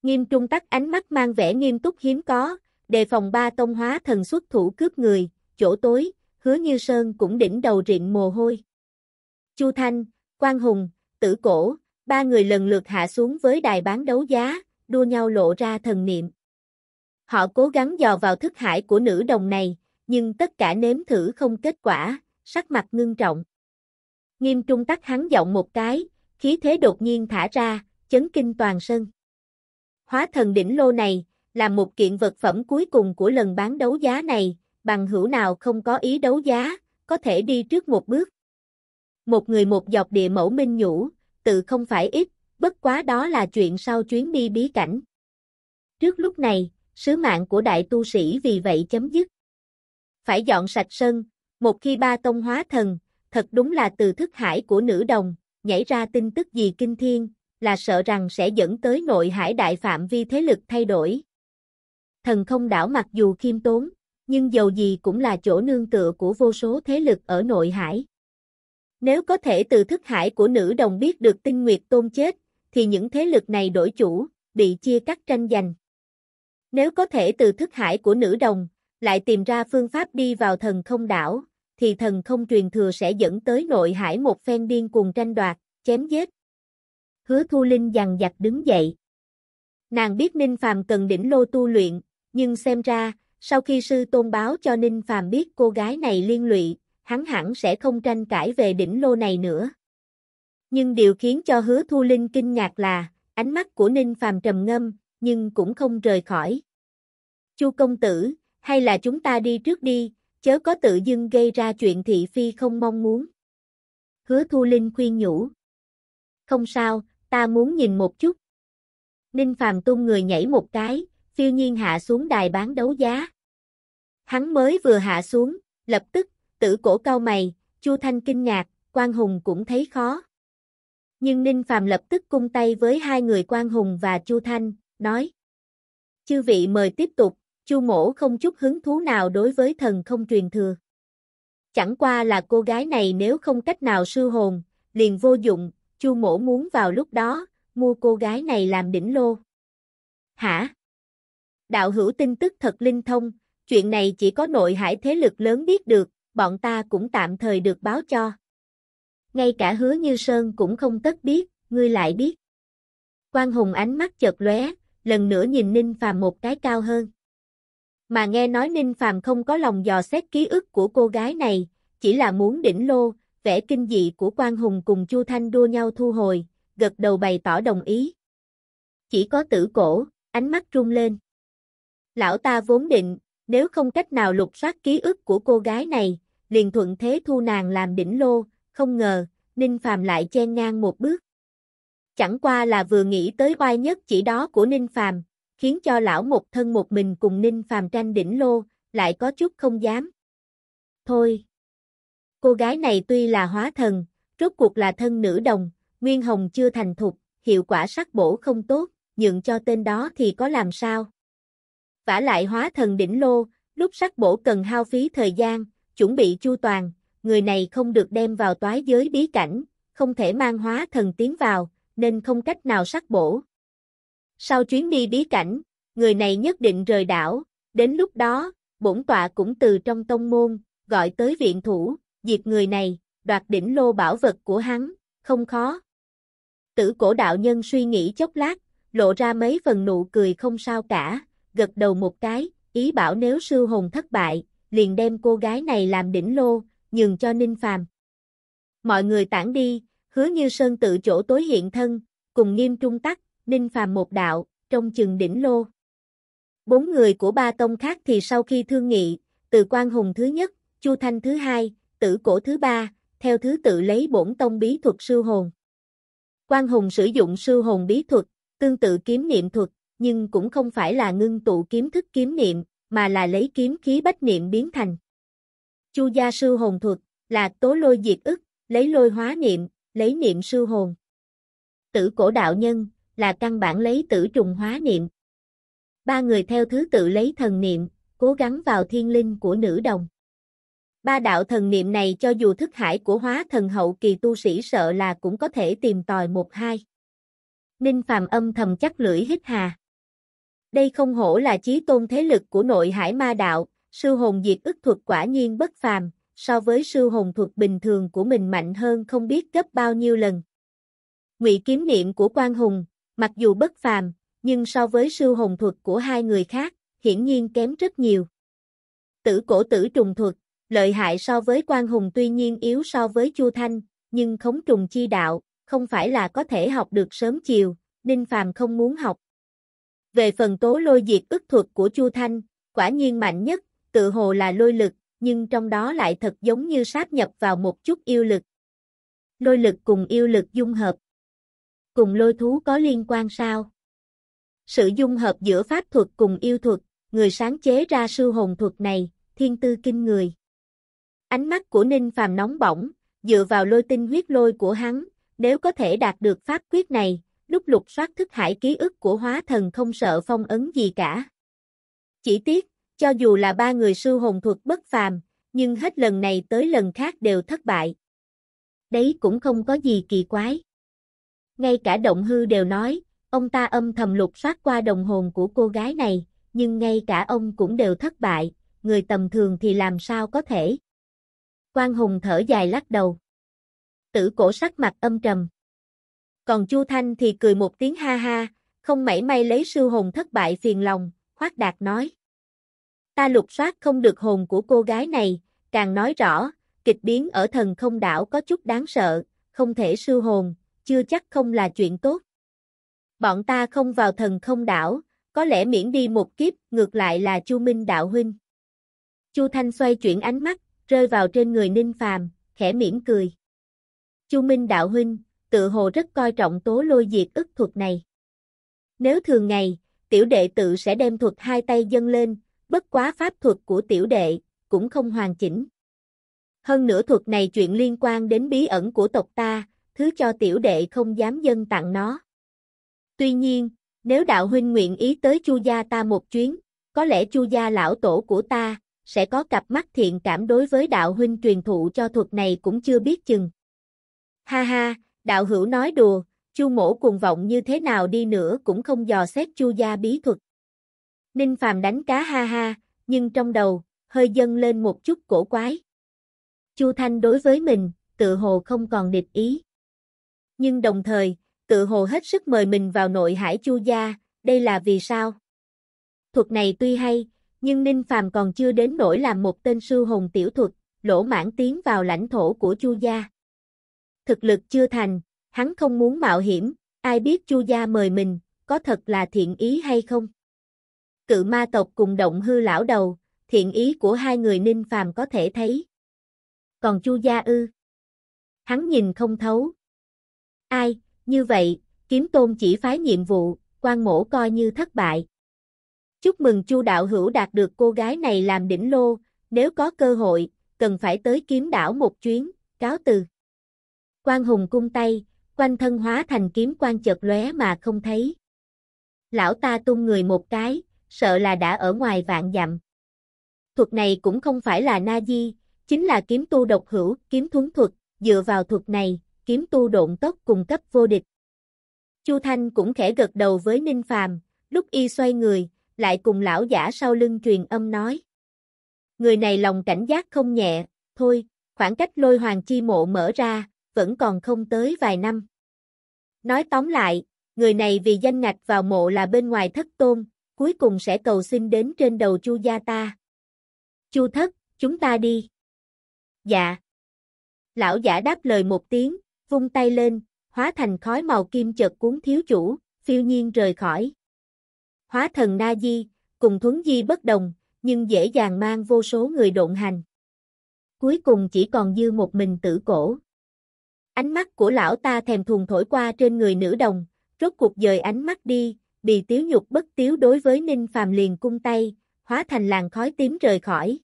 Nghiêm trung tắc ánh mắt mang vẻ nghiêm túc hiếm có, đề phòng ba tông hóa thần xuất thủ cướp người, chỗ tối, hứa như sơn cũng đỉnh đầu rịn mồ hôi. Chu Thanh, Quang Hùng, Tử Cổ, ba người lần lượt hạ xuống với đài bán đấu giá, đua nhau lộ ra thần niệm. Họ cố gắng dò vào thức hải của nữ đồng này, nhưng tất cả nếm thử không kết quả, sắc mặt ngưng trọng. Nghiêm trung tắc hắn giọng một cái, khí thế đột nhiên thả ra, chấn kinh toàn sân. Hóa thần đỉnh lô này, là một kiện vật phẩm cuối cùng của lần bán đấu giá này, bằng hữu nào không có ý đấu giá, có thể đi trước một bước. Một người một dọc địa mẫu minh nhũ, tự không phải ít, bất quá đó là chuyện sau chuyến đi bí cảnh. Trước lúc này, sứ mạng của đại tu sĩ vì vậy chấm dứt. Phải dọn sạch sân, một khi ba tông hóa thần, thật đúng là từ thức hải của nữ đồng, nhảy ra tin tức gì kinh thiên, là sợ rằng sẽ dẫn tới nội hải đại phạm vi thế lực thay đổi. Thần không đảo mặc dù khiêm tốn, nhưng dầu gì cũng là chỗ nương tựa của vô số thế lực ở nội hải. Nếu có thể từ thức hải của nữ đồng biết được tinh nguyệt tôn chết, thì những thế lực này đổi chủ, bị chia cắt tranh giành. Nếu có thể từ thức hải của nữ đồng, lại tìm ra phương pháp đi vào thần không đảo, thì thần không truyền thừa sẽ dẫn tới nội hải một phen điên cuồng tranh đoạt, chém giết. Hứa Thu Linh dằn dặt đứng dậy. Nàng biết Ninh Phàm cần đỉnh lô tu luyện, nhưng xem ra, sau khi sư tôn báo cho Ninh Phàm biết cô gái này liên lụy, hắn hẳn sẽ không tranh cãi về đỉnh lô này nữa. Nhưng điều khiến cho hứa Thu Linh kinh ngạc là, ánh mắt của Ninh Phàm trầm ngâm, nhưng cũng không rời khỏi. Chu công tử, hay là chúng ta đi trước đi, chớ có tự dưng gây ra chuyện thị phi không mong muốn. Hứa Thu Linh khuyên nhủ. Không sao, ta muốn nhìn một chút. Ninh Phàm tung người nhảy một cái, phiêu nhiên hạ xuống đài bán đấu giá. Hắn mới vừa hạ xuống, lập tức, tử cổ cao mày, Chu Thanh kinh ngạc, Quan Hùng cũng thấy khó. Nhưng Ninh Phàm lập tức cung tay với hai người Quan Hùng và Chu Thanh, nói. Chư vị mời tiếp tục, Chu mổ không chút hứng thú nào đối với thần không truyền thừa. Chẳng qua là cô gái này nếu không cách nào sư hồn, liền vô dụng, Chu mổ muốn vào lúc đó, mua cô gái này làm đỉnh lô. Hả? Đạo hữu tin tức thật linh thông, chuyện này chỉ có nội hải thế lực lớn biết được, bọn ta cũng tạm thời được báo cho. Ngay cả hứa như Sơn cũng không tất biết, ngươi lại biết. Quan Hùng ánh mắt chợt lóe, lần nữa nhìn Ninh Phàm một cái cao hơn. Mà nghe nói Ninh Phàm không có lòng dò xét ký ức của cô gái này, chỉ là muốn đỉnh lô, vẻ kinh dị của Quan Hùng cùng Chu Thanh đua nhau thu hồi, gật đầu bày tỏ đồng ý. Chỉ có tử cổ, ánh mắt rung lên. Lão ta vốn định, nếu không cách nào lục soát ký ức của cô gái này, liền thuận thế thu nàng làm đỉnh lô, không ngờ, Ninh Phàm lại chen ngang một bước. Chẳng qua là vừa nghĩ tới oai nhất chỉ đó của Ninh Phàm, khiến cho lão một thân một mình cùng Ninh Phàm tranh đỉnh lô, lại có chút không dám. Thôi. Cô gái này tuy là hóa thần, rốt cuộc là thân nữ đồng, Nguyên Hồng chưa thành thục, hiệu quả sắc bổ không tốt, nhượng cho tên đó thì có làm sao? vả lại hóa thần đỉnh lô, lúc sắc bổ cần hao phí thời gian, chuẩn bị chu toàn, người này không được đem vào toái giới bí cảnh, không thể mang hóa thần tiến vào, nên không cách nào sắc bổ. Sau chuyến đi bí cảnh, người này nhất định rời đảo, đến lúc đó, bổn tọa cũng từ trong tông môn, gọi tới viện thủ, diệt người này, đoạt đỉnh lô bảo vật của hắn, không khó. Tử cổ đạo nhân suy nghĩ chốc lát, lộ ra mấy phần nụ cười không sao cả, gật đầu một cái, ý bảo nếu sư hồn thất bại, liền đem cô gái này làm đỉnh lô, nhường cho Ninh Phàm. Mọi người tản đi, hứa như sơn tự chỗ tối hiện thân, cùng Nghiêm Trung Tắc, Ninh Phàm một đạo, trong chừng đỉnh lô. Bốn người của ba tông khác thì sau khi thương nghị, từ Quan Hùng thứ nhất, Chu Thanh thứ hai, Tử Cổ thứ ba, theo thứ tự lấy bổn tông bí thuật sư hồn. Quan Hùng sử dụng sư hồn bí thuật, tương tự kiếm niệm thuật, nhưng cũng không phải là ngưng tụ kiếm thức kiếm niệm, mà là lấy kiếm khí bách niệm biến thành. Chu gia sư hồn thuật, là tố lôi diệt ức, lấy lôi hóa niệm, lấy niệm sư hồn. Tử cổ đạo nhân, là căn bản lấy tử trùng hóa niệm. Ba người theo thứ tự lấy thần niệm, cố gắng vào thiên linh của nữ đồng. Ba đạo thần niệm này cho dù thức hải của hóa thần hậu kỳ tu sĩ sợ là cũng có thể tìm tòi một hai. Ninh phàm âm thầm chắc lưỡi hít hà. Đây không hổ là chí tôn thế lực của nội hải ma đạo, sư hồn diệt ức thuật quả nhiên bất phàm, so với sư hồn thuật bình thường của mình mạnh hơn không biết gấp bao nhiêu lần. Ngụy kiếm niệm của Quan Hùng, mặc dù bất phàm, nhưng so với sư hồn thuật của hai người khác, hiển nhiên kém rất nhiều. Tử cổ tử trùng thuật, lợi hại so với Quan Hùng tuy nhiên yếu so với Chu Thanh, nhưng khống trùng chi đạo, không phải là có thể học được sớm chiều, Ninh Phàm không muốn học. Về phần tố lôi diệt ức thuật của Chu Thanh, quả nhiên mạnh nhất, tự hồ là lôi lực, nhưng trong đó lại thật giống như sáp nhập vào một chút yêu lực. Lôi lực cùng yêu lực dung hợp. Cùng lôi thú có liên quan sao? Sự dung hợp giữa pháp thuật cùng yêu thuật, người sáng chế ra sư hồn thuật này, thiên tư kinh người. Ánh mắt của Ninh Phàm nóng bỏng, dựa vào lôi tinh huyết lôi của hắn, nếu có thể đạt được pháp quyết này, lúc lục soát thức hải ký ức của hóa thần không sợ phong ấn gì cả. Chỉ tiếc, cho dù là ba người sư hồn thuật bất phàm, nhưng hết lần này tới lần khác đều thất bại. Đấy cũng không có gì kỳ quái. Ngay cả động hư đều nói, ông ta âm thầm lục soát qua đồng hồn của cô gái này, nhưng ngay cả ông cũng đều thất bại, người tầm thường thì làm sao có thể. Quan Hùng thở dài lắc đầu. Tử cổ sắc mặt âm trầm. Còn Chu Thanh thì cười một tiếng ha ha, không mảy may lấy sư hồn thất bại phiền lòng, khoác đạt nói. Ta lục soát không được hồn của cô gái này, càng nói rõ, kịch biến ở thần không đảo có chút đáng sợ, không thể sư hồn, chưa chắc không là chuyện tốt. Bọn ta không vào thần không đảo, có lẽ miễn đi một kiếp, ngược lại là Chu Minh đạo huynh. Chu Thanh xoay chuyển ánh mắt, rơi vào trên người Ninh Phàm, khẽ mỉm cười. Chu Minh đạo huynh, tự hồ rất coi trọng tố lôi diệt ức thuật này. Nếu thường ngày, tiểu đệ tự sẽ đem thuật hai tay dâng lên, bất quá pháp thuật của tiểu đệ, cũng không hoàn chỉnh. Hơn nữa thuật này chuyện liên quan đến bí ẩn của tộc ta, thứ cho tiểu đệ không dám dâng tặng nó. Tuy nhiên, nếu đạo huynh nguyện ý tới chu gia ta một chuyến, có lẽ chu gia lão tổ của ta, sẽ có cặp mắt thiện cảm đối với đạo huynh truyền thụ cho thuật này cũng chưa biết chừng. Ha ha, đạo hữu nói đùa, chu mổ cuồng vọng như thế nào đi nữa cũng không dò xét chu gia bí thuật. Ninh Phàm đánh cá ha ha, nhưng trong đầu, hơi dâng lên một chút cổ quái. Chu Thanh đối với mình, tự hồ không còn địch ý. Nhưng đồng thời, tự hồ hết sức mời mình vào nội hải Chu gia, đây là vì sao? Thuật này tuy hay, nhưng Ninh Phàm còn chưa đến nỗi làm một tên sư hồn tiểu thuật, lỗ mãn tiến vào lãnh thổ của Chu gia. Thực lực chưa thành, hắn không muốn mạo hiểm, ai biết Chu gia mời mình, có thật là thiện ý hay không? Cự ma tộc cùng động hư lão đầu, thiện ý của hai người Ninh Phàm có thể thấy. Còn Chu gia ư? Hắn nhìn không thấu. Ai, như vậy, kiếm tôn chỉ phái nhiệm vụ, quan mổ coi như thất bại. Chúc mừng Chu đạo hữu đạt được cô gái này làm đỉnh lô, nếu có cơ hội, cần phải tới kiếm đảo một chuyến, cáo từ. Quan hùng cung tay, quanh thân hóa thành kiếm quan chợt lóe mà không thấy. Lão ta tung người một cái, sợ là đã ở ngoài vạn dặm. Thuật này cũng không phải là na di, chính là kiếm tu độc hữu, kiếm thuấn thuật, dựa vào thuật này, kiếm tu độn tốc cùng cấp vô địch. Chu Thanh cũng khẽ gật đầu với Ninh Phàm, lúc y xoay người, lại cùng lão giả sau lưng truyền âm nói. Người này lòng cảnh giác không nhẹ, thôi, khoảng cách lôi hoàng chi mộ mở ra, vẫn còn không tới vài năm. Nói tóm lại, người này vì danh ngạch vào mộ là bên ngoài thất tôn, cuối cùng sẽ cầu xin đến trên đầu Chu gia ta. Chu thất, chúng ta đi. Dạ. Lão giả đáp lời một tiếng, vung tay lên, hóa thành khói màu kim chợt cuốn thiếu chủ, phiêu nhiên rời khỏi. Hóa thần Na Di, cùng Thuấn Di bất đồng, nhưng dễ dàng mang vô số người độn hành. Cuối cùng chỉ còn dư một mình tử cổ. Ánh mắt của lão ta thèm thuồng thổi qua trên người nữ đồng, rốt cuộc dời ánh mắt đi, bị tiếu nhục bất tiếu đối với Ninh Phàm liền cung tay, hóa thành làn khói tím rời khỏi.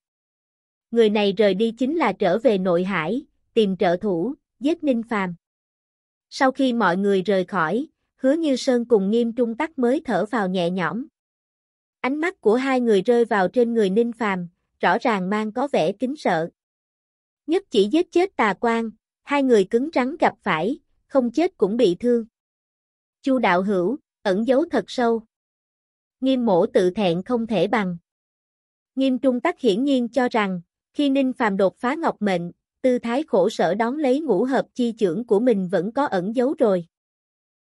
Người này rời đi chính là trở về nội hải, tìm trợ thủ, giết Ninh Phàm. Sau khi mọi người rời khỏi, hứa như Sơn cùng nghiêm trung tắc mới thở vào nhẹ nhõm. Ánh mắt của hai người rơi vào trên người Ninh Phàm, rõ ràng mang có vẻ kính sợ. Nhất chỉ giết chết tà quan, hai người cứng rắn gặp phải, không chết cũng bị thương. Chu đạo hữu, ẩn giấu thật sâu. Nghiêm mổ tự thẹn không thể bằng. Nghiêm trung tắc hiển nhiên cho rằng, khi Ninh Phàm đột phá ngọc mệnh, tư thái khổ sở đón lấy ngũ hợp chi trưởng của mình vẫn có ẩn giấu rồi.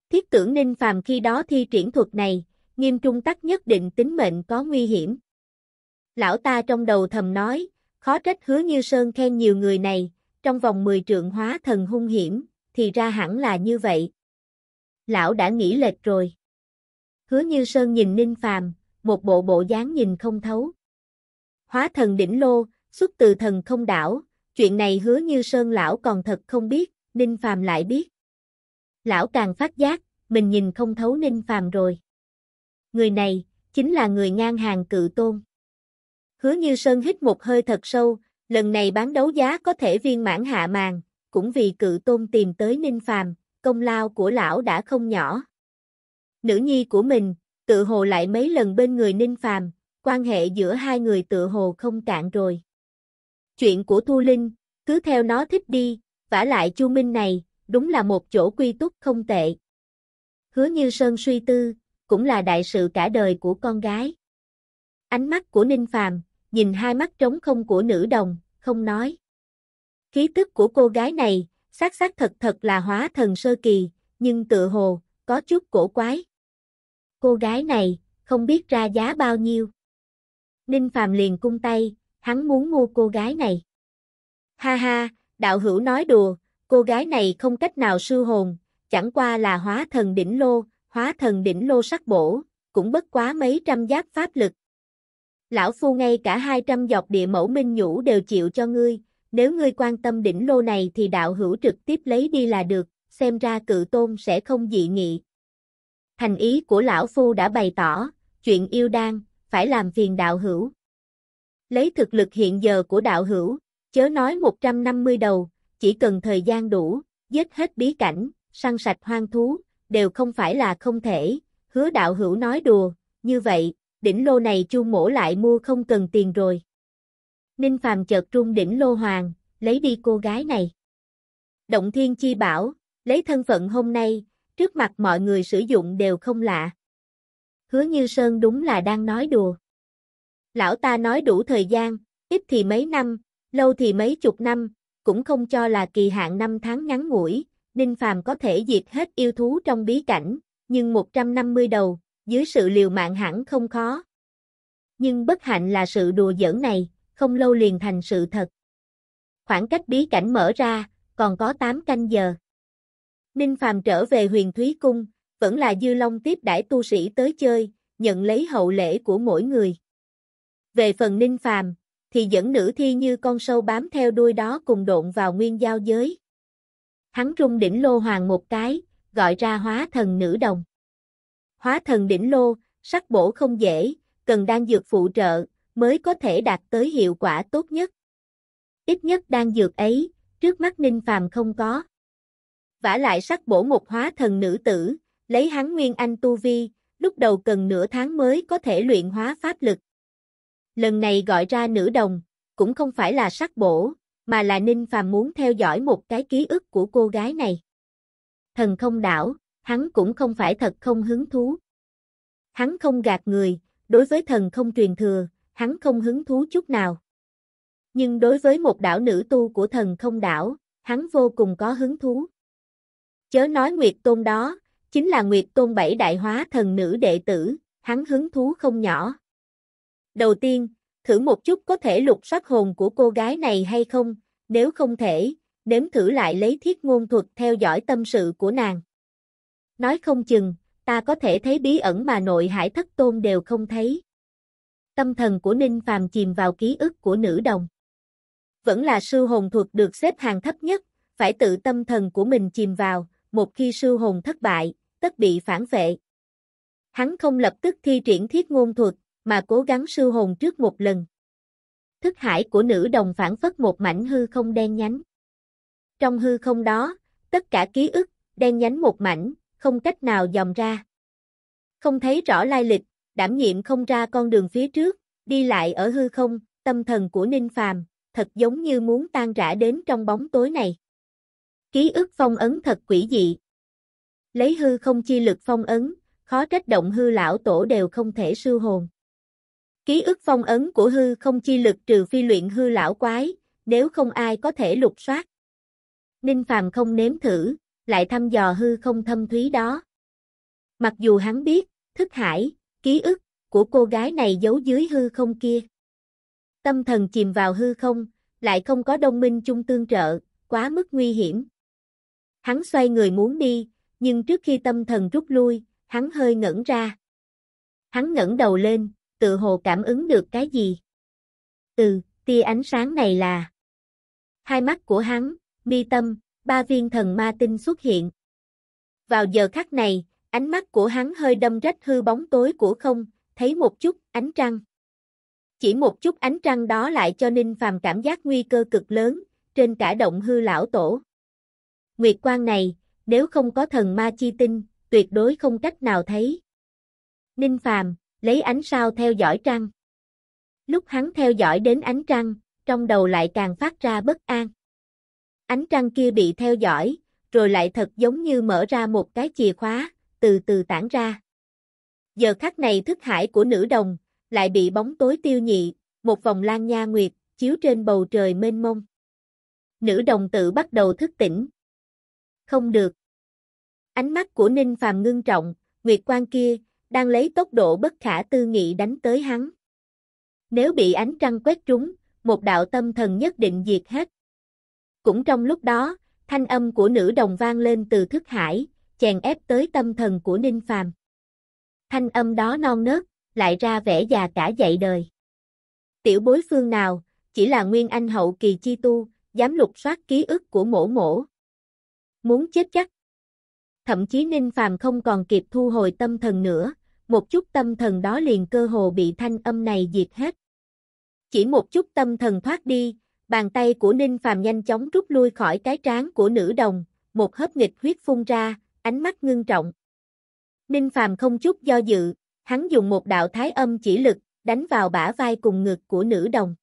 Thiết tưởng Ninh Phàm khi đó thi triển thuật này, nghiêm trung tắc nhất định tính mệnh có nguy hiểm. Lão ta trong đầu thầm nói, khó trách hứa như Sơn khen nhiều người này, trong vòng 10 trượng hóa thần hung hiểm, thì ra hẳn là như vậy. Lão đã nghĩ lệch rồi. Hứa như Sơn nhìn Ninh Phàm, một bộ bộ dáng nhìn không thấu. Hóa thần đỉnh lô, xuất từ thần không đảo, chuyện này hứa như Sơn lão còn thật không biết, Ninh Phàm lại biết. Lão càng phát giác, mình nhìn không thấu Ninh Phàm rồi. Người này, chính là người ngang hàng cự tôn. Hứa như Sơn hít một hơi thật sâu, lần này bán đấu giá có thể viên mãn hạ màn, cũng vì cự tôn tìm tới Ninh Phàm, công lao của lão đã không nhỏ. Nữ nhi của mình, tự hồ lại mấy lần bên người Ninh Phàm, quan hệ giữa hai người tự hồ không cạn rồi. Chuyện của Thu Linh, cứ theo nó thích đi, vả lại Chu Minh này, đúng là một chỗ quy túc không tệ. Hứa Như Sơn suy tư, cũng là đại sự cả đời của con gái. Ánh mắt của Ninh Phàm, nhìn hai mắt trống không của nữ đồng, không nói. Khí tức của cô gái này, xác xác thật thật là hóa thần sơ kỳ, nhưng tự hồ, có chút cổ quái. Cô gái này, không biết ra giá bao nhiêu. Ninh Phàm liền cung tay, hắn muốn mua cô gái này. Ha ha, đạo hữu nói đùa, cô gái này không cách nào sư hồn, chẳng qua là hóa thần đỉnh lô, hóa thần đỉnh lô sắc bổ, cũng bất quá mấy trăm giáp pháp lực. Lão phu ngay cả 200 dọc địa mẫu minh nhũ đều chịu cho ngươi, nếu ngươi quan tâm đỉnh lô này thì đạo hữu trực tiếp lấy đi là được, xem ra cự tôn sẽ không dị nghị. Thành ý của lão phu đã bày tỏ, chuyện yêu đan, phải làm phiền đạo hữu. Lấy thực lực hiện giờ của đạo hữu, chớ nói 150 đầu, chỉ cần thời gian đủ, giết hết bí cảnh, săn sạch hoang thú, đều không phải là không thể, hứa đạo hữu nói đùa, như vậy, đỉnh lô này chu mổ lại mua không cần tiền rồi. Ninh Phàm chợt trung đỉnh lô hoàng, lấy đi cô gái này. Động thiên chi bảo, lấy thân phận hôm nay, trước mặt mọi người sử dụng đều không lạ. Hứa Như Sơn đúng là đang nói đùa. Lão ta nói đủ thời gian, ít thì mấy năm, lâu thì mấy chục năm, cũng không cho là kỳ hạn năm tháng ngắn ngủi, Ninh Phàm có thể diệt hết yêu thú trong bí cảnh, nhưng 150 đầu, dưới sự liều mạng hẳn không khó. Nhưng bất hạnh là sự đùa giỡn này, không lâu liền thành sự thật. Khoảng cách bí cảnh mở ra, còn có 8 canh giờ. Ninh Phàm trở về huyền Thúy Cung, vẫn là Dư Long tiếp đãi tu sĩ tới chơi, nhận lấy hậu lễ của mỗi người. Về phần Ninh Phàm, thì dẫn nữ thi như con sâu bám theo đuôi đó cùng độn vào nguyên giao giới. Hắn rung đỉnh lô hoàng một cái, gọi ra hóa thần nữ đồng. Hóa thần đỉnh lô, sắc bổ không dễ, cần đan dược phụ trợ, mới có thể đạt tới hiệu quả tốt nhất. Ít nhất đan dược ấy, trước mắt Ninh Phàm không có. Vả lại sắc bổ một hóa thần nữ tử, lấy hắn nguyên anh tu vi, lúc đầu cần nửa tháng mới có thể luyện hóa pháp lực. Lần này gọi ra nữ đồng, cũng không phải là sắc bổ, mà là Ninh Phàm muốn theo dõi một cái ký ức của cô gái này. Thần không đảo, hắn cũng không phải thật không hứng thú. Hắn không gạt người, đối với thần không truyền thừa, hắn không hứng thú chút nào. Nhưng đối với một đảo nữ tu của thần không đảo, hắn vô cùng có hứng thú. Chớ nói Nguyệt Tôn đó, chính là Nguyệt Tôn bảy đại hóa thần nữ đệ tử, hắn hứng thú không nhỏ. Đầu tiên, thử một chút có thể lục soát hồn của cô gái này hay không, nếu không thể, nếm thử lại lấy thiết ngôn thuật theo dõi tâm sự của nàng. Nói không chừng, ta có thể thấy bí ẩn mà nội hải thất tôn đều không thấy. Tâm thần của Ninh Phàm chìm vào ký ức của nữ đồng. Vẫn là sư hồn thuật được xếp hàng thấp nhất, phải tự tâm thần của mình chìm vào, một khi sư hồn thất bại, tất bị phản vệ. Hắn không lập tức thi triển thiết ngôn thuật, mà cố gắng sư hồn trước một lần. Thức hải của nữ đồng phản phất một mảnh hư không đen nhánh. Trong hư không đó, tất cả ký ức, đen nhánh một mảnh, không cách nào dòm ra. Không thấy rõ lai lịch, đảm nhiệm không ra con đường phía trước, đi lại ở hư không, tâm thần của Ninh Phàm, thật giống như muốn tan rã đến trong bóng tối này. Ký ức phong ấn thật quỷ dị. Lấy hư không chi lực phong ấn, khó trách động hư lão tổ đều không thể sư hồn. Ký ức phong ấn của hư không chi lực trừ phi luyện hư lão quái, nếu không ai có thể lục soát. Ninh Phàm không nếm thử, lại thăm dò hư không thâm thúy đó. Mặc dù hắn biết, thức hải, ký ức của cô gái này giấu dưới hư không kia. Tâm thần chìm vào hư không, lại không có đông minh chung tương trợ, quá mức nguy hiểm. Hắn xoay người muốn đi, nhưng trước khi tâm thần rút lui, hắn hơi ngẩn ra. Hắn ngẩng đầu lên, tự hồ cảm ứng được cái gì. Ừ, tia ánh sáng này là... Hai mắt của hắn, mi tâm, ba viên thần ma tinh xuất hiện. Vào giờ khắc này, ánh mắt của hắn hơi đâm rách hư bóng tối của không, thấy một chút ánh trăng. Chỉ một chút ánh trăng đó lại cho Ninh Phàm cảm giác nguy cơ cực lớn, trên cả động hư lão tổ. Nguyệt quang này, nếu không có thần ma chi tinh, tuyệt đối không cách nào thấy. Ninh Phàm, lấy ánh sao theo dõi trăng. Lúc hắn theo dõi đến ánh trăng, trong đầu lại càng phát ra bất an. Ánh trăng kia bị theo dõi, rồi lại thật giống như mở ra một cái chìa khóa, từ từ tản ra. Giờ khắc này thức hải của nữ đồng, lại bị bóng tối tiêu nhị, một vòng lan nha nguyệt, chiếu trên bầu trời mênh mông. Nữ đồng tự bắt đầu thức tỉnh. Không được. Ánh mắt của Ninh Phàm ngưng trọng, nguyệt quan kia, đang lấy tốc độ bất khả tư nghị đánh tới hắn. Nếu bị ánh trăng quét trúng, một đạo tâm thần nhất định diệt hết. Cũng trong lúc đó, thanh âm của nữ đồng vang lên từ thức hải, chèn ép tới tâm thần của Ninh Phàm. Thanh âm đó non nớt, lại ra vẻ già cả dậy đời. Tiểu bối phương nào, chỉ là nguyên anh hậu kỳ chi tu, dám lục soát ký ức của mổ mổ. Muốn chết chắc. Thậm chí Ninh Phàm không còn kịp thu hồi tâm thần nữa, một chút tâm thần đó liền cơ hồ bị thanh âm này diệt hết. Chỉ một chút tâm thần thoát đi, bàn tay của Ninh Phàm nhanh chóng rút lui khỏi cái trán của nữ đồng, một hớp nghịch huyết phun ra, ánh mắt ngưng trọng. Ninh Phàm không chút do dự, hắn dùng một đạo thái âm chỉ lực, đánh vào bả vai cùng ngực của nữ đồng.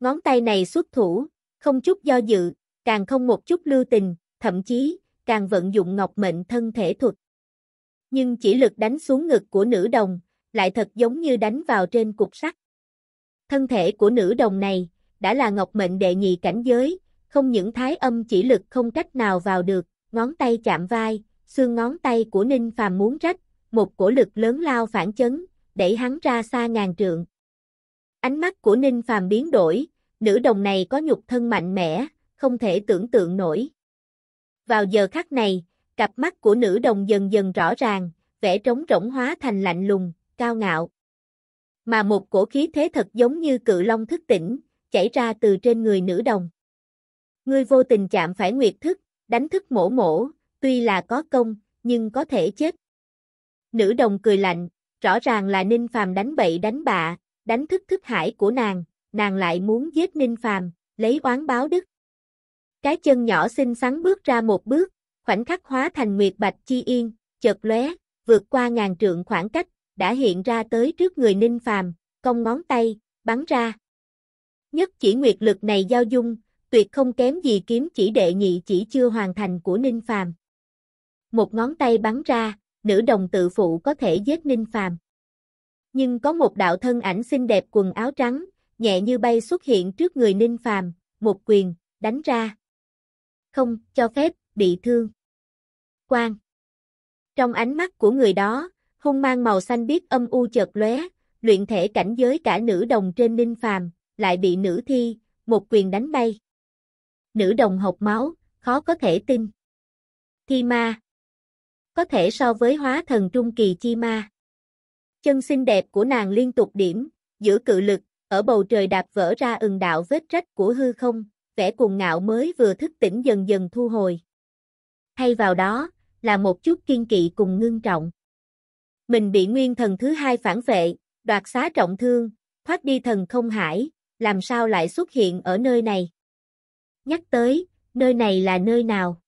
Ngón tay này xuất thủ, không chút do dự, càng không một chút lưu tình, thậm chí, càng vận dụng ngọc mệnh thân thể thuật. Nhưng chỉ lực đánh xuống ngực của nữ đồng, lại thật giống như đánh vào trên cục sắt. Thân thể của nữ đồng này, đã là ngọc mệnh đệ nhị cảnh giới, không những thái âm chỉ lực không cách nào vào được, ngón tay chạm vai, xương ngón tay của Ninh Phàm muốn rách, một cổ lực lớn lao phản chấn, đẩy hắn ra xa ngàn trượng. Ánh mắt của Ninh Phàm biến đổi, nữ đồng này có nhục thân mạnh mẽ, không thể tưởng tượng nổi. Vào giờ khắc này, cặp mắt của nữ đồng dần dần rõ ràng, vẻ trống rỗng hóa thành lạnh lùng, cao ngạo. Mà một cổ khí thế thật giống như cự long thức tỉnh, chảy ra từ trên người nữ đồng. Ngươi vô tình chạm phải nguyệt thức, đánh thức mổ mổ, tuy là có công, nhưng có thể chết. Nữ đồng cười lạnh, rõ ràng là Ninh Phàm đánh bậy đánh bạ, đánh thức thức hải của nàng, nàng lại muốn giết Ninh Phàm, lấy oán báo đức. Cái chân nhỏ xinh xắn bước ra một bước, khoảnh khắc hóa thành nguyệt bạch chi yên, chợt lóe, vượt qua ngàn trượng khoảng cách, đã hiện ra tới trước người Ninh Phàm, cong ngón tay, bắn ra. Nhất chỉ nguyệt lực này giao dung, tuyệt không kém gì kiếm chỉ đệ nhị chỉ chưa hoàn thành của Ninh Phàm. Một ngón tay bắn ra, nữ đồng tự phụ có thể giết Ninh Phàm. Nhưng có một đạo thân ảnh xinh đẹp quần áo trắng, nhẹ như bay xuất hiện trước người Ninh Phàm, một quyền, đánh ra. Không, cho phép, bị thương. Quang. Trong ánh mắt của người đó, hung mang màu xanh biếc âm u chợt lóe, luyện thể cảnh giới cả nữ đồng trên Ninh Phàm, lại bị nữ thi, một quyền đánh bay. Nữ đồng học máu, khó có thể tin. Thi ma. Có thể so với hóa thần trung kỳ chi ma. Chân xinh đẹp của nàng liên tục điểm, giữa cự lực, ở bầu trời đạp vỡ ra ừng đạo vết rách của hư không, vẻ cuồng ngạo mới vừa thức tỉnh dần dần thu hồi. Thay vào đó, là một chút kiên kỵ cùng ngưng trọng. Mình bị nguyên thần thứ hai phản vệ, đoạt xá trọng thương, thoát đi thần không hải, làm sao lại xuất hiện ở nơi này? Nhắc tới, nơi này là nơi nào?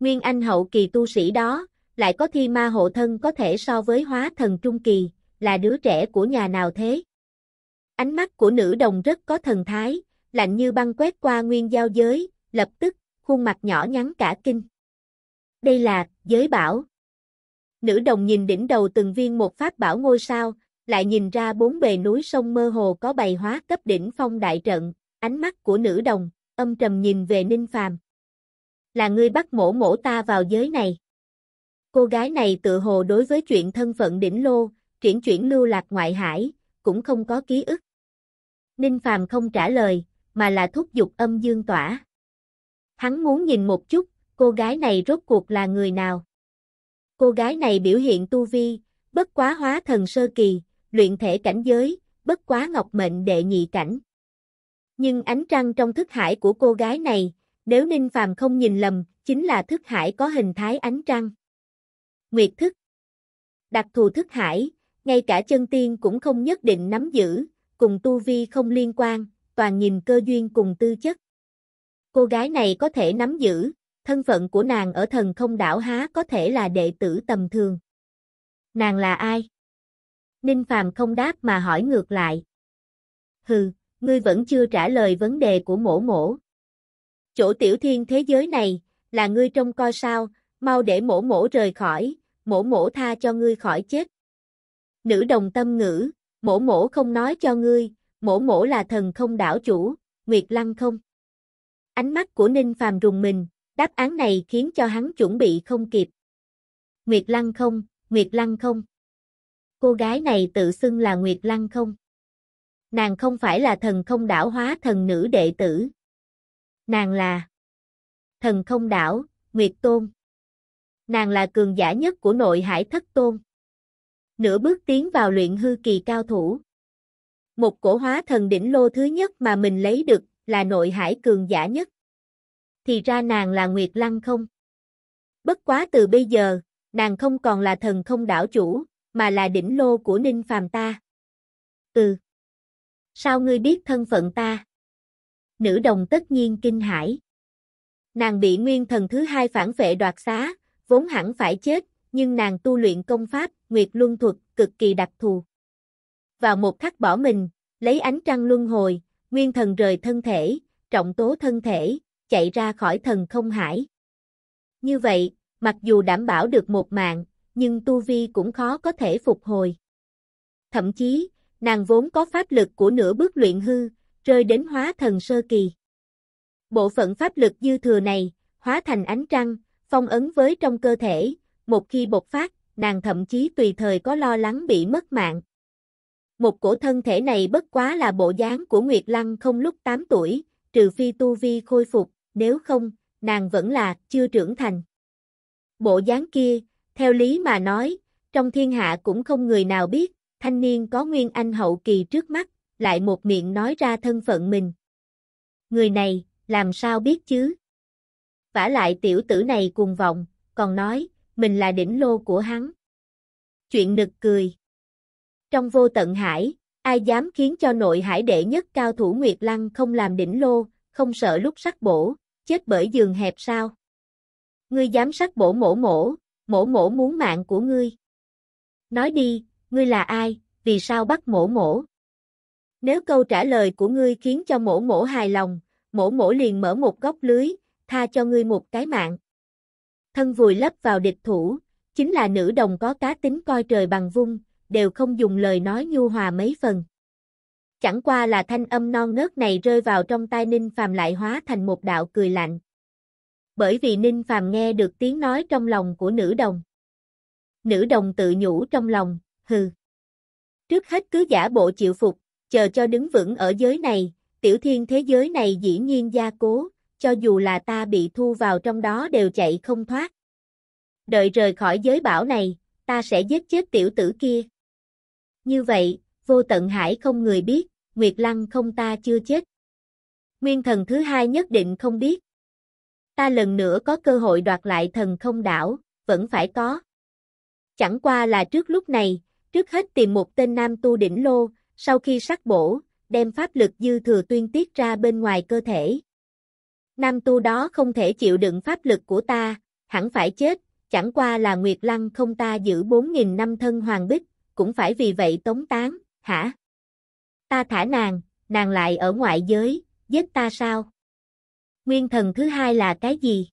Nguyên Anh hậu kỳ tu sĩ đó, lại có thi ma hộ thân có thể so với hóa thần trung kỳ, là đứa trẻ của nhà nào thế? Ánh mắt của nữ đồng rất có thần thái, lạnh như băng quét qua nguyên giao giới, lập tức, khuôn mặt nhỏ nhắn cả kinh. Đây là, giới bảo. Nữ đồng nhìn đỉnh đầu từng viên một pháp bảo ngôi sao, lại nhìn ra bốn bề núi sông mơ hồ có bày hóa cấp đỉnh phong đại trận, ánh mắt của nữ đồng, âm trầm nhìn về Ninh Phàm. Là ngươi bắt mổ mổ ta vào giới này. Cô gái này tự hồ đối với chuyện thân phận đỉnh lô, triển chuyển lưu lạc ngoại hải, cũng không có ký ức. Ninh Phàm không trả lời, mà là thúc giục âm dương tỏa. Hắn muốn nhìn một chút, cô gái này rốt cuộc là người nào. Cô gái này biểu hiện tu vi, bất quá hóa thần sơ kỳ, luyện thể cảnh giới, bất quá ngọc mệnh đệ nhị cảnh. Nhưng ánh trăng trong thức hải của cô gái này, nếu Ninh Phàm không nhìn lầm, chính là thức hải có hình thái ánh trăng. Nguyệt thức Đặc thù thức hải, ngay cả chân tiên cũng không nhất định nắm giữ, cùng tu vi không liên quan, toàn nhìn cơ duyên cùng tư chất. Cô gái này có thể nắm giữ, thân phận của nàng ở thần không đảo há có thể là đệ tử tầm thường. Nàng là ai? Ninh Phàm không đáp mà hỏi ngược lại. Hừ, ngươi vẫn chưa trả lời vấn đề của mổ mổ. Chỗ tiểu thiên thế giới này, là ngươi trông coi sao, mau để mổ mổ rời khỏi, mổ mổ tha cho ngươi khỏi chết. Nữ đồng tâm ngữ, mổ mổ không nói cho ngươi, mổ mổ là thần không đảo chủ, Nguyệt Lăng không. Ánh mắt của Ninh Phàm rùng mình, đáp án này khiến cho hắn chuẩn bị không kịp. Nguyệt Lăng không, Nguyệt Lăng không. Cô gái này tự xưng là Nguyệt Lăng không. Nàng không phải là thần không đảo hóa thần nữ đệ tử. Nàng là thần không đảo, Nguyệt Tôn. Nàng là cường giả nhất của nội hải thất tôn. Nửa bước tiến vào luyện hư kỳ cao thủ. Một cổ hóa thần đỉnh lô thứ nhất mà mình lấy được là nội hải cường giả nhất. Thì ra nàng là Nguyệt Lăng không? Bất quá từ bây giờ, nàng không còn là thần không đảo chủ, mà là đỉnh lô của Ninh Phàm ta. Ừ. Sao ngươi biết thân phận ta? Nữ đồng tất nhiên kinh hãi. Nàng bị nguyên thần thứ hai phản vệ đoạt xá, vốn hẳn phải chết, nhưng nàng tu luyện công pháp, Nguyệt Luân Thuật, cực kỳ đặc thù. Vào một khắc bỏ mình, lấy ánh trăng luân hồi, nguyên thần rời thân thể, trọng tố thân thể, chạy ra khỏi thần không hải. Như vậy, mặc dù đảm bảo được một mạng, nhưng tu vi cũng khó có thể phục hồi. Thậm chí, nàng vốn có pháp lực của nửa bước luyện hư, rơi đến hóa thần sơ kỳ. Bộ phận pháp lực dư thừa này, hóa thành ánh trăng, phong ấn với trong cơ thể, một khi bộc phát, nàng thậm chí tùy thời có lo lắng bị mất mạng. Một cổ thân thể này bất quá là bộ dáng của Nguyệt Lăng không lúc 8 tuổi, trừ phi tu vi khôi phục, nếu không, nàng vẫn là chưa trưởng thành. Bộ dáng kia, theo lý mà nói, trong thiên hạ cũng không người nào biết, thanh niên có nguyên anh hậu kỳ trước mắt, lại một miệng nói ra thân phận mình. Người này, làm sao biết chứ? vả lại tiểu tử này cuồng vọng, còn nói, mình là đỉnh lô của hắn. Chuyện nực cười. Trong vô tận hải, ai dám khiến cho nội hải đệ nhất cao thủ Nguyệt Lăng không làm đỉnh lô, không sợ lúc sắc bổ, chết bởi giường hẹp sao? Ngươi dám sắc bổ mổ mổ, mổ mổ muốn mạng của ngươi. Nói đi, ngươi là ai, vì sao bắt mổ mổ? Nếu câu trả lời của ngươi khiến cho mổ mổ hài lòng, mổ mổ liền mở một góc lưới, tha cho ngươi một cái mạng. Thân vùi lấp vào địch thủ, chính là nữ đồng có cá tính coi trời bằng vung, đều không dùng lời nói nhu hòa mấy phần. Chẳng qua là thanh âm non nớt này rơi vào trong tai Ninh Phàm lại hóa thành một đạo cười lạnh. Bởi vì Ninh Phàm nghe được tiếng nói trong lòng của nữ đồng. Nữ đồng tự nhủ trong lòng, hừ. Trước hết cứ giả bộ chịu phục, chờ cho đứng vững ở giới này, tiểu thiên thế giới này dĩ nhiên gia cố, cho dù là ta bị thu vào trong đó đều chạy không thoát. Đợi rời khỏi giới bảo này, ta sẽ giết chết tiểu tử kia. Như vậy, vô tận hải không người biết, Nguyệt Lăng không ta chưa chết. Nguyên thần thứ hai nhất định không biết. Ta lần nữa có cơ hội đoạt lại thần không đảo, vẫn phải có. Chẳng qua là trước lúc này, trước hết tìm một tên nam tu đỉnh lô, sau khi sắc bổ, đem pháp lực dư thừa tuyên tiết ra bên ngoài cơ thể. Nam tu đó không thể chịu đựng pháp lực của ta, hẳn phải chết, chẳng qua là Nguyệt Lăng không ta giữ 4.000 năm thân hoàng bích, cũng phải vì vậy tống tán, hả? Ta thả nàng, nàng lại ở ngoại giới, giết ta sao? Nguyên thần thứ hai là cái gì?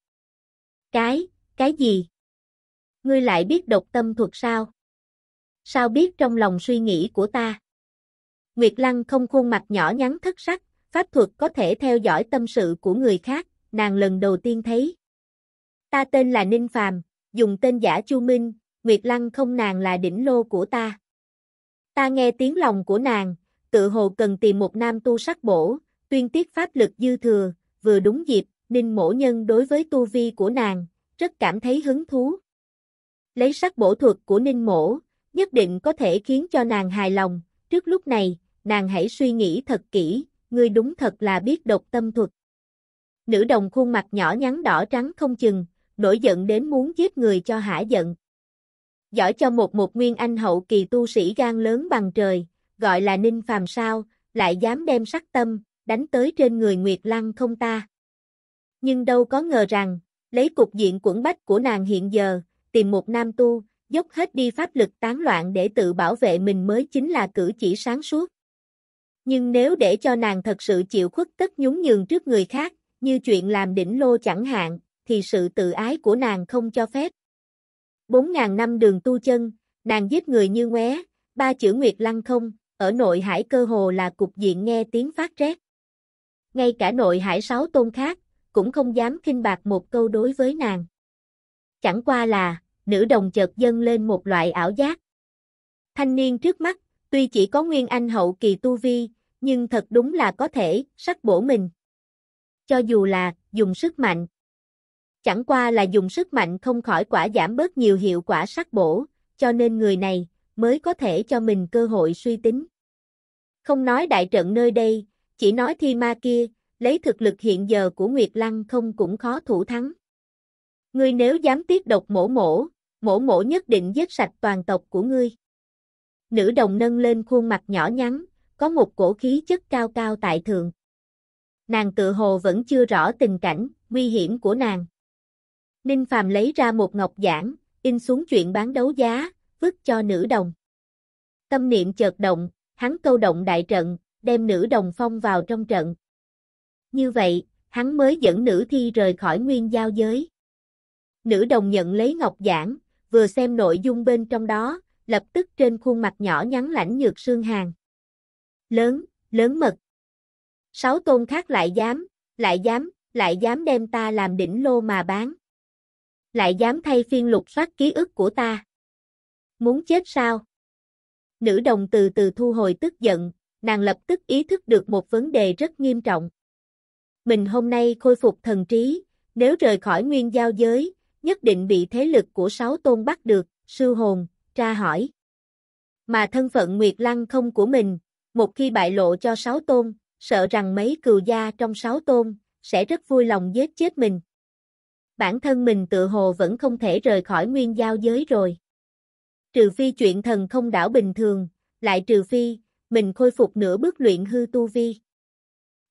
Cái, cái gì? Ngươi lại biết độc tâm thuật sao? Sao biết trong lòng suy nghĩ của ta? Nguyệt Lăng không khuôn mặt nhỏ nhắn thất sắc, pháp thuật có thể theo dõi tâm sự của người khác, nàng lần đầu tiên thấy. Ta tên là Ninh Phàm, dùng tên giả Chu Minh, Nguyệt Lăng không nàng là đỉnh lô của ta. Ta nghe tiếng lòng của nàng, tự hồ cần tìm một nam tu sắc bổ, tuyên tiết pháp lực dư thừa, vừa đúng dịp, Ninh Mỗ nhân đối với tu vi của nàng, rất cảm thấy hứng thú. Lấy sắc bổ thuật của Ninh Mỗ, nhất định có thể khiến cho nàng hài lòng, trước lúc này, nàng hãy suy nghĩ thật kỹ, ngươi đúng thật là biết độc tâm thuật. Nữ đồng khuôn mặt nhỏ nhắn đỏ trắng không chừng, nổi giận đến muốn giết người cho hả giận. Giỏi cho một một nguyên anh hậu kỳ tu sĩ gan lớn bằng trời, gọi là ninh phàm sao, lại dám đem sắc tâm, đánh tới trên người Nguyệt Lăng không ta. Nhưng đâu có ngờ rằng, lấy cục diện quẩn bách của nàng hiện giờ, tìm một nam tu, dốc hết đi pháp lực tán loạn để tự bảo vệ mình mới chính là cử chỉ sáng suốt. Nhưng nếu để cho nàng thật sự chịu khuất tất nhún nhường trước người khác, như chuyện làm đỉnh lô chẳng hạn, thì sự tự ái của nàng không cho phép. Bốn ngàn năm đường tu chân, nàng giết người như ngué, ba chữ Nguyệt Lăng không, ở nội hải cơ hồ là cục diện nghe tiếng phát rét. Ngay cả nội hải sáu tôn khác, cũng không dám kinh bạc một câu đối với nàng. Chẳng qua là, nữ đồng chợt dâng lên một loại ảo giác. Thanh niên trước mắt, tuy chỉ có nguyên anh hậu kỳ tu vi, nhưng thật đúng là có thể, sắc bổ mình. Cho dù là, dùng sức mạnh. Chẳng qua là dùng sức mạnh không khỏi quả giảm bớt nhiều hiệu quả sắc bổ, cho nên người này, mới có thể cho mình cơ hội suy tính. Không nói đại trận nơi đây, chỉ nói thi ma kia, lấy thực lực hiện giờ của Nguyệt Lăng không cũng khó thủ thắng. Ngươi nếu dám tiếp độc mổ mổ, mổ mổ nhất định giết sạch toàn tộc của ngươi. Nữ đồng nâng lên khuôn mặt nhỏ nhắn, có một cổ khí chất cao cao tại thượng. Nàng tự hồ vẫn chưa rõ tình cảnh, nguy hiểm của nàng. Ninh Phàm lấy ra một ngọc giản in xuống chuyện bán đấu giá, vứt cho nữ đồng. Tâm niệm chợt động, hắn câu động đại trận, đem nữ đồng phong vào trong trận. Như vậy, hắn mới dẫn nữ thi rời khỏi nguyên giao giới. Nữ đồng nhận lấy ngọc giảng, vừa xem nội dung bên trong đó, lập tức trên khuôn mặt nhỏ nhắn lãnh nhược sương hàng. Lớn, lớn mật. Sáu tôn khác lại dám, lại dám, lại dám đem ta làm đỉnh lô mà bán. Lại dám thay phiên lục soát ký ức của ta. Muốn chết sao? Nữ đồng từ từ thu hồi tức giận, nàng lập tức ý thức được một vấn đề rất nghiêm trọng. Mình hôm nay khôi phục thần trí, nếu rời khỏi nguyên giao giới, nhất định bị thế lực của sáu tôn bắt được, sư hồn, tra hỏi. Mà thân phận Nguyệt Lăng không của mình, một khi bại lộ cho sáu tôn, sợ rằng mấy cừu gia trong sáu tôn, sẽ rất vui lòng giết chết mình. Bản thân mình tự hồ vẫn không thể rời khỏi nguyên giao giới rồi. Trừ phi chuyện thần không đảo bình thường, lại trừ phi, mình khôi phục nửa bước luyện hư tu vi.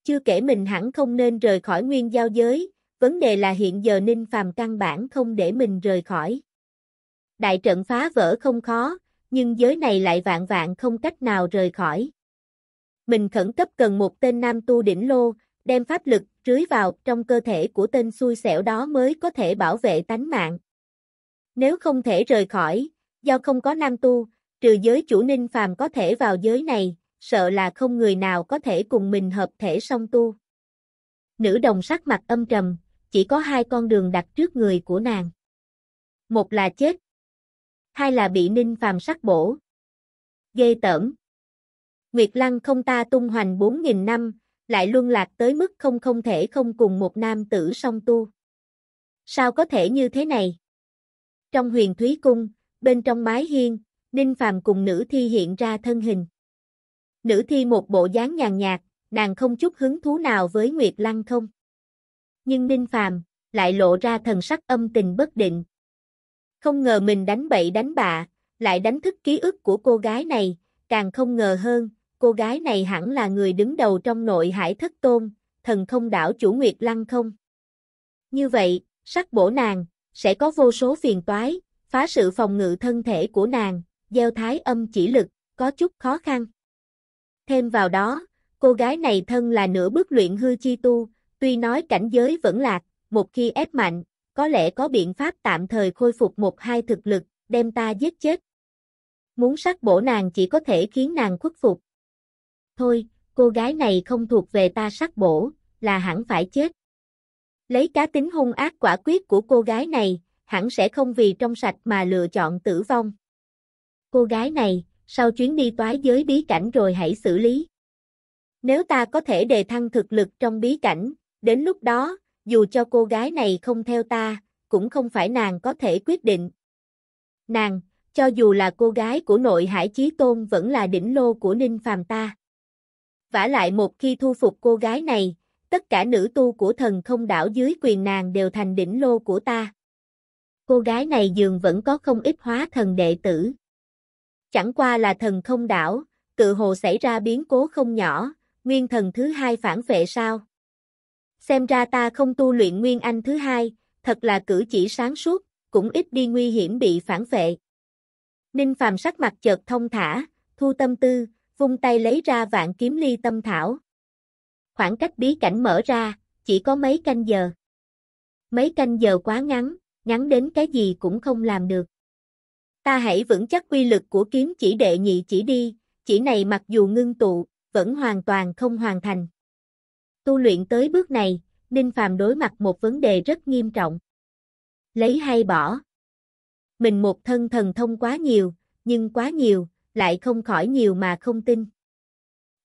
Chưa kể mình hẳn không nên rời khỏi nguyên giao giới, vấn đề là hiện giờ Ninh Phàm căn bản không để mình rời khỏi. Đại trận phá vỡ không khó, nhưng giới này lại vạn vạn không cách nào rời khỏi. Mình khẩn cấp cần một tên nam tu đỉnh lô, đem pháp lực rưới vào trong cơ thể của tên xui xẻo đó mới có thể bảo vệ tánh mạng. Nếu không thể rời khỏi, do không có nam tu, trừ giới chủ ninh phàm có thể vào giới này, sợ là không người nào có thể cùng mình hợp thể song tu. Nữ đồng sắc mặt âm trầm, chỉ có hai con đường đặt trước người của nàng. Một là chết, hai là bị ninh phàm sắc bổ. Ghê tởm. Nguyệt Lăng không ta tung hoành 4.000 năm, lại luân lạc tới mức không không thể không cùng một nam tử song tu. Sao có thể như thế này? Trong huyền thúy cung, bên trong mái hiên, Ninh Phàm cùng nữ thi hiện ra thân hình. Nữ thi một bộ dáng nhàn nhạt, nàng không chút hứng thú nào với Nguyệt Lăng không. Nhưng Ninh Phàm lại lộ ra thần sắc âm tình bất định. Không ngờ mình đánh bậy đánh bạ, lại đánh thức ký ức của cô gái này, càng không ngờ hơn, cô gái này hẳn là người đứng đầu trong nội hải thất tôn, thần không đảo chủ Nguyệt Lăng không. Như vậy, sắc bổ nàng, sẽ có vô số phiền toái, phá sự phòng ngự thân thể của nàng, gieo thái âm chỉ lực, có chút khó khăn. Thêm vào đó, cô gái này thân là nửa bước luyện hư chi tu, tuy nói cảnh giới vẫn lạc, một khi ép mạnh, có lẽ có biện pháp tạm thời khôi phục một hai thực lực, đem ta giết chết. Muốn sát bổ nàng chỉ có thể khiến nàng khuất phục. Thôi, cô gái này không thuộc về ta sát bổ, là hẳn phải chết. Lấy cá tính hung ác quả quyết của cô gái này, hẳn sẽ không vì trong sạch mà lựa chọn tử vong. Cô gái này, sau chuyến đi toái giới bí cảnh rồi hãy xử lý. Nếu ta có thể đề thăng thực lực trong bí cảnh, đến lúc đó, dù cho cô gái này không theo ta, cũng không phải nàng có thể quyết định. Nàng, cho dù là cô gái của nội hải chí tôn vẫn là đỉnh lô của Ninh Phàm ta. vả lại một khi thu phục cô gái này, tất cả nữ tu của thần không đảo dưới quyền nàng đều thành đỉnh lô của ta. Cô gái này dường vẫn có không ít hóa thần đệ tử. Chẳng qua là thần không đảo, tự hồ xảy ra biến cố không nhỏ, nguyên thần thứ hai phản vệ sao? Xem ra ta không tu luyện nguyên anh thứ hai, thật là cử chỉ sáng suốt, cũng ít đi nguy hiểm bị phản vệ. Ninh phàm sắc mặt chợt thông thả, thu tâm tư, vung tay lấy ra vạn kiếm ly tâm thảo. Khoảng cách bí cảnh mở ra, chỉ có mấy canh giờ. Mấy canh giờ quá ngắn, ngắn đến cái gì cũng không làm được. Ta hãy vững chắc quy lực của kiếm chỉ đệ nhị chỉ đi, chỉ này mặc dù ngưng tụ, vẫn hoàn toàn không hoàn thành. Tu luyện tới bước này, Ninh Phàm đối mặt một vấn đề rất nghiêm trọng. Lấy hay bỏ? Mình một thân thần thông quá nhiều, nhưng quá nhiều, lại không khỏi nhiều mà không tin.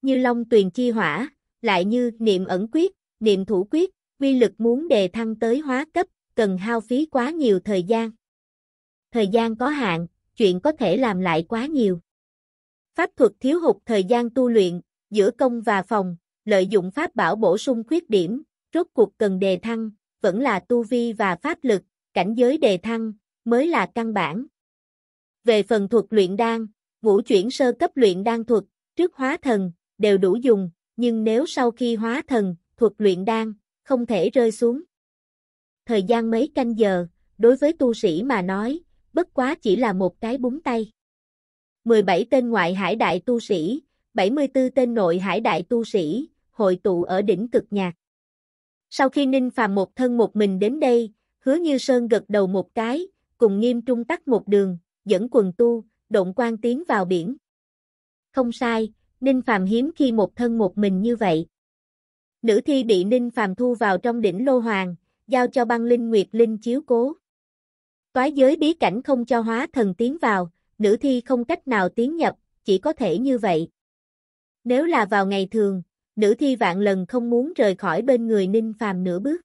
Như Long tuyền chi hỏa, lại như niệm ẩn quyết, niệm thủ quyết, quy lực muốn đề thăng tới hóa cấp, cần hao phí quá nhiều thời gian. Thời gian có hạn, chuyện có thể làm lại quá nhiều. Pháp thuật thiếu hụt thời gian tu luyện, giữa công và phòng, lợi dụng pháp bảo bổ sung khuyết điểm, rốt cuộc cần đề thăng, vẫn là tu vi và pháp lực, cảnh giới đề thăng, mới là căn bản. Về phần thuật luyện đan, ngũ chuyển sơ cấp luyện đan thuật, trước hóa thần, đều đủ dùng, nhưng nếu sau khi hóa thần, thuật luyện đan, không thể rơi xuống. Thời gian mấy canh giờ, đối với tu sĩ mà nói, bất quá chỉ là một cái búng tay. 17 tên ngoại hải đại tu sĩ, 74 tên nội hải đại tu sĩ, hội tụ ở đỉnh cực nhạc. Sau khi Ninh Phàm một thân một mình đến đây, hứa như Sơn gật đầu một cái, cùng nghiêm trung tắt một đường, dẫn quần tu, động quan tiến vào biển. Không sai, Ninh Phàm hiếm khi một thân một mình như vậy. Nữ thi bị Ninh Phàm thu vào trong đỉnh Lô Hoàng, giao cho băng linh Nguyệt Linh chiếu cố. Toái giới bí cảnh không cho hóa thần tiến vào, nữ thi không cách nào tiến nhập, chỉ có thể như vậy. Nếu là vào ngày thường, nữ thi vạn lần không muốn rời khỏi bên người Ninh Phàm nửa bước.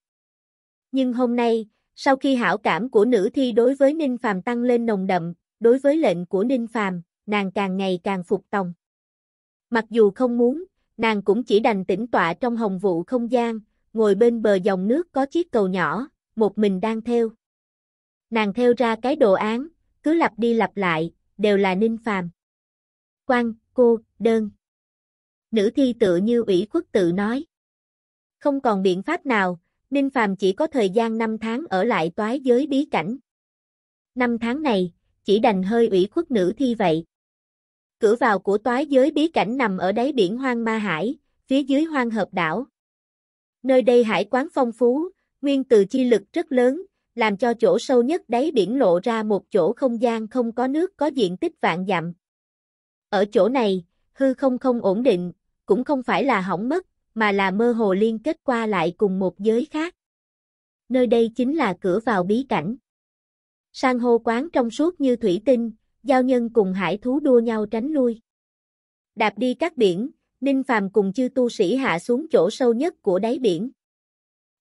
Nhưng hôm nay, sau khi hảo cảm của nữ thi đối với Ninh Phàm tăng lên nồng đậm, đối với lệnh của Ninh Phàm, nàng càng ngày càng phục tòng. Mặc dù không muốn, nàng cũng chỉ đành tĩnh tọa trong hồng vụ không gian, ngồi bên bờ dòng nước có chiếc cầu nhỏ, một mình đang theo. Nàng theo ra cái đồ án, cứ lặp đi lặp lại, đều là Ninh Phàm. Quan, cô, đơn. Nữ thi tự như ủy khuất tự nói. Không còn biện pháp nào, Ninh Phàm chỉ có thời gian 5 tháng ở lại toái giới bí cảnh. 5 tháng này, chỉ đành hơi ủy khuất nữ thi vậy. Cửa vào của toái giới bí cảnh nằm ở đáy biển hoang ma hải, phía dưới hoang hợp đảo. Nơi đây hải quán phong phú, nguyên từ chi lực rất lớn, làm cho chỗ sâu nhất đáy biển lộ ra một chỗ không gian không có nước có diện tích vạn dặm. Ở chỗ này, hư không không ổn định, cũng không phải là hỏng mất, mà là mơ hồ liên kết qua lại cùng một giới khác. Nơi đây chính là cửa vào bí cảnh. Sang hô quán trong suốt như thủy tinh, giao nhân cùng hải thú đua nhau tránh lui. Đạp đi các biển, Ninh Phàm cùng chư tu sĩ hạ xuống chỗ sâu nhất của đáy biển.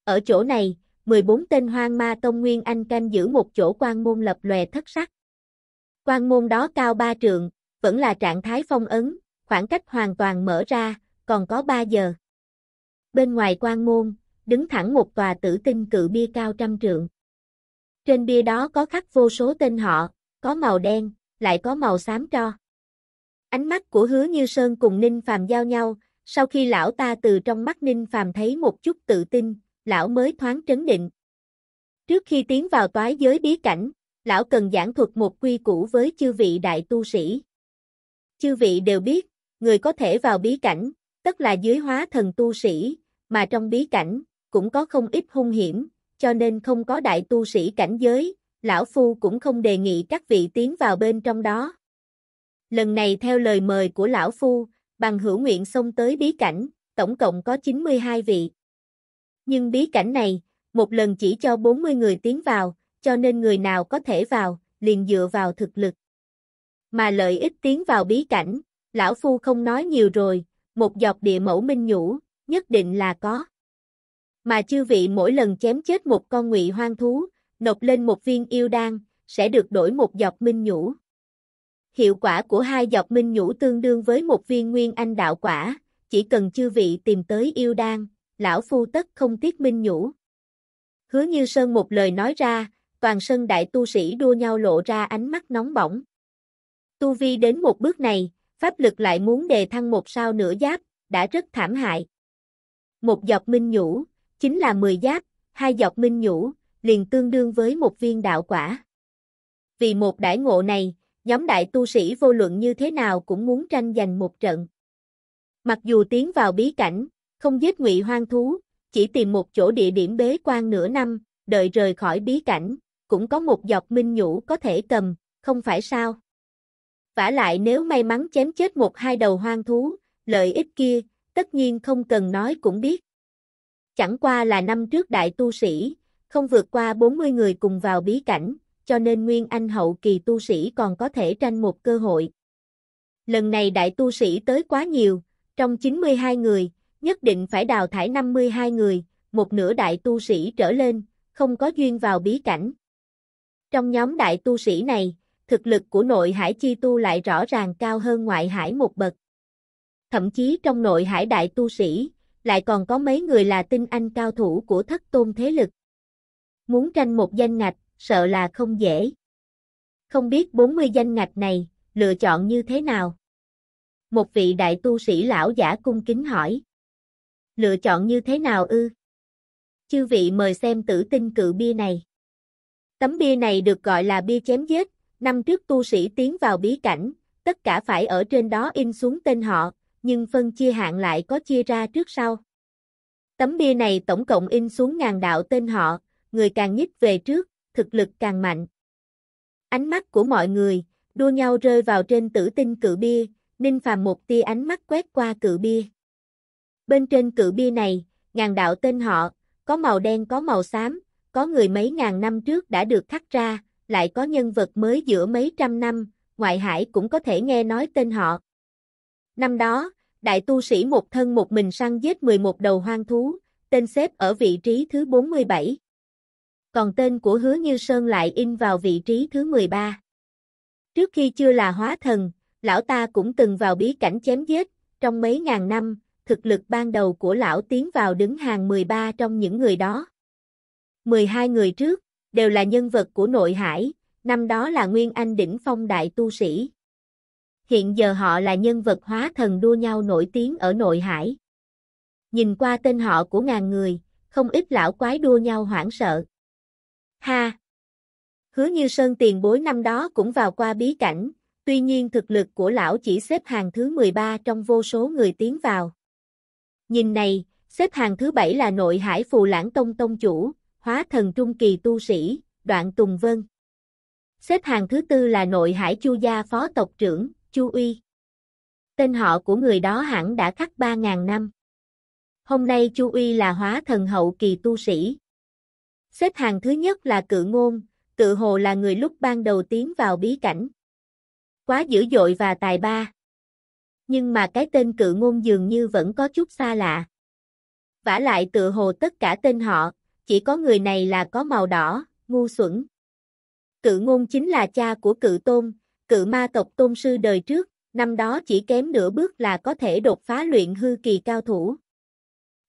Ở chỗ này, 14 tên hoang ma tông nguyên anh canh giữ một chỗ quan môn lập lòe thất sắc. Quan môn đó cao ba trượng, vẫn là trạng thái phong ấn, khoảng cách hoàn toàn mở ra, còn có 3 giờ. Bên ngoài quan môn, đứng thẳng một tòa tử tinh cự bia cao trăm trượng. Trên bia đó có khắc vô số tên họ, có màu đen, lại có màu xám tro. Ánh mắt của hứa như sơn cùng Ninh Phàm giao nhau, sau khi lão ta từ trong mắt Ninh Phàm thấy một chút tự tin, lão mới thoáng trấn định. Trước khi tiến vào toái giới bí cảnh, lão cần giảng thuật một quy củ với chư vị đại tu sĩ. Chư vị đều biết, người có thể vào bí cảnh, tất là dưới hóa thần tu sĩ, mà trong bí cảnh, cũng có không ít hung hiểm, cho nên không có đại tu sĩ cảnh giới, lão phu cũng không đề nghị các vị tiến vào bên trong đó. Lần này theo lời mời của lão phu, bằng hữu nguyện xông tới bí cảnh, tổng cộng có 92 vị. Nhưng bí cảnh này, một lần chỉ cho 40 người tiến vào, cho nên người nào có thể vào, liền dựa vào thực lực. Mà lợi ích tiến vào bí cảnh, lão phu không nói nhiều rồi, một giọt địa mẫu minh nhũ, nhất định là có. Mà chư vị mỗi lần chém chết một con ngụy hoang thú, nộp lên một viên yêu đan, sẽ được đổi một giọt minh nhũ. Hiệu quả của hai giọt minh nhũ tương đương với một viên nguyên anh đạo quả, chỉ cần chư vị tìm tới yêu đan, lão phu tất không tiếc minh nhũ. Hứa như Sơn một lời nói ra, toàn sân đại tu sĩ đua nhau lộ ra ánh mắt nóng bỏng. Tu vi đến một bước này, pháp lực lại muốn đề thăng một sao nửa giáp, đã rất thảm hại. Một giọt minh nhũ, chính là 10 giáp, hai giọt minh nhũ, liền tương đương với một viên đạo quả. Vì một đại ngộ này, nhóm đại tu sĩ vô luận như thế nào cũng muốn tranh giành một trận. Mặc dù tiến vào bí cảnh, không giết ngụy hoang thú, chỉ tìm một chỗ địa điểm bế quan nửa năm, đợi rời khỏi bí cảnh, cũng có một dọc minh nhũ có thể cầm, không phải sao? vả lại nếu may mắn chém chết một hai đầu hoang thú, lợi ích kia, tất nhiên không cần nói cũng biết. Chẳng qua là năm trước đại tu sĩ, không vượt qua 40 người cùng vào bí cảnh, cho nên Nguyên Anh hậu kỳ tu sĩ còn có thể tranh một cơ hội. Lần này đại tu sĩ tới quá nhiều, trong 92 người, nhất định phải đào thải 52 người, một nửa đại tu sĩ trở lên, không có duyên vào bí cảnh. Trong nhóm đại tu sĩ này, thực lực của nội hải chi tu lại rõ ràng cao hơn ngoại hải một bậc. Thậm chí trong nội hải đại tu sĩ, lại còn có mấy người là tinh anh cao thủ của thất tôn thế lực. Muốn tranh một danh ngạch, sợ là không dễ. Không biết 40 danh ngạch này, lựa chọn như thế nào? Một vị đại tu sĩ lão giả cung kính hỏi. Lựa chọn như thế nào ư? Chư vị mời xem tử tinh cự bia này. Tấm bia này được gọi là bia chém giết, năm trước tu sĩ tiến vào bí cảnh, tất cả phải ở trên đó in xuống tên họ, nhưng phân chia hạng lại có chia ra trước sau. Tấm bia này tổng cộng in xuống ngàn đạo tên họ, người càng nhích về trước, thực lực càng mạnh. Ánh mắt của mọi người, đua nhau rơi vào trên tử tinh cự bia, Ninh Phàm một tia ánh mắt quét qua cự bia. Bên trên cự bia này, ngàn đạo tên họ, có màu đen có màu xám, có người mấy ngàn năm trước đã được khắc ra, lại có nhân vật mới giữa mấy trăm năm, ngoại hải cũng có thể nghe nói tên họ. Năm đó, đại tu sĩ một thân một mình săn giết 11 đầu hoang thú, tên xếp ở vị trí thứ 47. Còn tên của Hứa Như Sơn lại in vào vị trí thứ 13. Trước khi chưa là hóa thần, lão ta cũng từng vào bí cảnh chém giết, trong mấy ngàn năm, thực lực ban đầu của lão tiến vào đứng hàng 13 trong những người đó. 12 người trước, đều là nhân vật của nội hải, năm đó là Nguyên Anh đỉnh phong đại tu sĩ. Hiện giờ họ là nhân vật hóa thần đua nhau nổi tiếng ở nội hải. Nhìn qua tên họ của ngàn người, không ít lão quái đua nhau hoảng sợ. Ha! Hứa như Sơn tiền bối năm đó cũng vào qua bí cảnh, tuy nhiên thực lực của lão chỉ xếp hàng thứ 13 trong vô số người tiến vào. Nhìn này, xếp hàng thứ bảy là nội hải phù lãng tông tông chủ, hóa thần trung kỳ tu sĩ, đoạn Tùng Vân. Xếp hàng thứ tư là nội hải chu gia phó tộc trưởng, chu uy. Tên họ của người đó hẳn đã khắc 3.000 năm. Hôm nay chu uy là hóa thần hậu kỳ tu sĩ. Xếp hàng thứ nhất là cự ngôn, tự hồ là người lúc ban đầu tiến vào bí cảnh. Quá dữ dội và tài ba. Nhưng mà cái tên cự ngôn dường như vẫn có chút xa lạ. vả lại tự hồ tất cả tên họ, chỉ có người này là có màu đỏ, ngu xuẩn. Cự ngôn chính là cha của cự tôn, cự ma tộc tôn sư đời trước, năm đó chỉ kém nửa bước là có thể đột phá luyện hư kỳ cao thủ.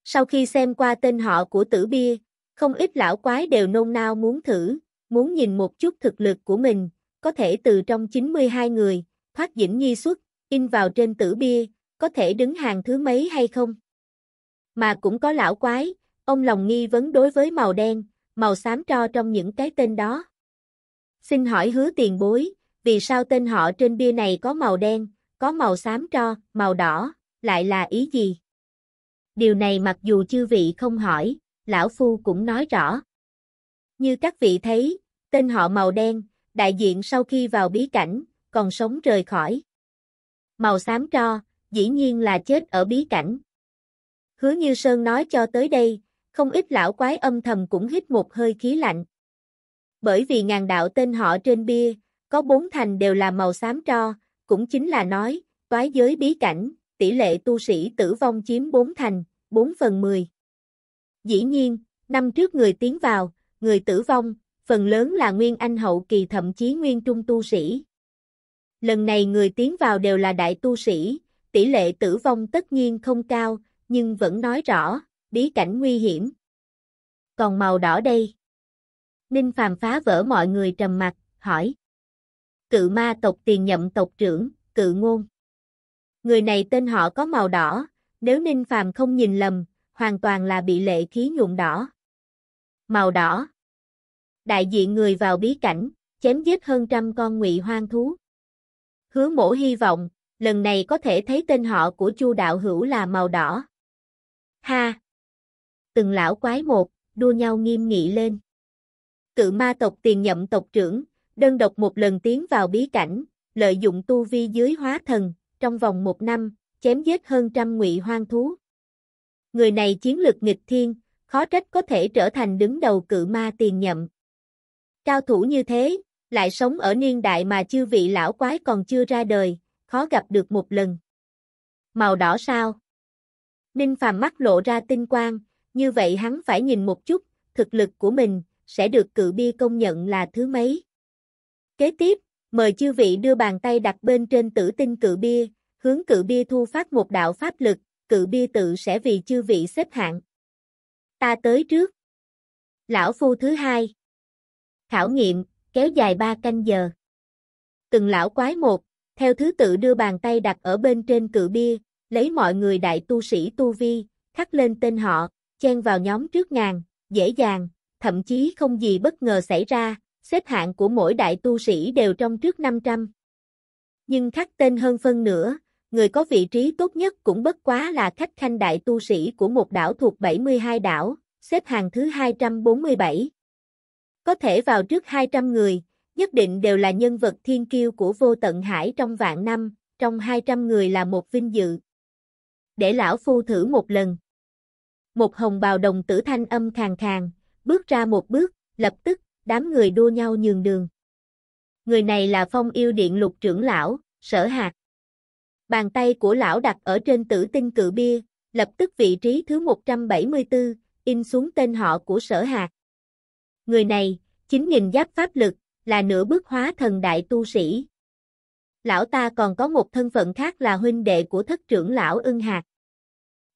Sau khi xem qua tên họ của tử bia, không ít lão quái đều nôn nao muốn thử, muốn nhìn một chút thực lực của mình, có thể từ trong 92 người, thoát dĩnh nhi xuất, in vào trên tử bia, có thể đứng hàng thứ mấy hay không? Mà cũng có lão quái, ông lòng nghi vấn đối với màu đen, màu xám tro trong những cái tên đó. Xin hỏi hứa tiền bối, vì sao tên họ trên bia này có màu đen, có màu xám tro, màu đỏ, lại là ý gì? Điều này mặc dù chư vị không hỏi, lão phu cũng nói rõ. Như các vị thấy, tên họ màu đen, đại diện sau khi vào bí cảnh, còn sống rời khỏi. Màu xám tro, dĩ nhiên là chết ở bí cảnh. Hứa Như Sơn nói cho tới đây, không ít lão quái âm thầm cũng hít một hơi khí lạnh. Bởi vì ngàn đạo tên họ trên bia, có bốn thành đều là màu xám tro, cũng chính là nói, toái giới bí cảnh, tỷ lệ tu sĩ tử vong chiếm bốn thành, 4 phần 10. Dĩ nhiên, năm trước người tiến vào, người tử vong, phần lớn là nguyên anh hậu kỳ thậm chí nguyên trung tu sĩ. Lần này người tiến vào đều là đại tu sĩ, tỷ lệ tử vong tất nhiên không cao, nhưng vẫn nói rõ, bí cảnh nguy hiểm. Còn màu đỏ đây. Ninh Phàm phá vỡ mọi người trầm mặt, hỏi. Cự ma tộc tiền nhậm tộc trưởng, cự ngôn. Người này tên họ có màu đỏ, nếu Ninh Phàm không nhìn lầm, hoàn toàn là bị lệ khí nhuộm đỏ. Màu đỏ. Đại diện người vào bí cảnh, chém giết hơn trăm con ngụy hoang thú. Hứa mổ hy vọng, lần này có thể thấy tên họ của Chu đạo hữu là màu đỏ. Ha! Từng lão quái một, đua nhau nghiêm nghị lên. Cự ma tộc tiền nhậm tộc trưởng, đơn độc một lần tiến vào bí cảnh, lợi dụng tu vi dưới hóa thần, trong vòng một năm, chém giết hơn trăm ngụy hoang thú. Người này chiến lực nghịch thiên, khó trách có thể trở thành đứng đầu cự ma tiền nhậm. Cao thủ như thế, lại sống ở niên đại mà chư vị lão quái còn chưa ra đời, khó gặp được một lần. Màu đỏ sao? Ninh Phàm mắt lộ ra tinh quang, như vậy hắn phải nhìn một chút, thực lực của mình, sẽ được cự bia công nhận là thứ mấy. Kế tiếp, mời chư vị đưa bàn tay đặt bên trên tử tinh cự bia, hướng cự bia thu phát một đạo pháp lực, cự bia tự sẽ vì chư vị xếp hạng. Ta tới trước. Lão phu thứ hai. Khảo nghiệm, kéo dài ba canh giờ. Từng lão quái một, theo thứ tự đưa bàn tay đặt ở bên trên cự bia, lấy mọi người đại tu sĩ tu vi, khắc lên tên họ, chen vào nhóm trước ngàn, dễ dàng, thậm chí không gì bất ngờ xảy ra, xếp hạng của mỗi đại tu sĩ đều trong trước 500. Nhưng khắc tên hơn phân nữa, người có vị trí tốt nhất cũng bất quá là khách khanh đại tu sĩ của một đảo thuộc 72 đảo, xếp hàng thứ 247. Có thể vào trước 200 người, nhất định đều là nhân vật thiên kiêu của vô tận hải trong vạn năm, trong 200 người là một vinh dự. Để lão phu thử một lần. Một hồng bào đồng tử thanh âm khàn khàn, bước ra một bước, lập tức, đám người đua nhau nhường đường. Người này là phong yêu điện lục trưởng lão, sở hạt. Bàn tay của lão đặt ở trên tử tinh cự bia, lập tức vị trí thứ 174, in xuống tên họ của sở hạt. Người này, chính nghìn giáp pháp lực, là nửa bước hóa thần đại tu sĩ. Lão ta còn có một thân phận khác là huynh đệ của thất trưởng lão ưng hạt.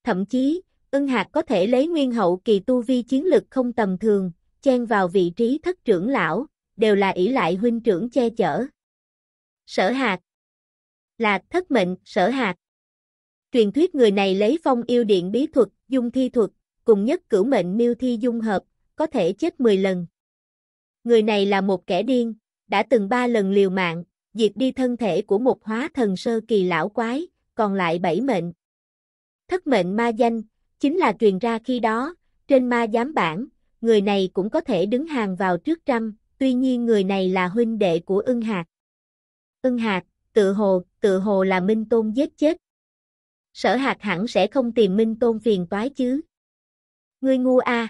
Thậm chí, ưng hạt có thể lấy nguyên hậu kỳ tu vi chiến lực không tầm thường, chen vào vị trí thất trưởng lão, đều là ỷ lại huynh trưởng che chở. Sở hạt Là thất mệnh, sở hạt. Truyền thuyết người này lấy phong yêu điện bí thuật, dung thi thuật, cùng nhất cửu mệnh miêu thi dung hợp, có thể chết 10 lần. Người này là một kẻ điên, đã từng ba lần liều mạng, diệt đi thân thể của một hóa thần sơ kỳ lão quái, còn lại bảy mệnh. Thất mệnh ma danh, chính là truyền ra khi đó, trên ma giám bản, người này cũng có thể đứng hàng vào trước trăm, tuy nhiên người này là huynh đệ của ưng hạt. Ưng hạt, tự hồ, tự hồ là Minh Tôn giết chết. Sở hạt hẳn sẽ không tìm Minh Tôn phiền toái chứ. Ngươi ngu a.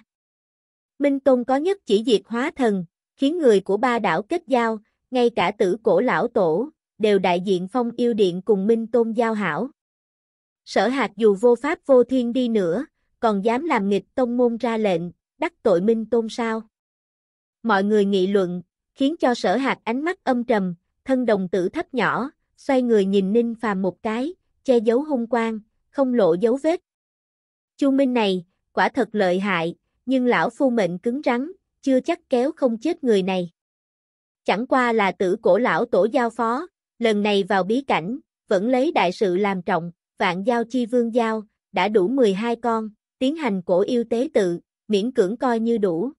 Minh Tôn có nhất chỉ diệt hóa thần, khiến người của ba đảo kết giao, ngay cả tử cổ lão tổ, đều đại diện phong yêu điện cùng Minh Tôn giao hảo. Sở hạt dù vô pháp vô thiên đi nữa, còn dám làm nghịch tông môn ra lệnh, đắc tội minh tôn sao. Mọi người nghị luận, khiến cho sở hạt ánh mắt âm trầm, thân đồng tử thấp nhỏ, xoay người nhìn Ninh Phàm một cái, che giấu hung quang, không lộ dấu vết. Chu Minh này, quả thật lợi hại, nhưng lão phu mệnh cứng rắn, chưa chắc kéo không chết người này. Chẳng qua là tử cổ lão tổ giao phó, lần này vào bí cảnh, vẫn lấy đại sự làm trọng, vạn giao chi vương giao, đã đủ 12 con, tiến hành cổ yêu tế tự, miễn cưỡng coi như đủ.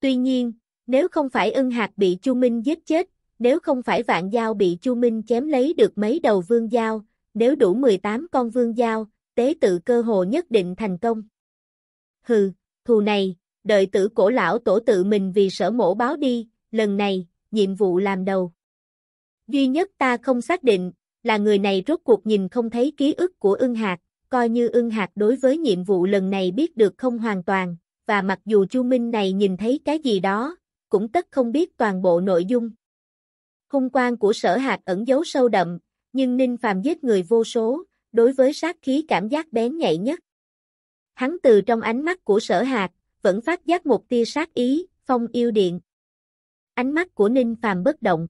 Tuy nhiên, nếu không phải ưng hạt bị Chu Minh giết chết, nếu không phải vạn giao bị Chu Minh chém lấy được mấy đầu vương giao, nếu đủ 18 con vương giao, tế tự cơ hồ nhất định thành công. Hừ, thù này, đợi tử cổ lão tổ tự mình vì sở mổ báo đi, lần này, nhiệm vụ làm đầu. Duy nhất ta không xác định, là người này rốt cuộc nhìn không thấy ký ức của ưng hạt, coi như ưng hạt đối với nhiệm vụ lần này biết được không hoàn toàn, và mặc dù Chu Minh này nhìn thấy cái gì đó, cũng tất không biết toàn bộ nội dung. Hung quan của sở hạt ẩn giấu sâu đậm, nhưng Ninh Phàm giết người vô số, đối với sát khí cảm giác bén nhạy nhất. Hắn từ trong ánh mắt của sở hạt, vẫn phát giác một tia sát ý, phong yêu điện. Ánh mắt của Ninh Phàm bất động.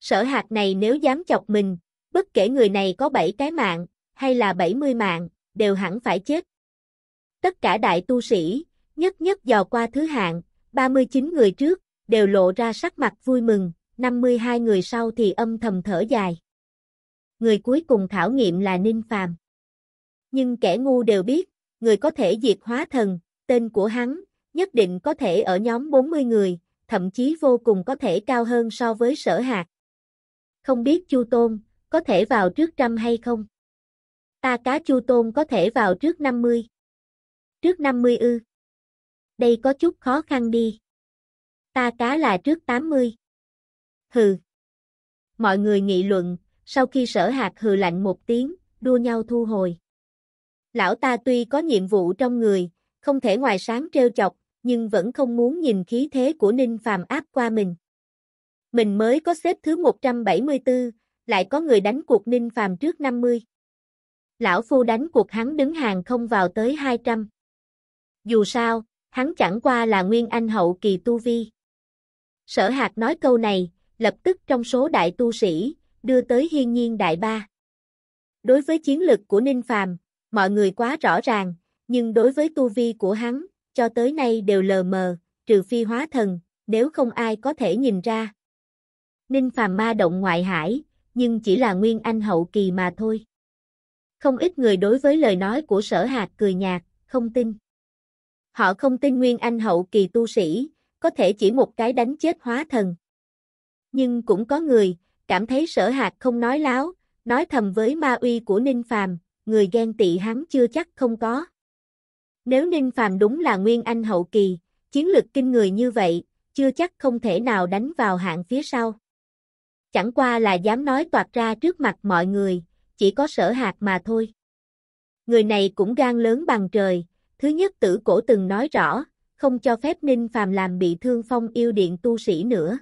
Sở hạt này nếu dám chọc mình, bất kể người này có 7 cái mạng, hay là 70 mạng, đều hẳn phải chết. Tất cả đại tu sĩ, nhất nhất dò qua thứ hạng, 39 người trước, đều lộ ra sắc mặt vui mừng, 52 người sau thì âm thầm thở dài. Người cuối cùng khảo nghiệm là Ninh Phàm. Nhưng kẻ ngu đều biết, người có thể diệt hóa thần, tên của hắn, nhất định có thể ở nhóm 40 người, thậm chí vô cùng có thể cao hơn so với sở hạt. Không biết Chu Tôn, có thể vào trước trăm hay không? Ta cá Chu Tôn có thể vào trước 50. Trước 50 ư? Đây có chút khó khăn đi. Ta cá là trước 80. Hừ. Mọi người nghị luận, sau khi sở hạt hừ lạnh một tiếng, đua nhau thu hồi. Lão ta tuy có nhiệm vụ trong người, không thể ngoài sáng trêu chọc, nhưng vẫn không muốn nhìn khí thế của Ninh Phàm áp qua mình. Mình mới có xếp thứ 174, lại có người đánh cuộc Ninh Phàm trước 50. Lão Phu đánh cuộc hắn đứng hàng không vào tới 200. Dù sao, hắn chẳng qua là nguyên anh hậu kỳ tu vi. Sở Hạc nói câu này, lập tức trong số đại tu sĩ, đưa tới hiên nhiên đại ba. Đối với chiến lực của Ninh Phàm, mọi người quá rõ ràng, nhưng đối với tu vi của hắn, cho tới nay đều lờ mờ, trừ phi hóa thần, nếu không ai có thể nhìn ra. Ninh Phàm ma động ngoại hải, nhưng chỉ là nguyên anh hậu kỳ mà thôi. Không ít người đối với lời nói của sở hạt cười nhạt, không tin. Họ không tin nguyên anh hậu kỳ tu sĩ, có thể chỉ một cái đánh chết hóa thần. Nhưng cũng có người, cảm thấy sở hạt không nói láo, nói thầm với ma uy của Ninh Phàm, người ghen tị hắn chưa chắc không có. Nếu Ninh Phàm đúng là nguyên anh hậu kỳ, chiến lực kinh người như vậy, chưa chắc không thể nào đánh vào hạng phía sau. Chẳng qua là dám nói toạc ra trước mặt mọi người, chỉ có sở hạt mà thôi. Người này cũng gan lớn bằng trời, thứ nhất tử cổ từng nói rõ, không cho phép Ninh Phàm làm bị thương phong yêu điện tu sĩ nữa.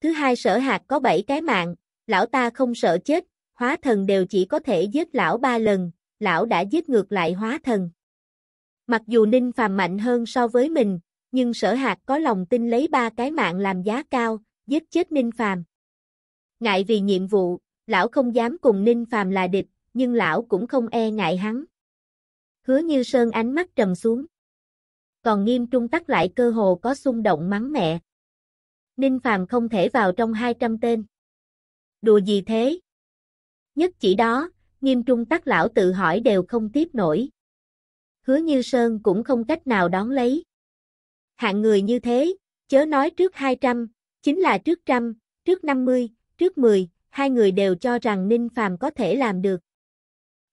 Thứ hai sở hạt có bảy cái mạng, lão ta không sợ chết, hóa thần đều chỉ có thể giết lão ba lần, lão đã giết ngược lại hóa thần. Mặc dù Ninh Phàm mạnh hơn so với mình, nhưng sở hạt có lòng tin lấy ba cái mạng làm giá cao, giết chết Ninh Phàm. Ngại vì nhiệm vụ, lão không dám cùng Ninh Phàm là địch, nhưng lão cũng không e ngại hắn. Hứa như sơn ánh mắt trầm xuống. Còn nghiêm trung tắc lại cơ hồ có xung động mắng mẹ. Ninh Phàm không thể vào trong 200 tên. Đùa gì thế? Nhất chỉ đó, nghiêm trung tắc lão tự hỏi đều không tiếp nổi. Hứa như sơn cũng không cách nào đón lấy. Hạng người như thế, chớ nói trước 200, chính là trước trăm, trước 50, trước 10, hai người đều cho rằng Ninh Phàm có thể làm được.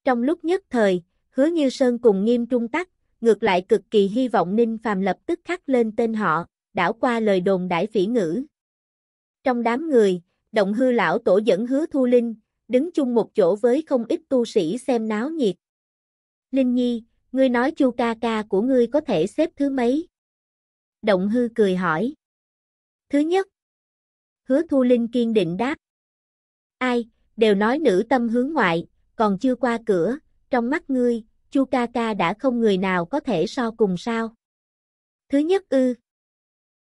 Trong lúc nhất thời, hứa như Sơn cùng nghiêm trung tắc, ngược lại cực kỳ hy vọng Ninh Phàm lập tức khắc lên tên họ, đảo qua lời đồn đãi phỉ ngữ. Trong đám người, động hư lão tổ dẫn hứa thu linh, đứng chung một chỗ với không ít tu sĩ xem náo nhiệt. Linh Nhi, ngươi nói chu ca ca của ngươi có thể xếp thứ mấy? Động hư cười hỏi. Thứ nhất. Hứa thu linh kiên định đáp. Ai, đều nói nữ tâm hướng ngoại, còn chưa qua cửa, trong mắt ngươi, Chu ca ca đã không người nào có thể so cùng sao. Thứ nhất ư.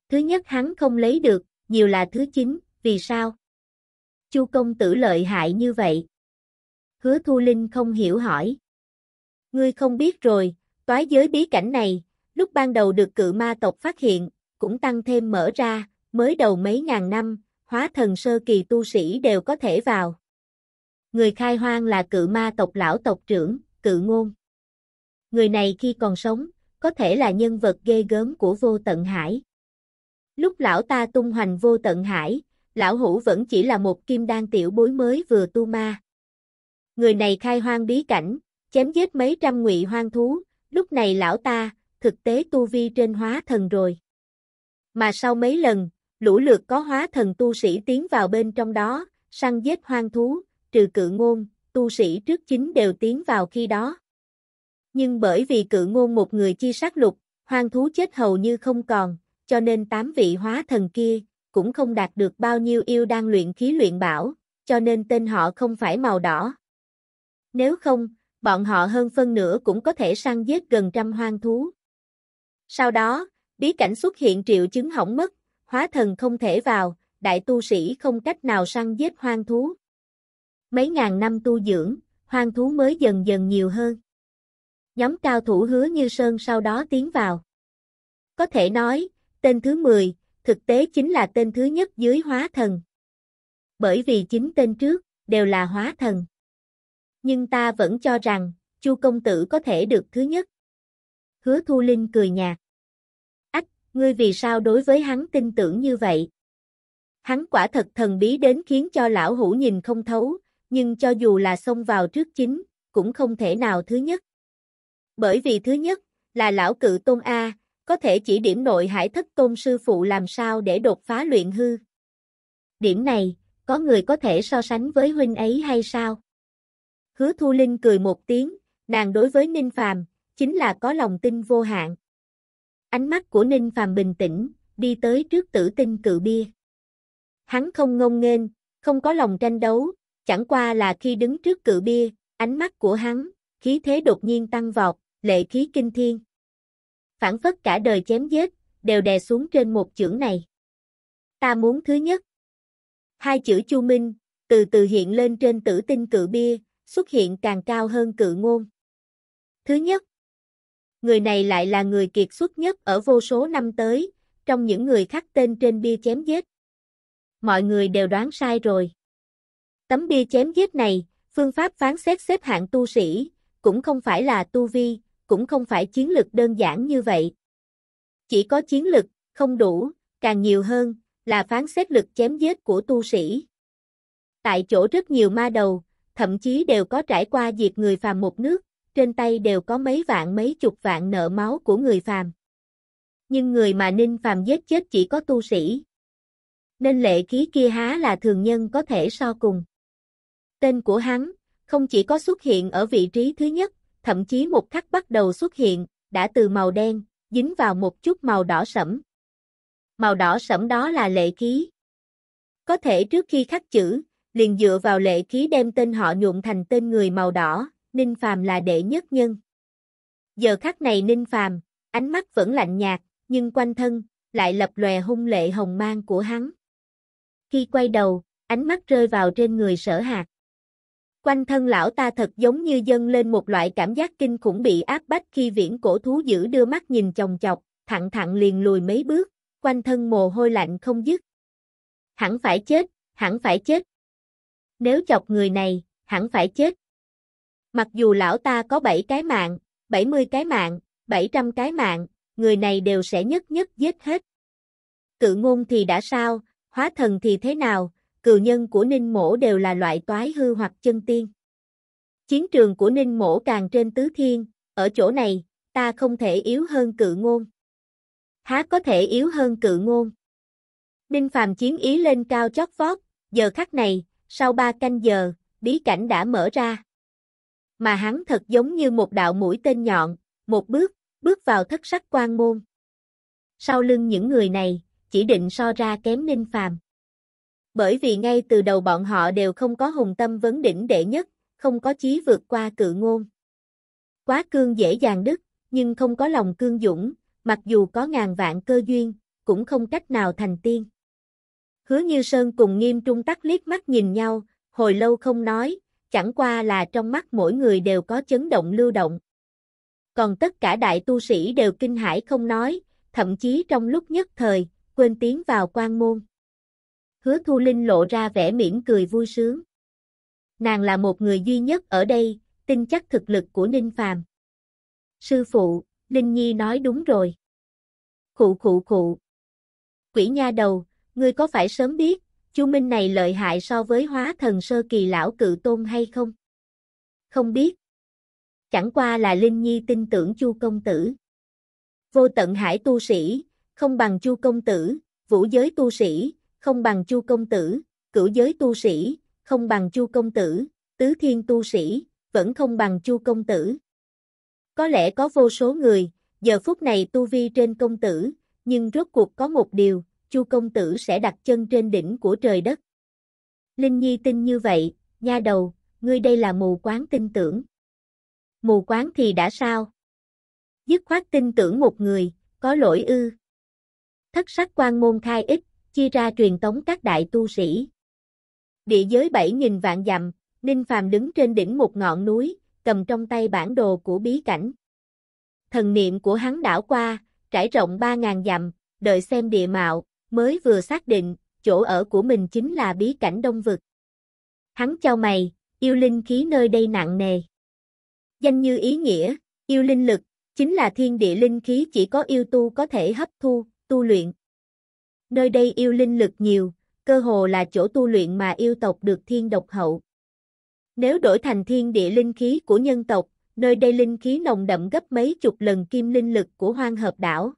Thứ nhất hắn không lấy được, nhiều là thứ chín, vì sao? Chu công tử lợi hại như vậy. Hứa Thu Linh không hiểu hỏi. Ngươi không biết rồi, toái giới bí cảnh này, lúc ban đầu được cự ma tộc phát hiện, cũng tăng thêm mở ra, mới đầu mấy ngàn năm, hóa thần sơ kỳ tu sĩ đều có thể vào. Người khai hoang là cự ma tộc lão tộc trưởng, cự ngôn. Người này khi còn sống, có thể là nhân vật ghê gớm của vô tận hải. Lúc lão ta tung hoành vô tận hải, lão hủ vẫn chỉ là một kim đan tiểu bối mới vừa tu ma. Người này khai hoang bí cảnh, chém giết mấy trăm ngụy hoang thú, lúc này lão ta, thực tế tu vi trên hóa thần rồi. Mà sau mấy lần, lũ lượt có hóa thần tu sĩ tiến vào bên trong đó, săn giết hoang thú, trừ cự ngôn, tu sĩ trước chính đều tiến vào khi đó. Nhưng bởi vì cự ngôn một người chi sát lục, hoang thú chết hầu như không còn, cho nên tám vị hóa thần kia, cũng không đạt được bao nhiêu yêu đang luyện khí luyện bảo, cho nên tên họ không phải màu đỏ. Nếu không, bọn họ hơn phân nửa cũng có thể săn giết gần trăm hoang thú. Sau đó, bí cảnh xuất hiện triệu chứng hỏng mất, hóa thần không thể vào, đại tu sĩ không cách nào săn giết hoang thú. Mấy ngàn năm tu dưỡng, hoang thú mới dần dần nhiều hơn. Nhóm cao thủ hứa như Sơn sau đó tiến vào. Có thể nói, tên thứ 10, thực tế chính là tên thứ nhất dưới hóa thần. Bởi vì chính tên trước, đều là hóa thần. Nhưng ta vẫn cho rằng, Chu công tử có thể được thứ nhất. Hứa Thu Linh cười nhạt. Ách, ngươi vì sao đối với hắn tin tưởng như vậy? Hắn quả thật thần bí đến khiến cho lão hủ nhìn không thấu, nhưng cho dù là xông vào trước chính, cũng không thể nào thứ nhất. Bởi vì thứ nhất, là lão cự tôn A, có thể chỉ điểm nội hải thất tôn sư phụ làm sao để đột phá luyện hư. Điểm này, có người có thể so sánh với huynh ấy hay sao? Hứa Thu Linh cười một tiếng, nàng đối với Ninh Phàm, chính là có lòng tin vô hạn. Ánh mắt của Ninh Phàm bình tĩnh, đi tới trước tử tinh cự bia. Hắn không ngông nghênh, không có lòng tranh đấu, chẳng qua là khi đứng trước cự bia, ánh mắt của hắn, khí thế đột nhiên tăng vọt, lệ khí kinh thiên. Phản phất cả đời chém giết, đều đè xuống trên một chưởng này. Ta muốn thứ nhất. Hai chữ Chu Minh, từ từ hiện lên trên tử tinh cự bia, xuất hiện càng cao hơn cự ngôn. Thứ nhất, người này lại là người kiệt xuất nhất ở vô số năm tới, trong những người khắc tên trên bia chém giết. Mọi người đều đoán sai rồi. Tấm bia chém giết này, phương pháp phán xét xếp hạng tu sĩ, cũng không phải là tu vi, cũng không phải chiến lực đơn giản như vậy. Chỉ có chiến lực, không đủ, càng nhiều hơn, là phán xét lực chém giết của tu sĩ. Tại chỗ rất nhiều ma đầu, thậm chí đều có trải qua diệt người phàm một nước, trên tay đều có mấy vạn mấy chục vạn nợ máu của người phàm. Nhưng người mà Ninh phàm giết chết chỉ có tu sĩ. Nên lệ khí kia há là thường nhân có thể so cùng. Tên của hắn, không chỉ có xuất hiện ở vị trí thứ nhất, thậm chí một khắc bắt đầu xuất hiện, đã từ màu đen, dính vào một chút màu đỏ sẫm. Màu đỏ sẫm đó là lệ khí. Có thể trước khi khắc chữ, liền dựa vào lệ khí đem tên họ nhuộm thành tên người màu đỏ, Ninh Phàm là đệ nhất nhân. Giờ khắc này Ninh Phàm, ánh mắt vẫn lạnh nhạt, nhưng quanh thân, lại lập lòe hung lệ hồng mang của hắn. Khi quay đầu, ánh mắt rơi vào trên người sở hạt. Quanh thân lão ta thật giống như dâng lên một loại cảm giác kinh khủng bị áp bách khi viễn cổ thú dữ đưa mắt nhìn chồng chọc, thẳng thẳng liền lùi mấy bước, quanh thân mồ hôi lạnh không dứt. Hẳn phải chết, hẳn phải chết. Nếu chọc người này, hẳn phải chết. Mặc dù lão ta có 7 cái mạng, 70 cái mạng, 700 cái mạng, người này đều sẽ nhất nhất giết hết. Cự ngôn thì đã sao, hóa thần thì thế nào, cừu nhân của Ninh Mổ đều là loại toái hư hoặc chân tiên. Chiến trường của Ninh Mổ càng trên tứ thiên, ở chỗ này, ta không thể yếu hơn cự ngôn. Há có thể yếu hơn cự ngôn. Ninh Phàm chiến ý lên cao chót vót, giờ khắc này, sau ba canh giờ, bí cảnh đã mở ra. Mà hắn thật giống như một đạo mũi tên nhọn, một bước, bước vào thất sắc quan môn. Sau lưng những người này, chỉ định so ra kém Ninh Phàm. Bởi vì ngay từ đầu bọn họ đều không có hùng tâm vấn đỉnh đệ nhất, không có chí vượt qua cự ngôn. Quá cương dễ dàng đứt, nhưng không có lòng cương dũng, mặc dù có ngàn vạn cơ duyên, cũng không cách nào thành tiên. Hứa Như Sơn cùng Nghiêm Trung Tắc liếc mắt nhìn nhau, hồi lâu không nói, chẳng qua là trong mắt mỗi người đều có chấn động lưu động. Còn tất cả đại tu sĩ đều kinh hãi không nói, thậm chí trong lúc nhất thời, quên tiến vào quan môn. Hứa Thu Linh lộ ra vẻ mỉm cười vui sướng. Nàng là một người duy nhất ở đây, tin chắc thực lực của Ninh Phàm. Sư phụ, Linh Nhi nói đúng rồi. Khụ khụ khụ. Quỷ nha đầu, ngươi có phải sớm biết, Chu Minh này lợi hại so với hóa thần sơ kỳ lão cự tôn hay không? Không biết. Chẳng qua là Linh Nhi tin tưởng Chu công tử. Vô tận hải tu sĩ, không bằng Chu công tử, vũ giới tu sĩ, không bằng Chu công tử, cửu giới tu sĩ, không bằng Chu công tử, tứ thiên tu sĩ, vẫn không bằng Chu công tử. Có lẽ có vô số người, giờ phút này tu vi trên công tử, nhưng rốt cuộc có một điều, Chu công tử sẽ đặt chân trên đỉnh của trời đất. Linh Nhi tin như vậy, nha đầu, ngươi đây là mù quáng tin tưởng. Mù quáng thì đã sao? Dứt khoát tin tưởng một người, có lỗi ư. Thất sắc quan môn khai ích, chia ra truyền tống các đại tu sĩ. Địa giới 7.000 vạn dặm, Ninh Phàm đứng trên đỉnh một ngọn núi, cầm trong tay bản đồ của bí cảnh. Thần niệm của hắn đảo qua, trải rộng 3.000 dặm, đợi xem địa mạo, mới vừa xác định, chỗ ở của mình chính là bí cảnh đông vực. Hắn trao mày, yêu linh khí nơi đây nặng nề. Danh như ý nghĩa, yêu linh lực, chính là thiên địa linh khí chỉ có yêu tu có thể hấp thu, tu luyện. Nơi đây yêu linh lực nhiều, cơ hồ là chỗ tu luyện mà yêu tộc được thiên độc hậu. Nếu đổi thành thiên địa linh khí của nhân tộc, nơi đây linh khí nồng đậm gấp mấy chục lần kim linh lực của hoang hợp đảo.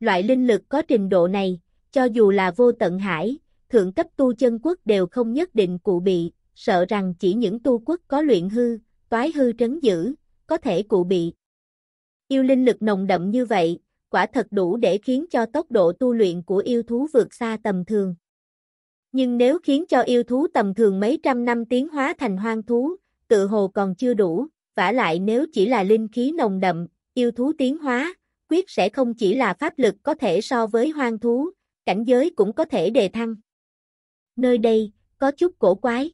Loại linh lực có trình độ này, cho dù là vô tận hải, thượng cấp tu chân quốc đều không nhất định cụ bị, sợ rằng chỉ những tu quốc có luyện hư, toái hư trấn giữ, có thể cụ bị. Yêu linh lực nồng đậm như vậy, quả thật đủ để khiến cho tốc độ tu luyện của yêu thú vượt xa tầm thường. Nhưng nếu khiến cho yêu thú tầm thường mấy trăm năm tiến hóa thành hoang thú, tự hồ còn chưa đủ, vả lại nếu chỉ là linh khí nồng đậm, yêu thú tiến hóa, quyết sẽ không chỉ là pháp lực có thể so với hoang thú, cảnh giới cũng có thể đề thăng. Nơi đây, có chút cổ quái.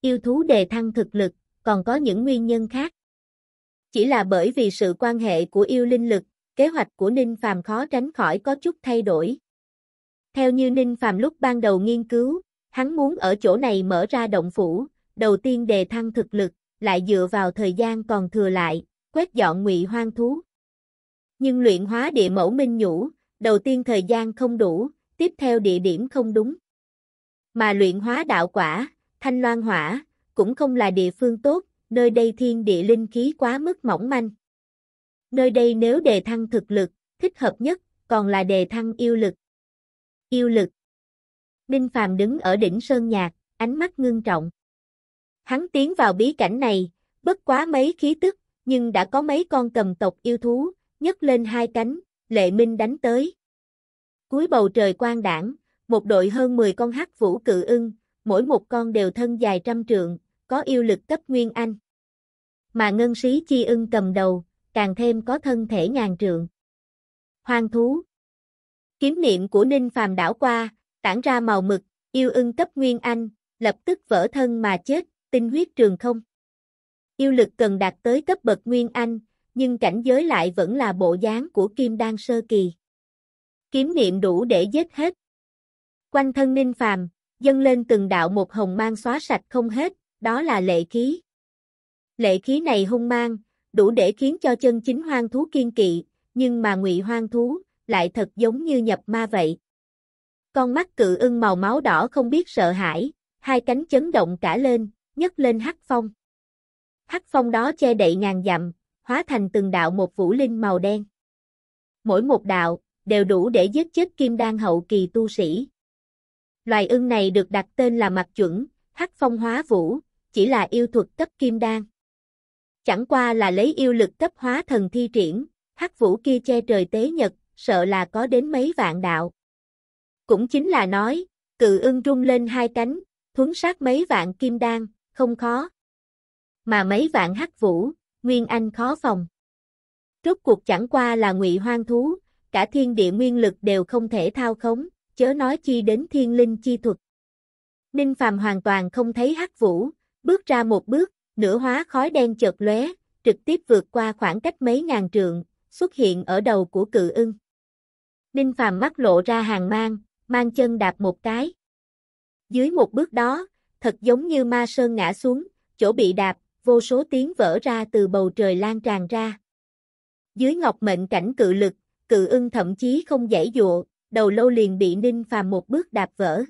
Yêu thú đề thăng thực lực, còn có những nguyên nhân khác. Chỉ là bởi vì sự quan hệ của yêu linh lực, kế hoạch của Ninh Phàm khó tránh khỏi có chút thay đổi. Theo như Ninh Phàm lúc ban đầu nghiên cứu, hắn muốn ở chỗ này mở ra động phủ, đầu tiên đề thăng thực lực, lại dựa vào thời gian còn thừa lại, quét dọn ngụy hoang thú. Nhưng luyện hóa địa mẫu minh nhũ, đầu tiên thời gian không đủ, tiếp theo địa điểm không đúng. Mà luyện hóa đạo quả, thanh loan hỏa, cũng không là địa phương tốt, nơi đây thiên địa linh khí quá mức mỏng manh. Nơi đây nếu đề thăng thực lực, thích hợp nhất, còn là đề thăng yêu lực. Yêu lực. Ninh Phàm đứng ở đỉnh sơn nhạc, ánh mắt ngưng trọng. Hắn tiến vào bí cảnh này, bất quá mấy khí tức, nhưng đã có mấy con cầm tộc yêu thú, nhấc lên hai cánh, lệ minh đánh tới. Cuối bầu trời quang đảng, một đội hơn 10 con hắc vũ cự ưng, mỗi một con đều thân dài trăm trượng, có yêu lực cấp nguyên anh. Mà ngân sĩ chi ưng cầm đầu, càng thêm có thân thể ngàn trượng. Hoang thú Kiếm niệm của Ninh Phàm đảo qua, tản ra màu mực, yêu ưng cấp nguyên anh, lập tức vỡ thân mà chết, tinh huyết trường không. Yêu lực cần đạt tới cấp bậc nguyên anh, nhưng cảnh giới lại vẫn là bộ dáng của kim đan sơ kỳ. Kiếm niệm đủ để giết hết. Quanh thân Ninh Phàm, dâng lên từng đạo một hồng mang xóa sạch không hết, đó là lệ khí. Lệ khí này hung mang, đủ để khiến cho chân chính hoang thú kiên kỵ, nhưng mà ngụy hoang thú, lại thật giống như nhập ma vậy. Con mắt cự ưng màu máu đỏ không biết sợ hãi, hai cánh chấn động cả lên, nhấc lên hắc phong. Hắc phong đó che đậy ngàn dặm, hóa thành từng đạo một vũ linh màu đen. Mỗi một đạo, đều đủ để giết chết kim đan hậu kỳ tu sĩ. Loài ưng này được đặt tên là mặt chuẩn, hắc phong hóa vũ, chỉ là yêu thuật cấp kim đan. Chẳng qua là lấy yêu lực cấp hóa thần thi triển, hắc vũ kia che trời tế nhật, sợ là có đến mấy vạn đạo. Cũng chính là nói, cự ưng rung lên hai cánh, thuấn sát mấy vạn kim đan, không khó. mà mấy vạn hắc vũ, nguyên anh khó phòng. Rốt cuộc chẳng qua là ngụy hoang thú, cả thiên địa nguyên lực đều không thể thao khống, chớ nói chi đến thiên linh chi thuật. Ninh Phàm hoàn toàn không thấy hắc vũ, bước ra một bước, nửa hóa khói đen chợt lóe, trực tiếp vượt qua khoảng cách mấy ngàn trượng, xuất hiện ở đầu của cự ưng. Ninh Phàm mắt lộ ra hàng mang, mang chân đạp một cái. Dưới một bước đó, thật giống như ma sơn ngã xuống, chỗ bị đạp, vô số tiếng vỡ ra từ bầu trời lan tràn ra. Dưới ngọc mệnh cảnh cự lực, cự ưng thậm chí không giải dụa, đầu lâu liền bị Ninh Phàm một bước đạp vỡ.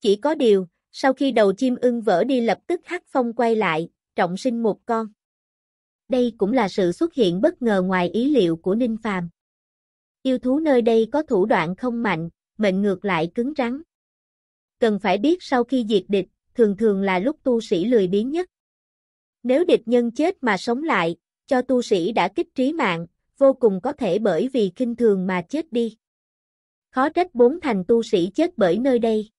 Chỉ có điều, sau khi đầu chim ưng vỡ đi lập tức hắc phong quay lại, trọng sinh một con. Đây cũng là sự xuất hiện bất ngờ ngoài ý liệu của Ninh Phàm. Yêu thú nơi đây có thủ đoạn không mạnh, mệnh ngược lại cứng rắn. Cần phải biết sau khi diệt địch, thường thường là lúc tu sĩ lười biếng nhất. Nếu địch nhân chết mà sống lại, cho tu sĩ đã kích trí mạng, vô cùng có thể bởi vì kinh thường mà chết đi. Khó trách bốn thành tu sĩ chết bởi nơi đây.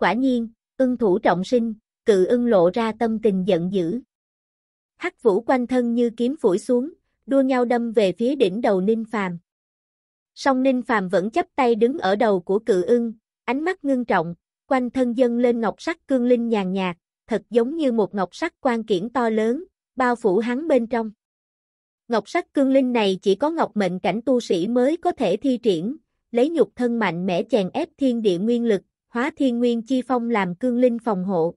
Quả nhiên, ưng thủ trọng sinh, cự ưng lộ ra tâm tình giận dữ. Hắc vũ quanh thân như kiếm phủi xuống, đua nhau đâm về phía đỉnh đầu Ninh Phàm. Song Ninh Phàm vẫn chấp tay đứng ở đầu của cự ưng, ánh mắt ngưng trọng, quanh thân dân lên ngọc sắc cương linh nhàn nhạt, thật giống như một ngọc sắc quan kiển to lớn, bao phủ hắn bên trong. Ngọc sắc cương linh này chỉ có ngọc mệnh cảnh tu sĩ mới có thể thi triển, lấy nhục thân mạnh mẽ chèn ép thiên địa nguyên lực, hóa thiên nguyên chi phong làm cương linh phòng hộ.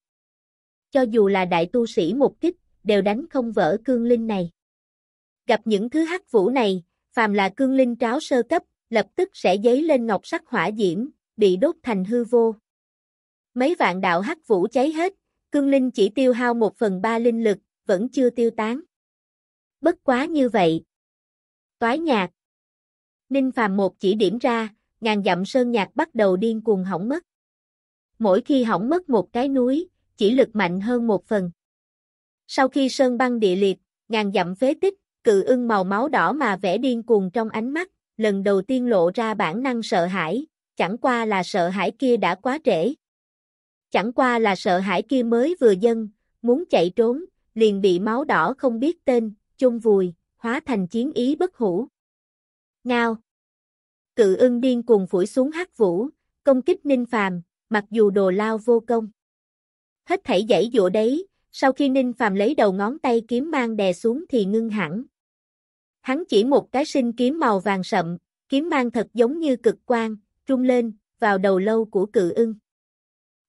Cho dù là đại tu sĩ một kích, đều đánh không vỡ cương linh này. Gặp những thứ hắc vũ này, phàm là cương linh tráo sơ cấp, lập tức sẽ giấy lên ngọc sắc hỏa diễm, bị đốt thành hư vô. Mấy vạn đạo hắc vũ cháy hết, cương linh chỉ tiêu hao một phần ba linh lực, vẫn chưa tiêu tán. Bất quá như vậy. Toái nhạc. Ninh phàm một chỉ điểm ra, ngàn dặm sơn nhạc bắt đầu điên cuồng hỏng mất. Mỗi khi hỏng mất một cái núi, chỉ lực mạnh hơn một phần. Sau khi sơn băng địa liệt, ngàn dặm phế tích, cự ưng màu máu đỏ mà vẽ điên cuồng trong ánh mắt, lần đầu tiên lộ ra bản năng sợ hãi, chẳng qua là sợ hãi kia đã quá trễ. Chẳng qua là sợ hãi kia mới vừa dâng, muốn chạy trốn, liền bị máu đỏ không biết tên, chôn vùi, hóa thành chiến ý bất hủ. Ngao. Cự ưng điên cuồng phủi xuống hắc vũ, công kích ninh phàm, mặc dù đồ lao vô công. Hết thảy dãy dụa đấy, sau khi ninh phàm lấy đầu ngón tay kiếm mang đè xuống thì ngưng hẳn. Hắn chỉ một cái sinh kiếm màu vàng sậm, kiếm mang thật giống như cực quang, trung lên, vào đầu lâu của cự ưng.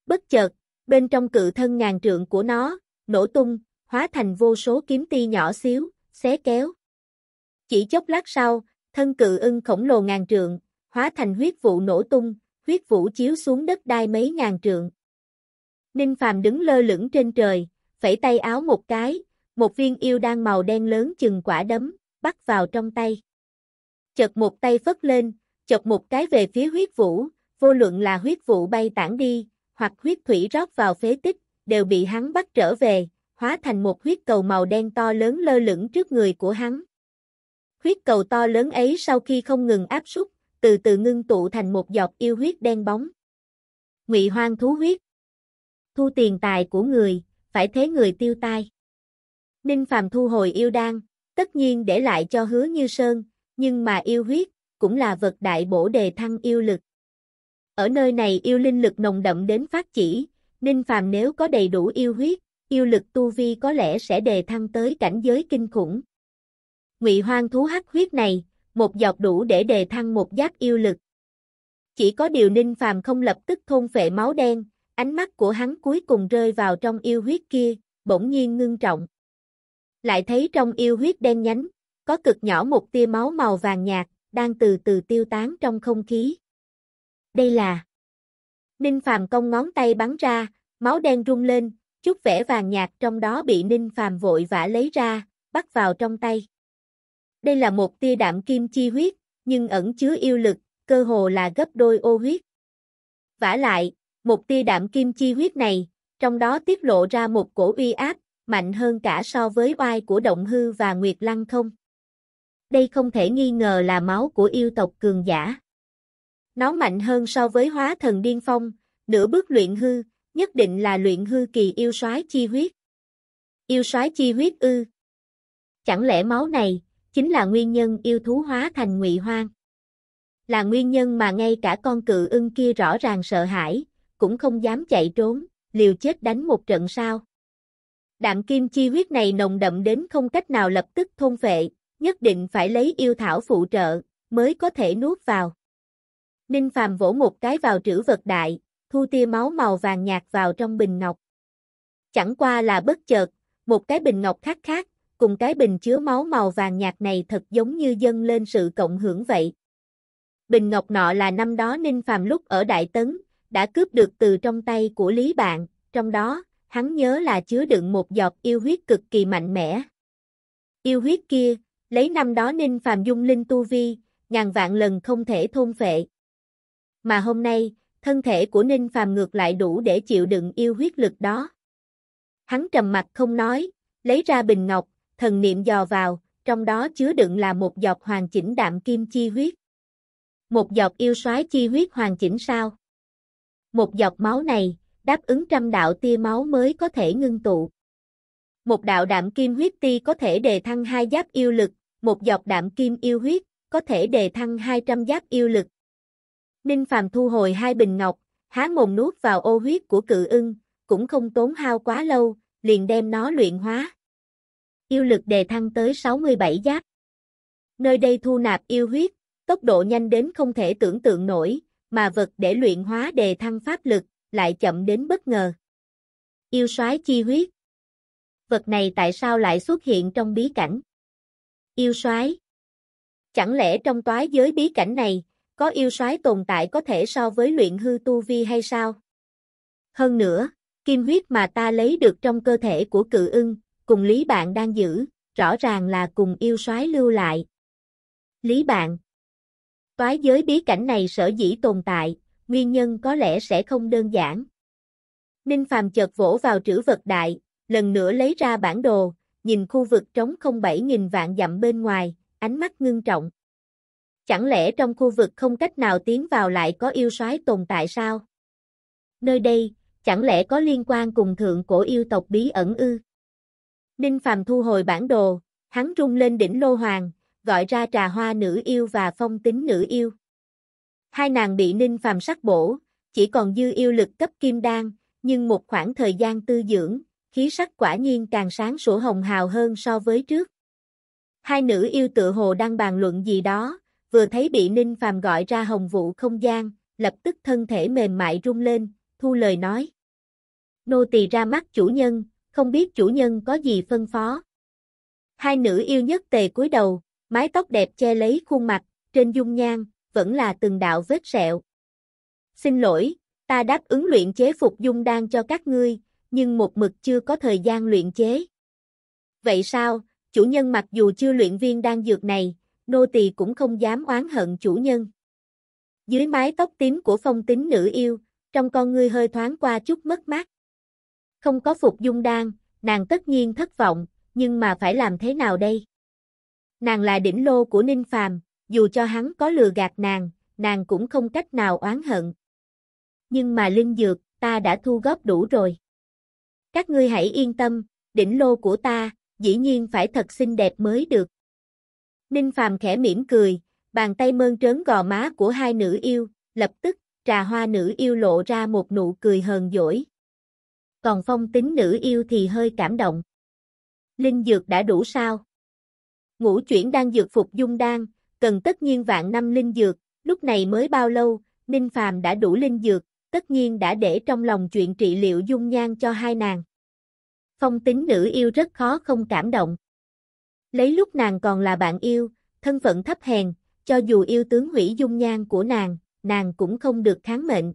Bất chợt, bên trong cự thân ngàn trượng của nó, nổ tung, hóa thành vô số kiếm ti nhỏ xíu, xé kéo. Chỉ chốc lát sau, thân cự ưng khổng lồ ngàn trượng, hóa thành huyết vụ nổ tung, huyết vũ chiếu xuống đất đai mấy ngàn trượng. Ninh Phàm đứng lơ lửng trên trời, phẩy tay áo một cái, một viên yêu đan màu đen lớn chừng quả đấm, bắt vào trong tay. Chợt một tay phất lên, chợt một cái về phía huyết vũ, vô luận là huyết vũ bay tản đi, hoặc huyết thủy rót vào phế tích, đều bị hắn bắt trở về, hóa thành một huyết cầu màu đen to lớn lơ lửng trước người của hắn. Huyết cầu to lớn ấy sau khi không ngừng áp súc, từ từ ngưng tụ thành một giọt yêu huyết đen bóng. Ngụy hoang thú huyết. Thu tiền tài của người, phải thế người tiêu tai. Ninh Phàm thu hồi yêu đan, tất nhiên để lại cho hứa như sơn, nhưng mà yêu huyết, cũng là vật đại bổ đề thăng yêu lực. Ở nơi này yêu linh lực nồng đậm đến phát chỉ, Ninh Phàm nếu có đầy đủ yêu huyết, yêu lực tu vi có lẽ sẽ đề thăng tới cảnh giới kinh khủng. Ngụy hoang thú hắc huyết này, một giọt đủ để đề thăng một giác yêu lực. Chỉ có điều Ninh Phàm không lập tức thôn phệ máu đen, ánh mắt của hắn cuối cùng rơi vào trong yêu huyết kia, bỗng nhiên ngưng trọng. Lại thấy trong yêu huyết đen nhánh, có cực nhỏ một tia máu màu vàng nhạt, đang từ từ tiêu tán trong không khí. Đây là Ninh Phàm cong ngón tay bắn ra, máu đen rung lên, chút vẻ vàng nhạt trong đó bị Ninh Phàm vội vã lấy ra, bắt vào trong tay. Đây là một tia đạm kim chi huyết, nhưng ẩn chứa yêu lực, cơ hồ là gấp đôi ô huyết. Vả lại, một tia đạm kim chi huyết này, trong đó tiết lộ ra một cổ uy áp, mạnh hơn cả so với oai của Động Hư và Nguyệt Lăng không. Đây không thể nghi ngờ là máu của yêu tộc cường giả. Nó mạnh hơn so với hóa thần điên phong, nửa bước luyện hư, nhất định là luyện hư kỳ yêu soái chi huyết. Yêu soái chi huyết ư? Chẳng lẽ máu này chính là nguyên nhân yêu thú hóa thành ngụy hoang? Là nguyên nhân mà ngay cả con cự ưng kia rõ ràng sợ hãi, cũng không dám chạy trốn, liều chết đánh một trận sao? Đạm kim chi huyết này nồng đậm đến không cách nào lập tức thôn phệ, nhất định phải lấy yêu thảo phụ trợ, mới có thể nuốt vào. Ninh Phàm vỗ một cái vào trữ vật đại, thu tia máu màu vàng nhạt vào trong bình ngọc. Chẳng qua là bất chợt, một cái bình ngọc khác khác, cùng cái bình chứa máu màu vàng nhạt này thật giống như dâng lên sự cộng hưởng vậy. Bình ngọc nọ là năm đó Ninh Phàm lúc ở Đại Tấn, đã cướp được từ trong tay của Lý Bạn, trong đó, hắn nhớ là chứa đựng một giọt yêu huyết cực kỳ mạnh mẽ. Yêu huyết kia, lấy năm đó Ninh Phàm dung linh tu vi, ngàn vạn lần không thể thôn phệ. Mà hôm nay, thân thể của Ninh Phàm ngược lại đủ để chịu đựng yêu huyết lực đó. Hắn trầm mặt không nói, lấy ra bình ngọc, thần niệm dò vào, trong đó chứa đựng là một giọt hoàn chỉnh đạm kim chi huyết. Một giọt yêu soái chi huyết hoàn chỉnh sao? Một giọt máu này, đáp ứng trăm đạo tia máu mới có thể ngưng tụ. Một đạo đạm kim huyết ti có thể đề thăng hai giáp yêu lực, một giọt đạm kim yêu huyết, có thể đề thăng 200 giáp yêu lực. Ninh Phàm thu hồi hai bình ngọc, há mồm nuốt vào ô huyết của cự ưng, cũng không tốn hao quá lâu, liền đem nó luyện hóa. Yêu lực đề thăng tới 67 giáp. Nơi đây thu nạp yêu huyết, tốc độ nhanh đến không thể tưởng tượng nổi, mà vật để luyện hóa đề thăng pháp lực, lại chậm đến bất ngờ. Yêu soái chi huyết. Vật này tại sao lại xuất hiện trong bí cảnh? Yêu soái. Chẳng lẽ trong toái giới bí cảnh này, có yêu soái tồn tại có thể so với luyện hư tu vi hay sao? Hơn nữa, kim huyết mà ta lấy được trong cơ thể của cự ưng, cùng Lý Bạn đang giữ, rõ ràng là cùng yêu soái lưu lại. Lý Bạn Toái giới bí cảnh này sở dĩ tồn tại, nguyên nhân có lẽ sẽ không đơn giản. Ninh Phàm chợt vỗ vào trữ vật đại, lần nữa lấy ra bản đồ, nhìn khu vực trống không bảy nghìn vạn dặm bên ngoài, ánh mắt ngưng trọng. Chẳng lẽ trong khu vực không cách nào tiến vào lại có yêu soái tồn tại sao? Nơi đây, chẳng lẽ có liên quan cùng thượng cổ yêu tộc bí ẩn ư? Ninh Phàm thu hồi bản đồ, hắn rung lên đỉnh lô hoàng, gọi ra trà hoa nữ yêu và phong tính nữ yêu. Hai nàng bị Ninh Phàm sắc bổ, chỉ còn dư yêu lực cấp kim đan, nhưng một khoảng thời gian tư dưỡng, khí sắc quả nhiên càng sáng sủa hồng hào hơn so với trước. Hai nữ yêu tự hồ đang bàn luận gì đó, vừa thấy bị Ninh Phàm gọi ra hồng vụ không gian, lập tức thân thể mềm mại rung lên, thu lời nói. Nô tỳ ra mắt chủ nhân, không biết chủ nhân có gì phân phó. Hai nữ yêu nhất tề cúi đầu, mái tóc đẹp che lấy khuôn mặt, trên dung nhan, vẫn là từng đạo vết sẹo. Xin lỗi, ta đáp ứng luyện chế phục dung đan cho các ngươi, nhưng một mực chưa có thời gian luyện chế. Vậy sao, chủ nhân mặc dù chưa luyện viên đan dược này, nô tỳ cũng không dám oán hận chủ nhân. Dưới mái tóc tím của phong tính nữ yêu, trong con ngươi hơi thoáng qua chút mất mát. Không có phục dung đan, nàng tất nhiên thất vọng, nhưng mà phải làm thế nào đây? Nàng là đỉnh lô của Ninh Phàm, dù cho hắn có lừa gạt nàng, nàng cũng không cách nào oán hận. Nhưng mà linh dược, ta đã thu góp đủ rồi. Các ngươi hãy yên tâm, đỉnh lô của ta, dĩ nhiên phải thật xinh đẹp mới được. Ninh Phàm khẽ mỉm cười, bàn tay mơn trớn gò má của hai nữ yêu, lập tức, trà hoa nữ yêu lộ ra một nụ cười hờn dỗi. Còn phong tính nữ yêu thì hơi cảm động. Linh dược đã đủ sao? Ngũ chuyển đang dược phục dung đan, cần tất nhiên vạn năm linh dược, lúc này mới bao lâu, Ninh Phàm đã đủ linh dược, tất nhiên đã để trong lòng chuyện trị liệu dung nhan cho hai nàng. Phong tính nữ yêu rất khó không cảm động. Lấy lúc nàng còn là bạn yêu, thân phận thấp hèn, cho dù yêu tướng hủy dung nhan của nàng, nàng cũng không được kháng mệnh.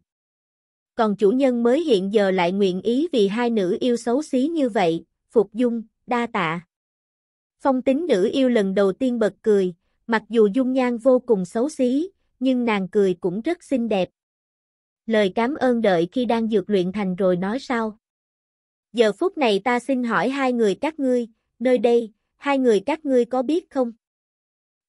Còn chủ nhân mới hiện giờ lại nguyện ý vì hai nữ yêu xấu xí như vậy, phục dung, đa tạ. Phong tính nữ yêu lần đầu tiên bật cười, mặc dù dung nhan vô cùng xấu xí, nhưng nàng cười cũng rất xinh đẹp. Lời cảm ơn đợi khi đang dược luyện thành rồi nói sau. Giờ phút này ta xin hỏi hai người các ngươi, nơi đây, hai người các ngươi có biết không?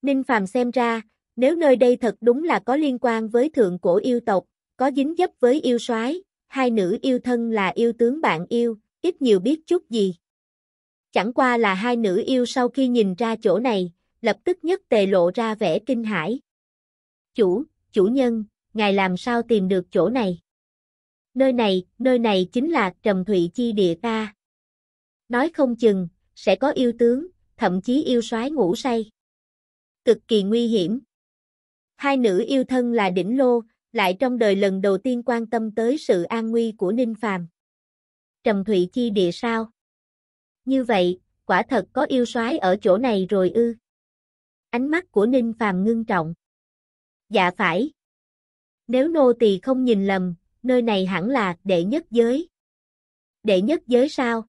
Ninh Phàm xem ra, nếu nơi đây thật đúng là có liên quan với thượng cổ yêu tộc, có dính dấp với yêu soái, hai nữ yêu thân là yêu tướng bạn yêu, ít nhiều biết chút gì. Chẳng qua là hai nữ yêu sau khi nhìn ra chỗ này, lập tức nhất tề lộ ra vẻ kinh hãi. Chủ, chủ nhân, ngài làm sao tìm được chỗ này? Nơi này, nơi này chính là Trầm Thụy Chi địa ta. Nói không chừng, sẽ có yêu tướng, thậm chí yêu soái ngủ say. Cực kỳ nguy hiểm. Hai nữ yêu thân là đỉnh lô, lại trong đời lần đầu tiên quan tâm tới sự an nguy của Ninh Phàm. Trầm Thụy Chi địa sao? Như vậy, quả thật có yêu soái ở chỗ này rồi ư? Ánh mắt của Ninh Phàm ngưng trọng. Dạ phải. Nếu nô tỳ không nhìn lầm, nơi này hẳn là đệ nhất giới. Đệ nhất giới sao?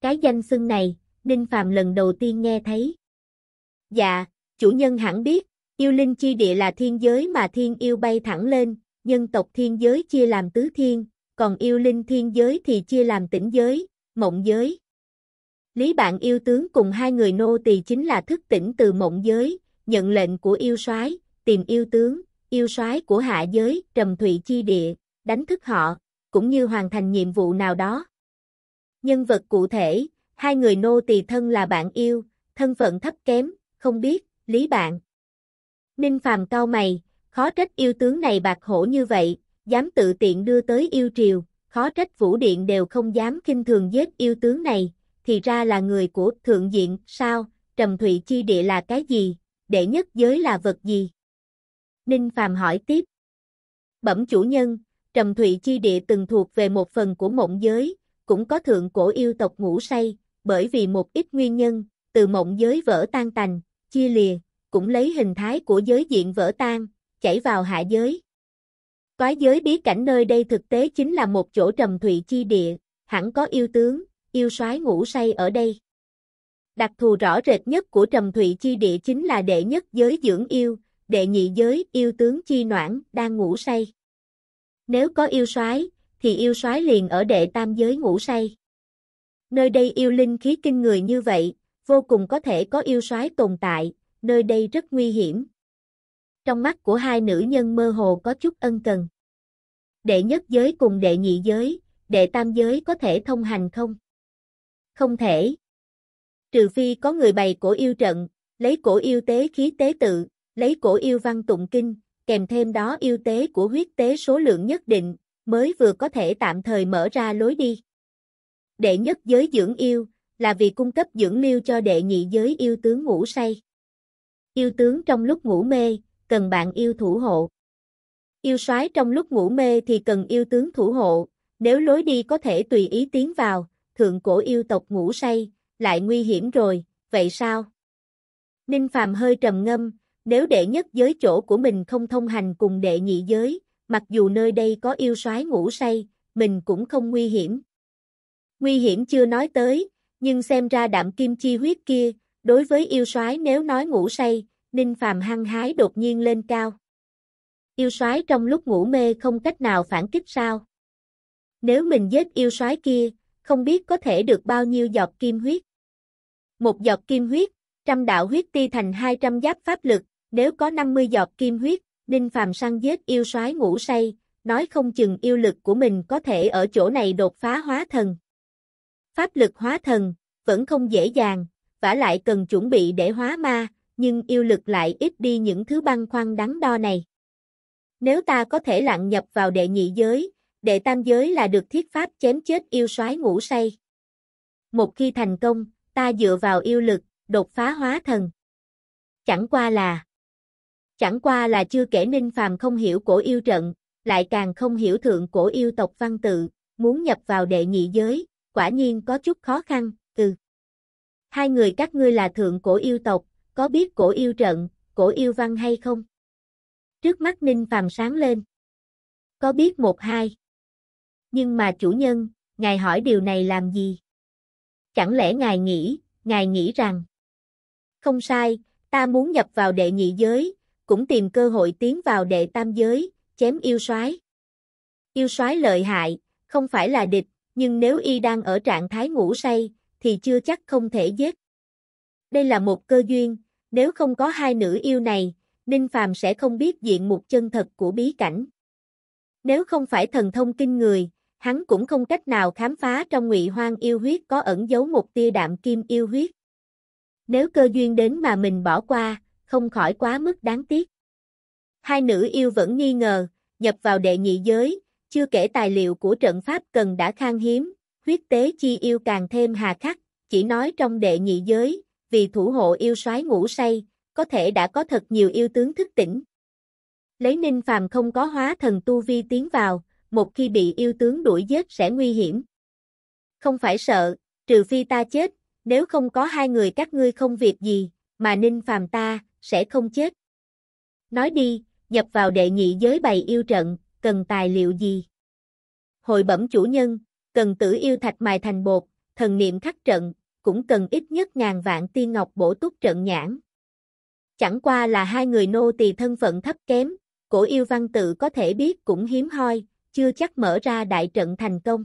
Cái danh xưng này, Ninh Phàm lần đầu tiên nghe thấy. Dạ, chủ nhân hẳn biết, yêu linh chi địa là thiên giới mà thiên yêu bay thẳng lên, nhân tộc thiên giới chia làm tứ thiên, còn yêu linh thiên giới thì chia làm tỉnh giới, mộng giới. Lý bạn yêu tướng cùng hai người nô tỳ chính là thức tỉnh từ mộng giới, nhận lệnh của yêu soái, tìm yêu tướng, yêu soái của hạ giới, trầm thụy chi địa, đánh thức họ, cũng như hoàn thành nhiệm vụ nào đó. Nhân vật cụ thể, hai người nô tỳ thân là bạn yêu, thân phận thấp kém, không biết, lý bạn. Ninh phàm cao mày, khó trách yêu tướng này bạc hổ như vậy, dám tự tiện đưa tới yêu triều, khó trách vũ điện đều không dám kinh thường giết yêu tướng này, thì ra là người của thượng diện, sao, trầm thụy chi địa là cái gì, đệ nhất giới là vật gì? Ninh phàm hỏi tiếp. Bẩm chủ nhân, trầm thụy chi địa từng thuộc về một phần của mộng giới, cũng có thượng cổ yêu tộc ngủ say, bởi vì một ít nguyên nhân, từ mộng giới vỡ tan tành, chia lìa, cũng lấy hình thái của giới diện vỡ tan, chảy vào hạ giới. Quái giới bí cảnh nơi đây thực tế chính là một chỗ trầm thụy chi địa, hẳn có yêu tướng, yêu soái ngủ say ở đây. Đặc thù rõ rệt nhất của trầm thụy chi địa chính là đệ nhất giới dưỡng yêu, đệ nhị giới yêu tướng chi noãn đang ngủ say. Nếu có yêu soái, thì yêu soái liền ở đệ tam giới ngủ say. Nơi đây yêu linh khí kinh người như vậy, vô cùng có thể có yêu soái tồn tại, nơi đây rất nguy hiểm. Trong mắt của hai nữ nhân mơ hồ có chút ân cần. Đệ nhất giới cùng đệ nhị giới, đệ tam giới có thể thông hành không? Không thể. Trừ phi có người bày cổ yêu trận, lấy cổ yêu tế khí tế tự, lấy cổ yêu văn tụng kinh, kèm thêm đó yêu tế của huyết tế số lượng nhất định, mới vừa có thể tạm thời mở ra lối đi. Đệ nhất giới dưỡng yêu, là vì cung cấp dưỡng liêu cho đệ nhị giới yêu tướng ngủ say. Yêu tướng trong lúc ngủ mê, cần bạn yêu thủ hộ. Yêu soái trong lúc ngủ mê thì cần yêu tướng thủ hộ, nếu lối đi có thể tùy ý tiến vào, thượng cổ yêu tộc ngủ say, lại nguy hiểm rồi, vậy sao? Ninh Phàm hơi trầm ngâm, nếu đệ nhất giới chỗ của mình không thông hành cùng đệ nhị giới, mặc dù nơi đây có yêu soái ngủ say, mình cũng không nguy hiểm. Nguy hiểm chưa nói tới, nhưng xem ra đạm kim chi huyết kia, đối với yêu soái nếu nói ngủ say, Ninh Phàm hăng hái đột nhiên lên cao. Yêu soái trong lúc ngủ mê không cách nào phản kích sao? Nếu mình giết yêu soái kia, không biết có thể được bao nhiêu giọt kim huyết. Một giọt kim huyết, trăm đạo huyết ti thành 200 giáp pháp lực, nếu có 50 giọt kim huyết, Ninh Phàm săn giết yêu soái ngủ say, nói không chừng yêu lực của mình có thể ở chỗ này đột phá hóa thần. Pháp lực hóa thần, vẫn không dễ dàng, vả lại cần chuẩn bị để hóa ma, nhưng yêu lực lại ít đi những thứ băng khoăn đắn đo này. Nếu ta có thể lặng nhập vào đệ nhị giới, đệ tam giới là được thiết pháp chém chết yêu soái ngủ say. Một khi thành công, ta dựa vào yêu lực, đột phá hóa thần. Chẳng qua là Chẳng qua là chưa kể Ninh Phàm không hiểu cổ yêu trận, lại càng không hiểu thượng cổ yêu tộc văn tự, muốn nhập vào đệ nhị giới, quả nhiên có chút khó khăn. Hai người các ngươi là thượng cổ yêu tộc, có biết cổ yêu trận, cổ yêu văn hay không? Trước mắt Ninh Phàm sáng lên. Có biết một hai. Nhưng mà chủ nhân, ngài hỏi điều này làm gì? Chẳng lẽ ngài nghĩ, ngài nghĩ rằng Không sai, ta muốn nhập vào đệ nhị giới, cũng tìm cơ hội tiến vào đệ tam giới, chém yêu soái. Yêu soái lợi hại, không phải là địch, nhưng nếu y đang ở trạng thái ngủ say, thì chưa chắc không thể giết. Đây là một cơ duyên, nếu không có hai nữ yêu này, Ninh Phàm sẽ không biết diện mục chân thật của bí cảnh. Nếu không phải thần thông kinh người, hắn cũng không cách nào khám phá trong ngụy hoang yêu huyết có ẩn giấu một tia đạm kim yêu huyết. Nếu cơ duyên đến mà mình bỏ qua, không khỏi quá mức đáng tiếc. Hai nữ yêu vẫn nghi ngờ, nhập vào đệ nhị giới, chưa kể tài liệu của trận pháp cần đã khan hiếm, huyết tế chi yêu càng thêm hà khắc, chỉ nói trong đệ nhị giới, vì thủ hộ yêu soái ngủ say, có thể đã có thật nhiều yêu tướng thức tỉnh. Lấy ninh phàm không có hóa thần tu vi tiến vào, một khi bị yêu tướng đuổi giết sẽ nguy hiểm. Không phải sợ, trừ phi ta chết, nếu không có hai người các ngươi không việc gì, mà ninh phàm ta, sẽ không chết. Nói đi, nhập vào đệ nhị giới bày yêu trận, cần tài liệu gì? Hội bẩm chủ nhân, cần tử yêu thạch mài thành bột, thần niệm khắc trận, cũng cần ít nhất ngàn vạn tiên ngọc bổ túc trận nhãn. Chẳng qua là hai người nô tỳ thân phận thấp kém, cổ yêu văn tự có thể biết cũng hiếm hoi, chưa chắc mở ra đại trận thành công.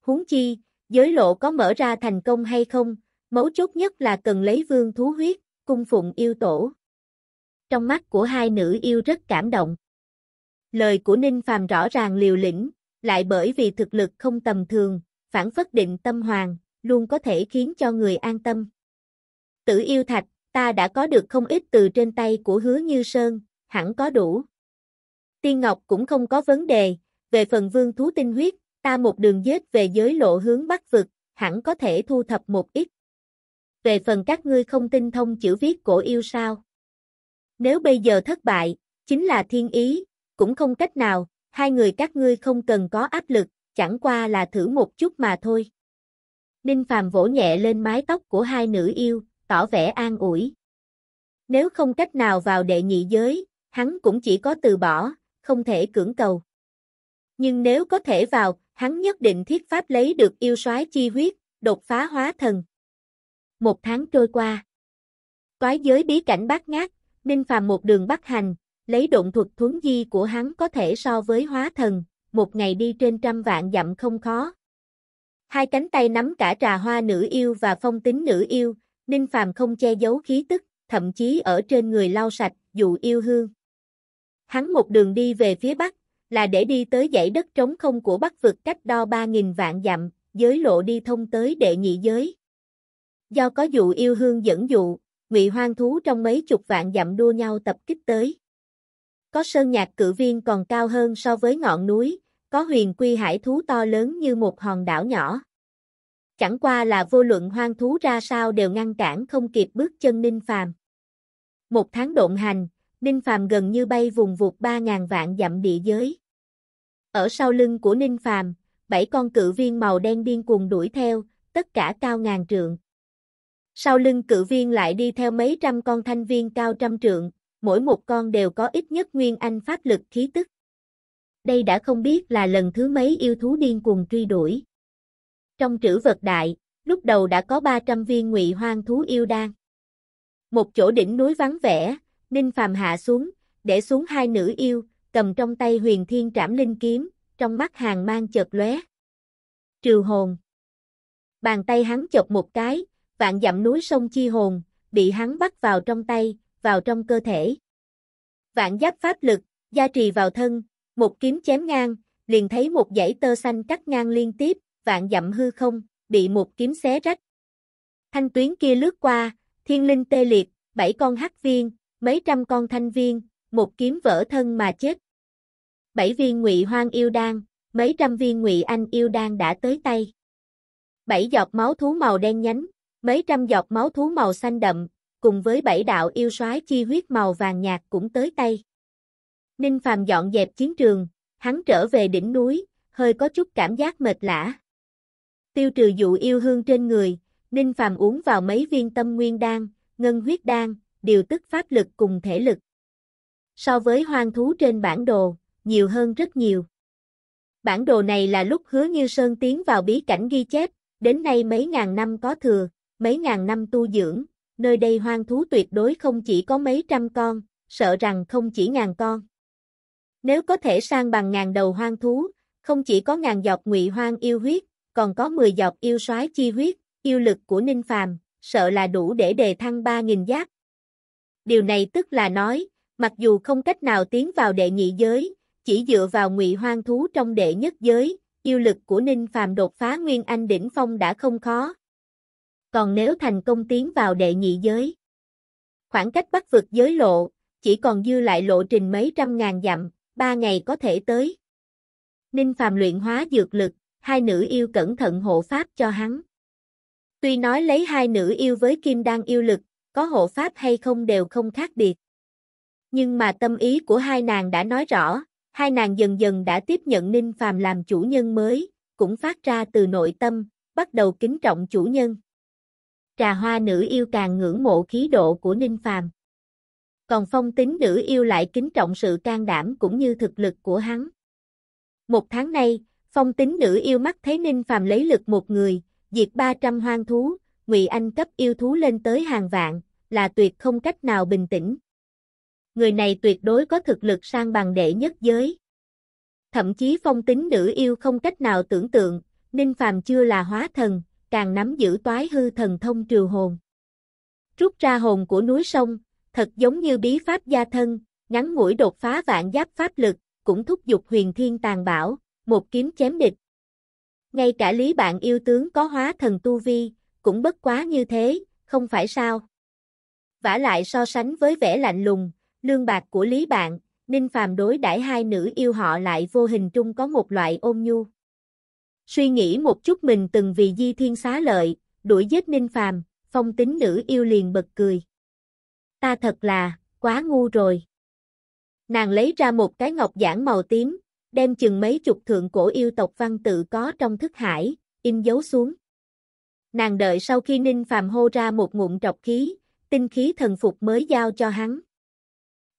Huống chi, giới lộ có mở ra thành công hay không, mấu chốt nhất là cần lấy vương thú huyết, cung phụng yêu tổ. Trong mắt của hai nữ yêu rất cảm động. Lời của Ninh Phàm rõ ràng liều lĩnh, lại bởi vì thực lực không tầm thường, phản phất định tâm hoàng, luôn có thể khiến cho người an tâm. Tử yêu thạch, ta đã có được không ít từ trên tay của hứa như sơn, hẳn có đủ. Tiên Ngọc cũng không có vấn đề, về phần vương thú tinh huyết, ta một đường dết về giới lộ hướng bắc vực, hẳn có thể thu thập một ít. Về phần các ngươi không tinh thông chữ viết cổ yêu sao? Nếu bây giờ thất bại, chính là thiên ý, cũng không cách nào, hai người các ngươi không cần có áp lực, chẳng qua là thử một chút mà thôi. Ninh Phàm vỗ nhẹ lên mái tóc của hai nữ yêu, tỏ vẻ an ủi. Nếu không cách nào vào đệ nhị giới, hắn cũng chỉ có từ bỏ, không thể cưỡng cầu. Nhưng nếu có thể vào, hắn nhất định thiết pháp lấy được yêu soái chi huyết, đột phá hóa thần. Một tháng trôi qua. Toái giới bí cảnh bát ngát, Ninh Phàm một đường bắt hành, lấy độn thuật thuấn di của hắn có thể so với hóa thần, một ngày đi trên trăm vạn dặm không khó. Hai cánh tay nắm cả trà hoa nữ yêu và phong tính nữ yêu, Ninh Phàm không che giấu khí tức, thậm chí ở trên người lau sạch, dụ yêu hương. Hắn một đường đi về phía bắc, là để đi tới dãy đất trống không của bắc vực cách đo 3.000 vạn dặm, giới lộ đi thông tới đệ nhị giới. Do có dụ yêu hương dẫn dụ, ngụy hoang thú trong mấy chục vạn dặm đua nhau tập kích tới. Có sơn nhạc cử viên còn cao hơn so với ngọn núi, có huyền quy hải thú to lớn như một hòn đảo nhỏ. Chẳng qua là vô luận hoang thú ra sao đều ngăn cản không kịp bước chân Ninh Phàm. Một tháng độn hành, Ninh Phàm gần như bay vùng vụt 3.000 vạn dặm địa giới. Ở sau lưng của Ninh Phàm, bảy con cự viên màu đen điên cuồng đuổi theo, tất cả cao ngàn trượng. Sau lưng cự viên lại đi theo mấy trăm con thanh viên cao trăm trượng, mỗi một con đều có ít nhất nguyên anh pháp lực khí tức. Đây đã không biết là lần thứ mấy yêu thú điên cuồng truy đuổi. Trong trữ vật đại, lúc đầu đã có 300 viên ngụy hoang thú yêu đan. Một chỗ đỉnh núi vắng vẻ, Ninh Phàm hạ xuống, để xuống hai nữ yêu, cầm trong tay huyền thiên trảm linh kiếm, trong mắt hàng mang chợt lóe. Trừ hồn. Bàn tay hắn chọc một cái, vạn dặm núi sông chi hồn, bị hắn bắt vào trong tay, vào trong cơ thể. Vạn giáp pháp lực, gia trì vào thân, một kiếm chém ngang, liền thấy một dãy tơ xanh cắt ngang liên tiếp, vạn dặm hư không, bị một kiếm xé rách. Thanh tuyến kia lướt qua, thiên linh tê liệt, bảy con hắc viên, mấy trăm con thanh viên, một kiếm vỡ thân mà chết. Bảy viên ngụy hoang yêu đan, mấy trăm viên ngụy anh yêu đan đã tới tay. Bảy giọt máu thú màu đen nhánh, mấy trăm giọt máu thú màu xanh đậm, cùng với bảy đạo yêu soái chi huyết màu vàng nhạt cũng tới tay. Ninh Phàm dọn dẹp chiến trường, hắn trở về đỉnh núi, hơi có chút cảm giác mệt lã. Tiêu trừ dụ yêu hương trên người, Ninh Phàm uống vào mấy viên tâm nguyên đan, ngân huyết đan, điều tức pháp lực cùng thể lực. So với hoang thú trên bản đồ, nhiều hơn rất nhiều. Bản đồ này là lúc hứa như Sơn tiến vào bí cảnh ghi chép, đến nay mấy ngàn năm có thừa, mấy ngàn năm tu dưỡng, nơi đây hoang thú tuyệt đối không chỉ có mấy trăm con, sợ rằng không chỉ ngàn con. Nếu có thể sang bằng ngàn đầu hoang thú, không chỉ có ngàn giọt ngụy hoang yêu huyết, còn có 10 giọt yêu soái chi huyết, yêu lực của Ninh Phàm, sợ là đủ để đề thăng 3000 giáp. Điều này tức là nói, mặc dù không cách nào tiến vào đệ nhị giới, chỉ dựa vào ngụy hoang thú trong đệ nhất giới, yêu lực của Ninh Phàm đột phá Nguyên Anh đỉnh phong đã không khó. Còn nếu thành công tiến vào đệ nhị giới, khoảng cách bắc vực giới lộ, chỉ còn dư lại lộ trình mấy trăm ngàn dặm, ba ngày có thể tới. Ninh Phàm luyện hóa dược lực, hai nữ yêu cẩn thận hộ pháp cho hắn. Tuy nói lấy hai nữ yêu với kim đan yêu lực, có hộ pháp hay không đều không khác biệt. Nhưng mà tâm ý của hai nàng đã nói rõ, hai nàng dần dần đã tiếp nhận Ninh Phàm làm chủ nhân mới, cũng phát ra từ nội tâm, bắt đầu kính trọng chủ nhân. Trà hoa nữ yêu càng ngưỡng mộ khí độ của Ninh Phàm. Còn phong tính nữ yêu lại kính trọng sự can đảm cũng như thực lực của hắn. Một tháng nay, phong tính nữ yêu mắt thấy Ninh Phàm lấy lực một người, diệt 300 hoang thú, Ngụy Anh cấp yêu thú lên tới hàng vạn, là tuyệt không cách nào bình tĩnh. Người này tuyệt đối có thực lực sang bằng đệ nhất giới. Thậm chí phong tính nữ yêu không cách nào tưởng tượng, Ninh Phàm chưa là hóa thần, càng nắm giữ toái hư thần thông trừ hồn. Rút ra hồn của núi sông, thật giống như bí pháp gia thân, ngắn ngủi đột phá vạn giáp pháp lực, cũng thúc giục huyền thiên tàn bảo, một kiếm chém địch. Ngay cả lý bạn yêu tướng có hóa thần tu vi, cũng bất quá như thế, không phải sao? vả lại so sánh với vẻ lạnh lùng, lương bạc của lý bạn, Ninh Phàm đối đãi hai nữ yêu họ lại vô hình trung có một loại ôn nhu. Suy nghĩ một chút mình từng vì di thiên xá lợi, đuổi giết Ninh Phàm, phong tính nữ yêu liền bật cười. Ta thật là, quá ngu rồi. Nàng lấy ra một cái ngọc giản màu tím, đem chừng mấy chục thượng cổ yêu tộc văn tự có trong thức hải, in dấu xuống. Nàng đợi sau khi Ninh Phàm hô ra một ngụm trọc khí, tinh khí thần phục mới giao cho hắn.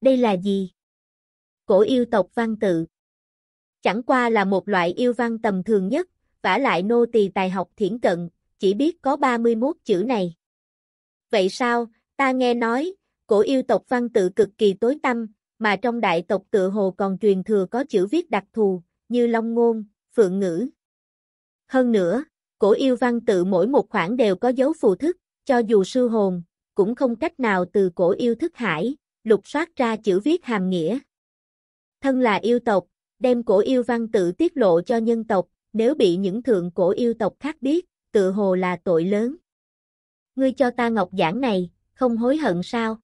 Đây là gì? Cổ yêu tộc văn tự. Chẳng qua là một loại yêu văn tầm thường nhất, vả lại nô tỳ tài học thiển cận, chỉ biết có 31 chữ này. Vậy sao, ta nghe nói, cổ yêu tộc văn tự cực kỳ tối tăm mà trong đại tộc tự hồ còn truyền thừa có chữ viết đặc thù, như long ngôn, phượng ngữ. Hơn nữa, cổ yêu văn tự mỗi một khoảng đều có dấu phù thức, cho dù sư hồn, cũng không cách nào từ cổ yêu thức hải, lục soát ra chữ viết hàm nghĩa. Thân là yêu tộc, đem cổ yêu văn tự tiết lộ cho nhân tộc, nếu bị những thượng cổ yêu tộc khác biết, tự hồ là tội lớn. Ngươi cho ta ngọc giảng này, không hối hận sao?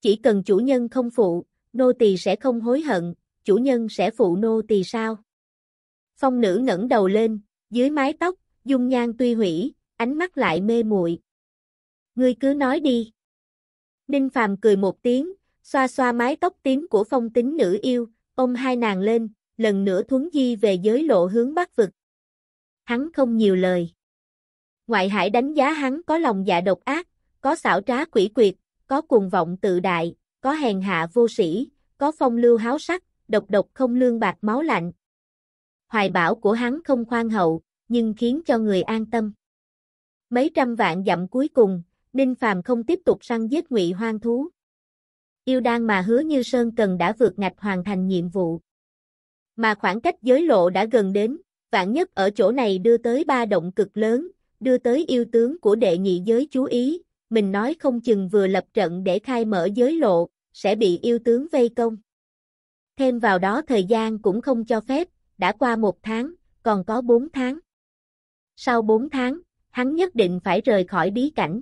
Chỉ cần chủ nhân không phụ, nô tỳ sẽ không hối hận, chủ nhân sẽ phụ nô tỳ sao? Phong nữ ngẩng đầu lên, dưới mái tóc, dung nhan tuy hủy, ánh mắt lại mê muội. Ngươi cứ nói đi. Ninh Phàm cười một tiếng, xoa xoa mái tóc tím của phong tính nữ yêu, ôm hai nàng lên, lần nữa thuấn di về giới lộ hướng bắc vực. Hắn không nhiều lời. Ngoại hải đánh giá hắn có lòng dạ độc ác, có xảo trá quỷ quyệt, có cuồng vọng tự đại, có hèn hạ vô sĩ, có phong lưu háo sắc, độc độc không lương bạc máu lạnh. Hoài bảo của hắn không khoan hậu, nhưng khiến cho người an tâm. Mấy trăm vạn dặm cuối cùng, Ninh Phàm không tiếp tục săn giết ngụy hoang thú. Yêu đan mà hứa như Sơn cần đã vượt ngạch hoàn thành nhiệm vụ. Mà khoảng cách giới lộ đã gần đến, vạn nhất ở chỗ này đưa tới ba động cực lớn, đưa tới yêu tướng của đệ nhị giới chú ý, mình nói không chừng vừa lập trận để khai mở giới lộ, sẽ bị yêu tướng vây công. Thêm vào đó thời gian cũng không cho phép, đã qua một tháng, còn có bốn tháng. Sau bốn tháng, hắn nhất định phải rời khỏi bí cảnh.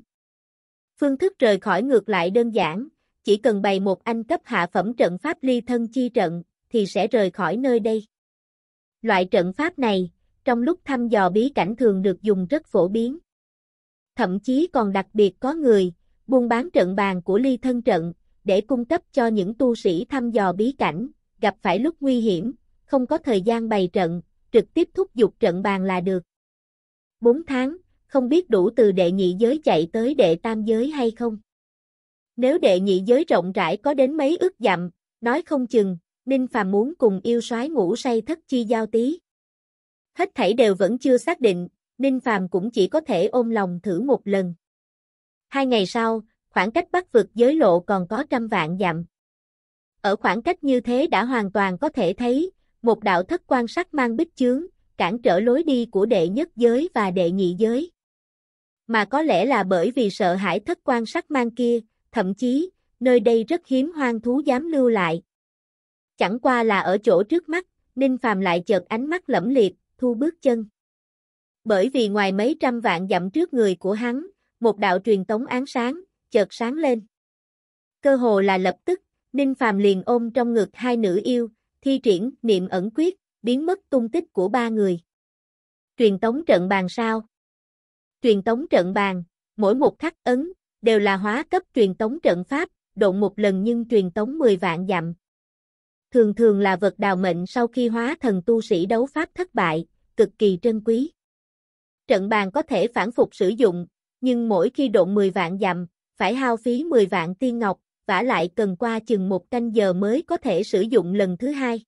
Phương thức rời khỏi ngược lại đơn giản, chỉ cần bày một anh cấp hạ phẩm trận pháp ly thân chi trận, thì sẽ rời khỏi nơi đây. Loại trận pháp này, trong lúc thăm dò bí cảnh thường được dùng rất phổ biến. Thậm chí còn đặc biệt có người, buôn bán trận bàn của ly thân trận, để cung cấp cho những tu sĩ thăm dò bí cảnh, gặp phải lúc nguy hiểm, không có thời gian bày trận, trực tiếp thúc giục trận bàn là được. 4 tháng, không biết đủ từ đệ nhị giới chạy tới đệ tam giới hay không. Nếu đệ nhị giới rộng rãi có đến mấy ước dặm, nói không chừng, Ninh Phàm muốn cùng yêu soái ngủ say thất chi giao tí. Hết thảy đều vẫn chưa xác định, Ninh Phàm cũng chỉ có thể ôm lòng thử một lần. Hai ngày sau, khoảng cách bắc vực giới lộ còn có trăm vạn dặm. Ở khoảng cách như thế đã hoàn toàn có thể thấy, một đạo thất quan sắc mang bích chướng, cản trở lối đi của đệ nhất giới và đệ nhị giới. Mà có lẽ là bởi vì sợ hãi thất quan sắc mang kia, thậm chí, nơi đây rất hiếm hoang thú dám lưu lại. Chẳng qua là ở chỗ trước mắt, Ninh Phàm lại chợt ánh mắt lẫm liệt, thu bước chân. Bởi vì ngoài mấy trăm vạn dặm trước người của hắn, một đạo truyền tống án sáng, chợt sáng lên. Cơ hồ là lập tức, Ninh Phàm liền ôm trong ngực hai nữ yêu, thi triển niệm ẩn quyết, biến mất tung tích của ba người. Truyền tống trận bàn sao? Truyền tống trận bàn, mỗi một khắc ấn, đều là hóa cấp truyền tống trận pháp, độn một lần nhưng truyền tống 10 vạn dặm. Thường thường là vật đào mệnh sau khi hóa thần tu sĩ đấu pháp thất bại, cực kỳ trân quý. Trận bàn có thể phản phục sử dụng, nhưng mỗi khi độn 10 vạn dặm, phải hao phí 10 vạn tiên ngọc, vả lại cần qua chừng một canh giờ mới có thể sử dụng lần thứ hai.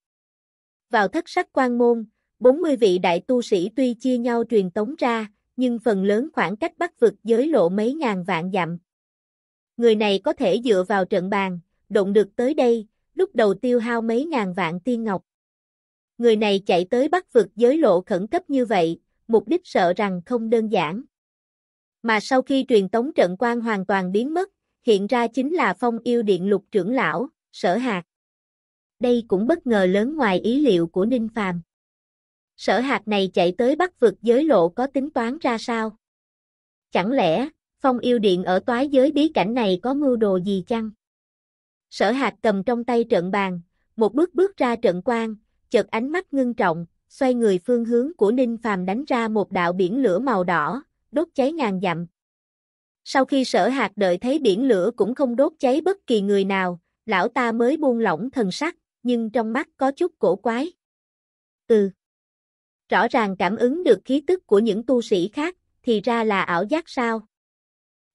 Vào thất sắc quan môn, 40 vị đại tu sĩ tuy chia nhau truyền tống ra, nhưng phần lớn khoảng cách bắc vực giới lộ mấy ngàn vạn dặm. Người này có thể dựa vào trận bàn, động được tới đây, lúc đầu tiêu hao mấy ngàn vạn tiên ngọc. Người này chạy tới bắc vực giới lộ khẩn cấp như vậy, mục đích sợ rằng không đơn giản. Mà sau khi truyền tống trận quan hoàn toàn biến mất, hiện ra chính là phong yêu điện lục trưởng lão, sở hạt. Đây cũng bất ngờ lớn ngoài ý liệu của Ninh Phàm. Sở hạt này chạy tới bắc vực giới lộ có tính toán ra sao? Chẳng lẽ, phong yêu điện ở toái giới bí cảnh này có mưu đồ gì chăng? Sở hạt cầm trong tay trận bàn, một bước bước ra trận quan, chợt ánh mắt ngưng trọng, xoay người phương hướng của Ninh Phàm đánh ra một đạo biển lửa màu đỏ, đốt cháy ngàn dặm. Sau khi sở hạt đợi thấy biển lửa cũng không đốt cháy bất kỳ người nào, lão ta mới buông lỏng thần sắc, nhưng trong mắt có chút cổ quái. Ừ. Rõ ràng cảm ứng được khí tức của những tu sĩ khác, thì ra là ảo giác sao?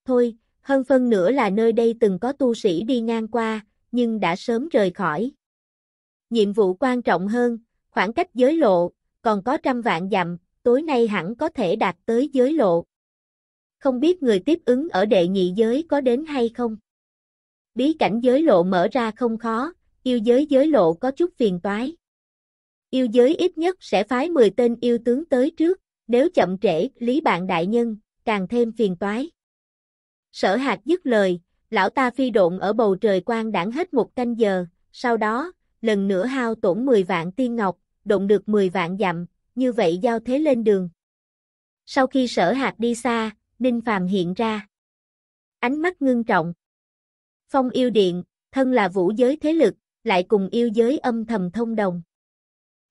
Thôi, hơn phân nửa là nơi đây từng có tu sĩ đi ngang qua, nhưng đã sớm rời khỏi. Nhiệm vụ quan trọng hơn, khoảng cách giới lộ, còn có trăm vạn dặm, tối nay hẳn có thể đạt tới giới lộ. Không biết người tiếp ứng ở đệ nhị giới có đến hay không? Bí cảnh giới lộ mở ra không khó, yêu giới giới lộ có chút phiền toái. Yêu giới ít nhất sẽ phái 10 tên yêu tướng tới trước, nếu chậm trễ, lý bạn đại nhân, càng thêm phiền toái. Sở hạt dứt lời, lão ta phi độn ở bầu trời quang đảng hết một canh giờ, sau đó, lần nữa hao tổn 10 vạn tiên ngọc, độn được 10 vạn dặm, như vậy giao thế lên đường. Sau khi sở hạt đi xa, Ninh Phàm hiện ra. Ánh mắt ngưng trọng. Phong yêu điện, thân là vũ giới thế lực, lại cùng yêu giới âm thầm thông đồng.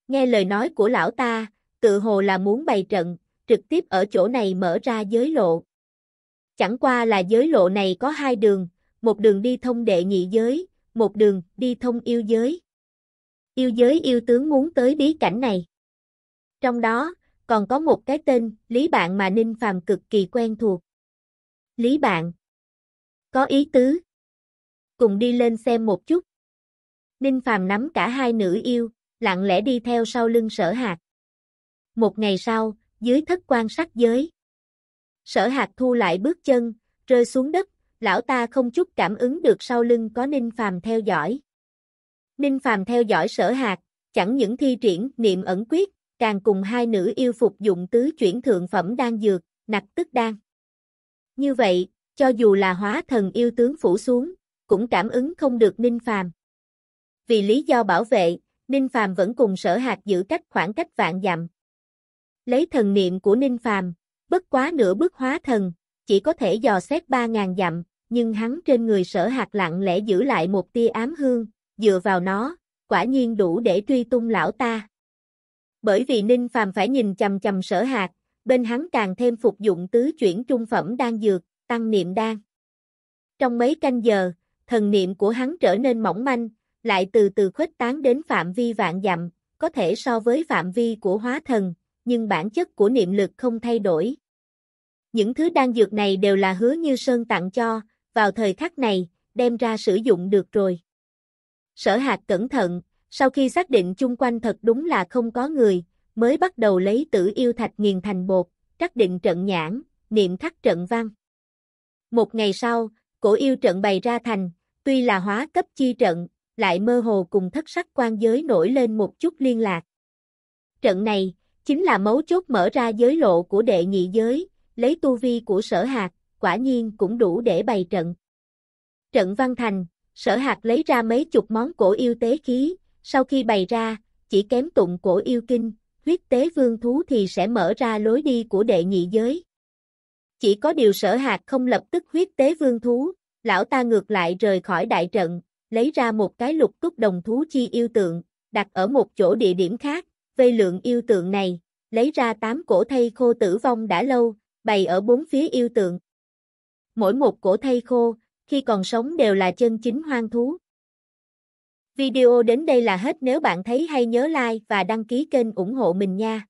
Nghe lời nói của lão ta, tự hồ là muốn bày trận, trực tiếp ở chỗ này mở ra giới lộ. Chẳng qua là giới lộ này có hai đường, một đường đi thông đệ nhị giới, một đường đi thông yêu giới. Yêu giới yêu tướng muốn tới bí cảnh này. Trong đó, còn có một cái tên, Lý Bạn mà Ninh Phàm cực kỳ quen thuộc. Lý Bạn. Có ý tứ. Cùng đi lên xem một chút. Ninh Phàm nắm cả hai nữ yêu, lặng lẽ đi theo sau lưng sở hạt. Một ngày sau, dưới thất quan sát giới. Sở hạt thu lại bước chân, rơi xuống đất, lão ta không chút cảm ứng được sau lưng có Ninh Phàm theo dõi. Ninh Phàm theo dõi sở hạt, chẳng những thi triển niệm ẩn quyết, càng cùng hai nữ yêu phục dụng tứ chuyển thượng phẩm đan dược, nặc tức đan. Như vậy, cho dù là hóa thần yêu tướng phủ xuống, cũng cảm ứng không được Ninh Phàm. Vì lý do bảo vệ, Ninh Phàm vẫn cùng sở hạt giữ cách khoảng cách vạn dặm. Lấy thần niệm của Ninh Phàm, bất quá nửa bước hóa thần, chỉ có thể dò xét 3.000 dặm, nhưng hắn trên người sở hạt lặng lẽ giữ lại một tia ám hương, dựa vào nó, quả nhiên đủ để truy tung lão ta. Bởi vì Ninh Phàm phải nhìn chầm chầm sở hạt, bên hắn càng thêm phục dụng tứ chuyển trung phẩm đan dược, tăng niệm đan. Trong mấy canh giờ, thần niệm của hắn trở nên mỏng manh, lại từ từ khuếch tán đến phạm vi vạn dặm, có thể so với phạm vi của hóa thần, nhưng bản chất của niệm lực không thay đổi. Những thứ đan dược này đều là hứa như Sơn tặng cho, vào thời khắc này, đem ra sử dụng được rồi. Sở hạt cẩn thận, sau khi xác định chung quanh thật đúng là không có người, mới bắt đầu lấy tử yêu thạch nghiền thành bột, trắc định trận nhãn, niệm khắc trận văn. Một ngày sau, cổ yêu trận bày ra thành, tuy là hóa cấp chi trận, lại mơ hồ cùng thất sắc quan giới nổi lên một chút liên lạc. Trận này, chính là mấu chốt mở ra giới lộ của đệ nhị giới, lấy tu vi của sở hạt, quả nhiên cũng đủ để bày trận. Trận văn thành, sở hạt lấy ra mấy chục món cổ yêu tế khí, sau khi bày ra, chỉ kém tụng cổ yêu kinh, huyết tế vương thú thì sẽ mở ra lối đi của đệ nhị giới. Chỉ có điều sở hạt không lập tức huyết tế vương thú, lão ta ngược lại rời khỏi đại trận, lấy ra một cái lục túc đồng thú chi yêu tượng, đặt ở một chỗ địa điểm khác, vây lượng yêu tượng này, lấy ra tám cổ thây khô tử vong đã lâu, bày ở bốn phía yêu tượng. Mỗi một cổ thây khô, khi còn sống đều là chân chính hoang thú. Video đến đây là hết nếu bạn thấy hay nhớ like và đăng ký kênh ủng hộ mình nha.